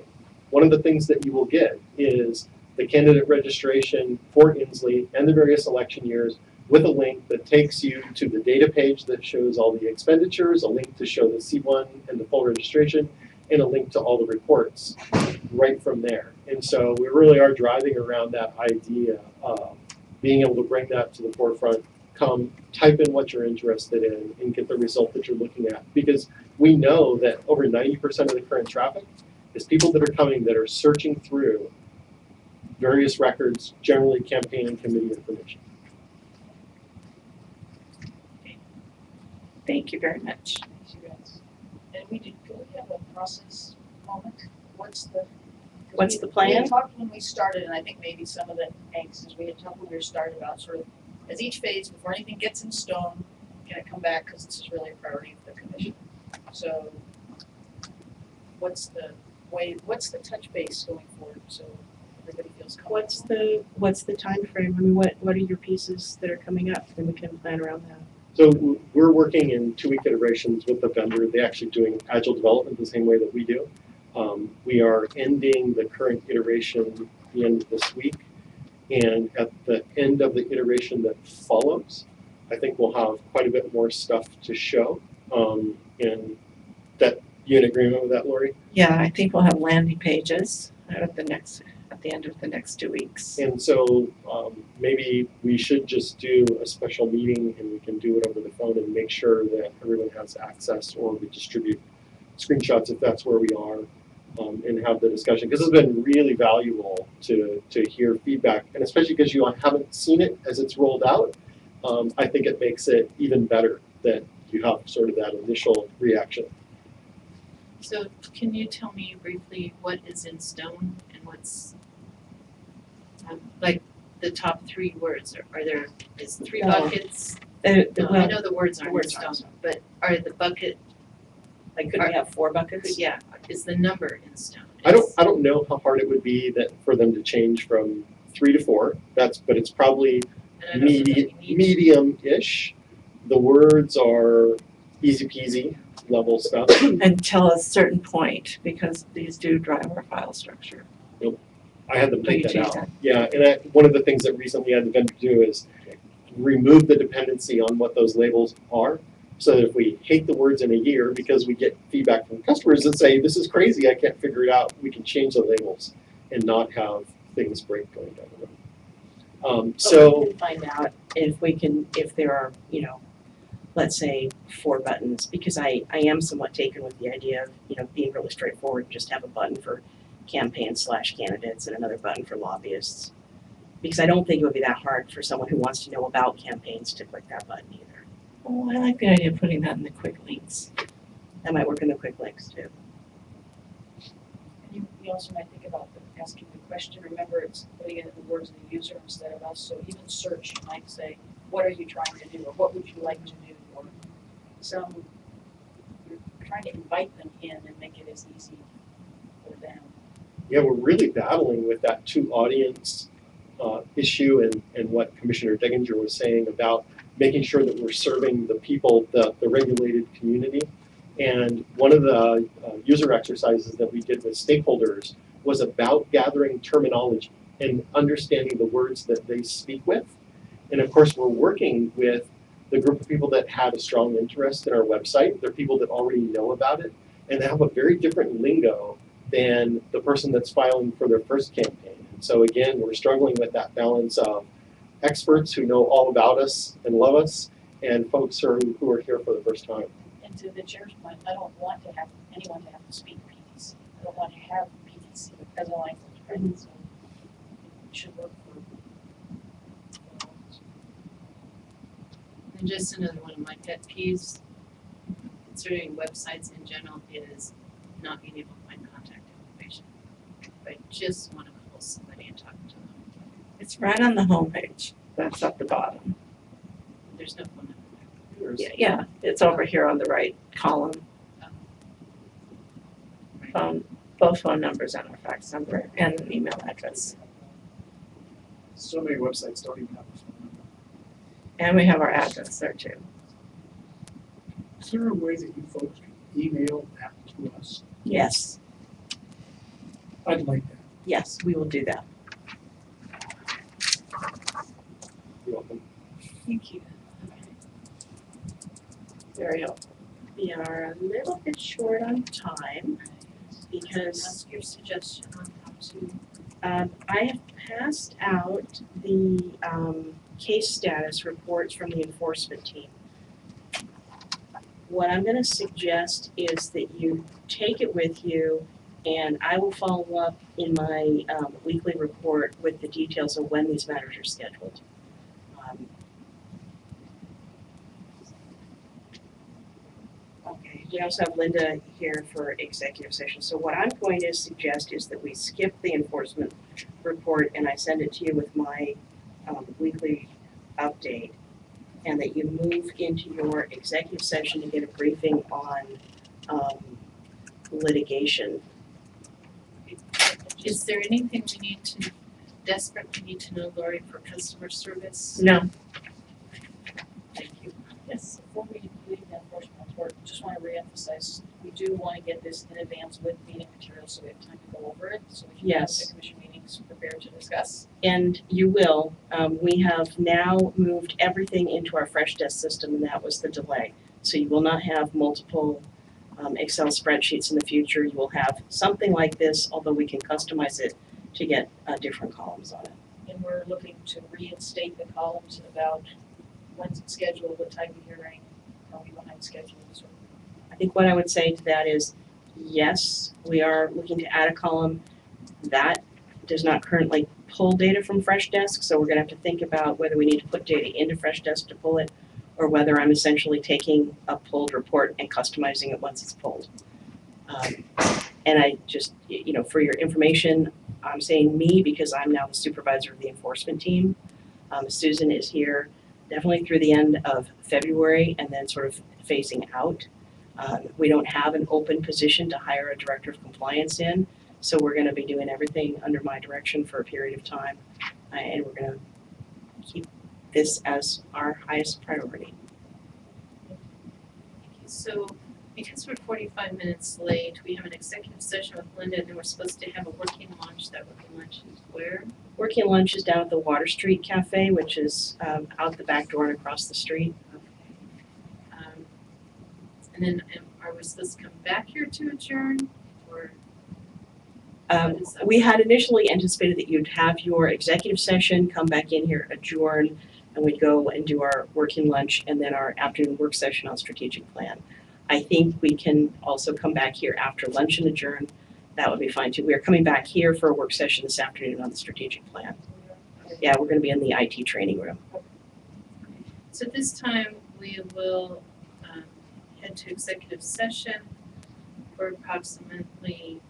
one of the things that you will get is the candidate registration for Inslee and the various election years with a link that takes you to the data page that shows all the expenditures, a link to show the C1 and the full registration, and a link to all the reports right from there. And so we really are driving around that idea of being able to bring that to the forefront. Come, type in what you're interested in, and get the result that you're looking at. Because we know that over 90% of the current traffic is people that are coming that are searching through various records, generally campaign and committee information. Thank you very much. Thanks, you guys. And we did, do we have a process moment? What's the? What's we- the We plan? had talked when we started, and I think maybe some of the angst is we had talked when we started about sort of, as each phase, before anything gets in stone, can it come back, because this is really a priority of the commission. So what's the way, what's the touch base going forward, so everybody? What's the, what's the time frame? I mean, what, what are your pieces that are coming up? Then we can plan around that. So we're working in two-week iterations with the vendor. They're actually doing agile development the same way that we do. Um, we are ending the current iteration at the end of this week. And at the end of the iteration that follows, I think we'll have quite a bit more stuff to show. Um, and that, you in agreement with that, Lori? Yeah, I think we'll have landing pages out at the next, at the end of the next two weeks. And so um, maybe we should just do a special meeting and we can do it over the phone and make sure that everyone has access or we distribute screenshots if that's where we are um, and have the discussion. Because it's been really valuable to, to hear feedback and especially because you haven't seen it as it's rolled out. Um, I think it makes it even better that you have sort of that initial reaction. So can you tell me briefly what is in stone and what's, um, like, the top three words, are, are there, is three No. buckets? The, the, No, I well, know the words aren't words aren't stone, but are the bucket, like, could we have four buckets? yeah, is the number in stone? I don't Is- I don't know how hard it would be that for them to change from three to four. That's but it's probably and I don't know that medi- we need- medium-ish. The words are easy peasy level stuff. Until a certain point, because these do drive our file structure. I had them take that out. Yeah, and I, one of the things that recently I had the vendor do is remove the dependency on what those labels are. So that if we hate the words in a year because we get feedback from customers that say this is crazy, I can't figure it out, we can change the labels and not have things break going down the road. Um, so we can find out if we can, if there are, you know, let's say, four buttons, because I, I am somewhat taken with the idea of, you know, being really straightforward, just have a button for campaign slash candidates and another button for lobbyists. Because I don't think it would be that hard for someone who wants to know about campaigns to click that button either. Oh, I like the idea of putting that in the quick links. That might work in the quick links too. You, you also might think about the- asking the question, remember it's putting it in the words of the user instead of us, so even search, you might say, what are you trying to do, or what would you like to do, or some, you're trying to invite them in and make it as easy for them. Yeah, we're really battling with that two audience uh, issue and, and what Commissioner Degginger was saying about making sure that we're serving the people, the, the regulated community. And one of the uh, user exercises that we did with stakeholders was about gathering terminology and understanding the words that they speak with. And of course, we're working with the group of people that have a strong interest in our website. They're people that already know about it and they have a very different lingo than the person that's filing for their first campaign. And so again, we're struggling with that balance of experts who know all about us and love us and folks who are, who are here for the first time. And to the chair's point, I don't want to have anyone to have to speak PDC. I don't want to have PDC as a language, right? So it should work for. And just another one of my pet peeves concerning websites in general is not being able to find contact information. I just wanna call somebody and talk to them. It's right on the homepage. That's at the bottom. There's no phone number Yeah, yeah, it's over here on the right column. Phone, both phone numbers and our fax number and an email address. So many websites don't even have a phone number. And we have our address there too. Is there a way that you folks can email that to us? Yes, I'd like that. Yes, we will do that. You're welcome. Thank you. Very helpful. We are a little bit short on time because What's your suggestion on how to? Um, I have passed out the, um, case status reports from the enforcement team. What I'm gonna suggest is that you take it with you and I will follow up in my, um, weekly report with the details of when these matters are scheduled. Um, Okay, we also have Linda here for executive session, so what I'm going to suggest is that we skip the enforcement report and I send it to you with my um weekly update. And that you move into your executive session to get a briefing on um litigation. Is there anything we need to, desperately need to know, Lori, for customer service? No, Thank you. Yes, before we leave the enforcement report, just want to reemphasize, we do want to get this in advance with meeting materials, so we have time to go over it, so we can have Yes. the commission meetings prepared to discuss. And you will, um we have now moved everything into our Freshdesk system and that was the delay. So you will not have multiple um Excel spreadsheets in the future, you will have something like this, although we can customize it to get uh different columns on it. And we're looking to reinstate the columns about when's it scheduled, what type of hearing, are we behind schedule, so. I think what I would say to that is, yes, we are looking to add a column that does not currently pull data from Freshdesk, so we're gonna have to think about whether we need to put data into Freshdesk to pull it, or whether I'm essentially taking a pulled report and customizing it once it's pulled. Um, and I just, you know, for your information, I'm saying me because I'm now the supervisor of the enforcement team. Um, Susan is here definitely through the end of February and then sort of phasing out. Um, we don't have an open position to hire a director of compliance in, so we're gonna be doing everything under my direction for a period of time. uh, And we're gonna keep this as our highest priority. So, because we're forty-five minutes late, we have an executive session with Linda, and then we're supposed to have a working lunch, that working lunch is where? Working lunch is down at the Water Street Cafe, which is um, out the back door and across the street. Um, And then, um, are we supposed to come back here to adjourn, or? Um, what is that? we had initially anticipated that you'd have your executive session, come back in here, adjourn. And we'd go and do our working lunch and then our afternoon work session on strategic plan. I think we can also come back here after lunch and adjourn. That would be fine too. We are coming back here for a work session this afternoon on the strategic plan. Yeah, we're gonna be in the IT training room. So this time, we will um, head to executive session for approximately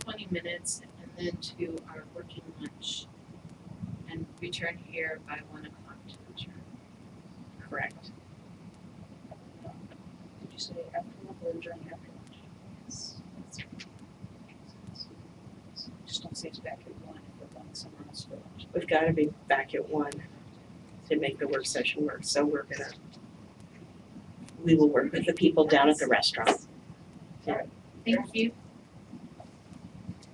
twenty minutes and then to our working lunch. And return here by one o'clock to adjourn. Correct. Did you say after lunch or during after lunch? Yes. Just don't say it's back at one if we're going somewhere else for lunch. We've gotta be back at one to make the work session work, so we're gonna, we will work with the people down at the restaurant. Thank you.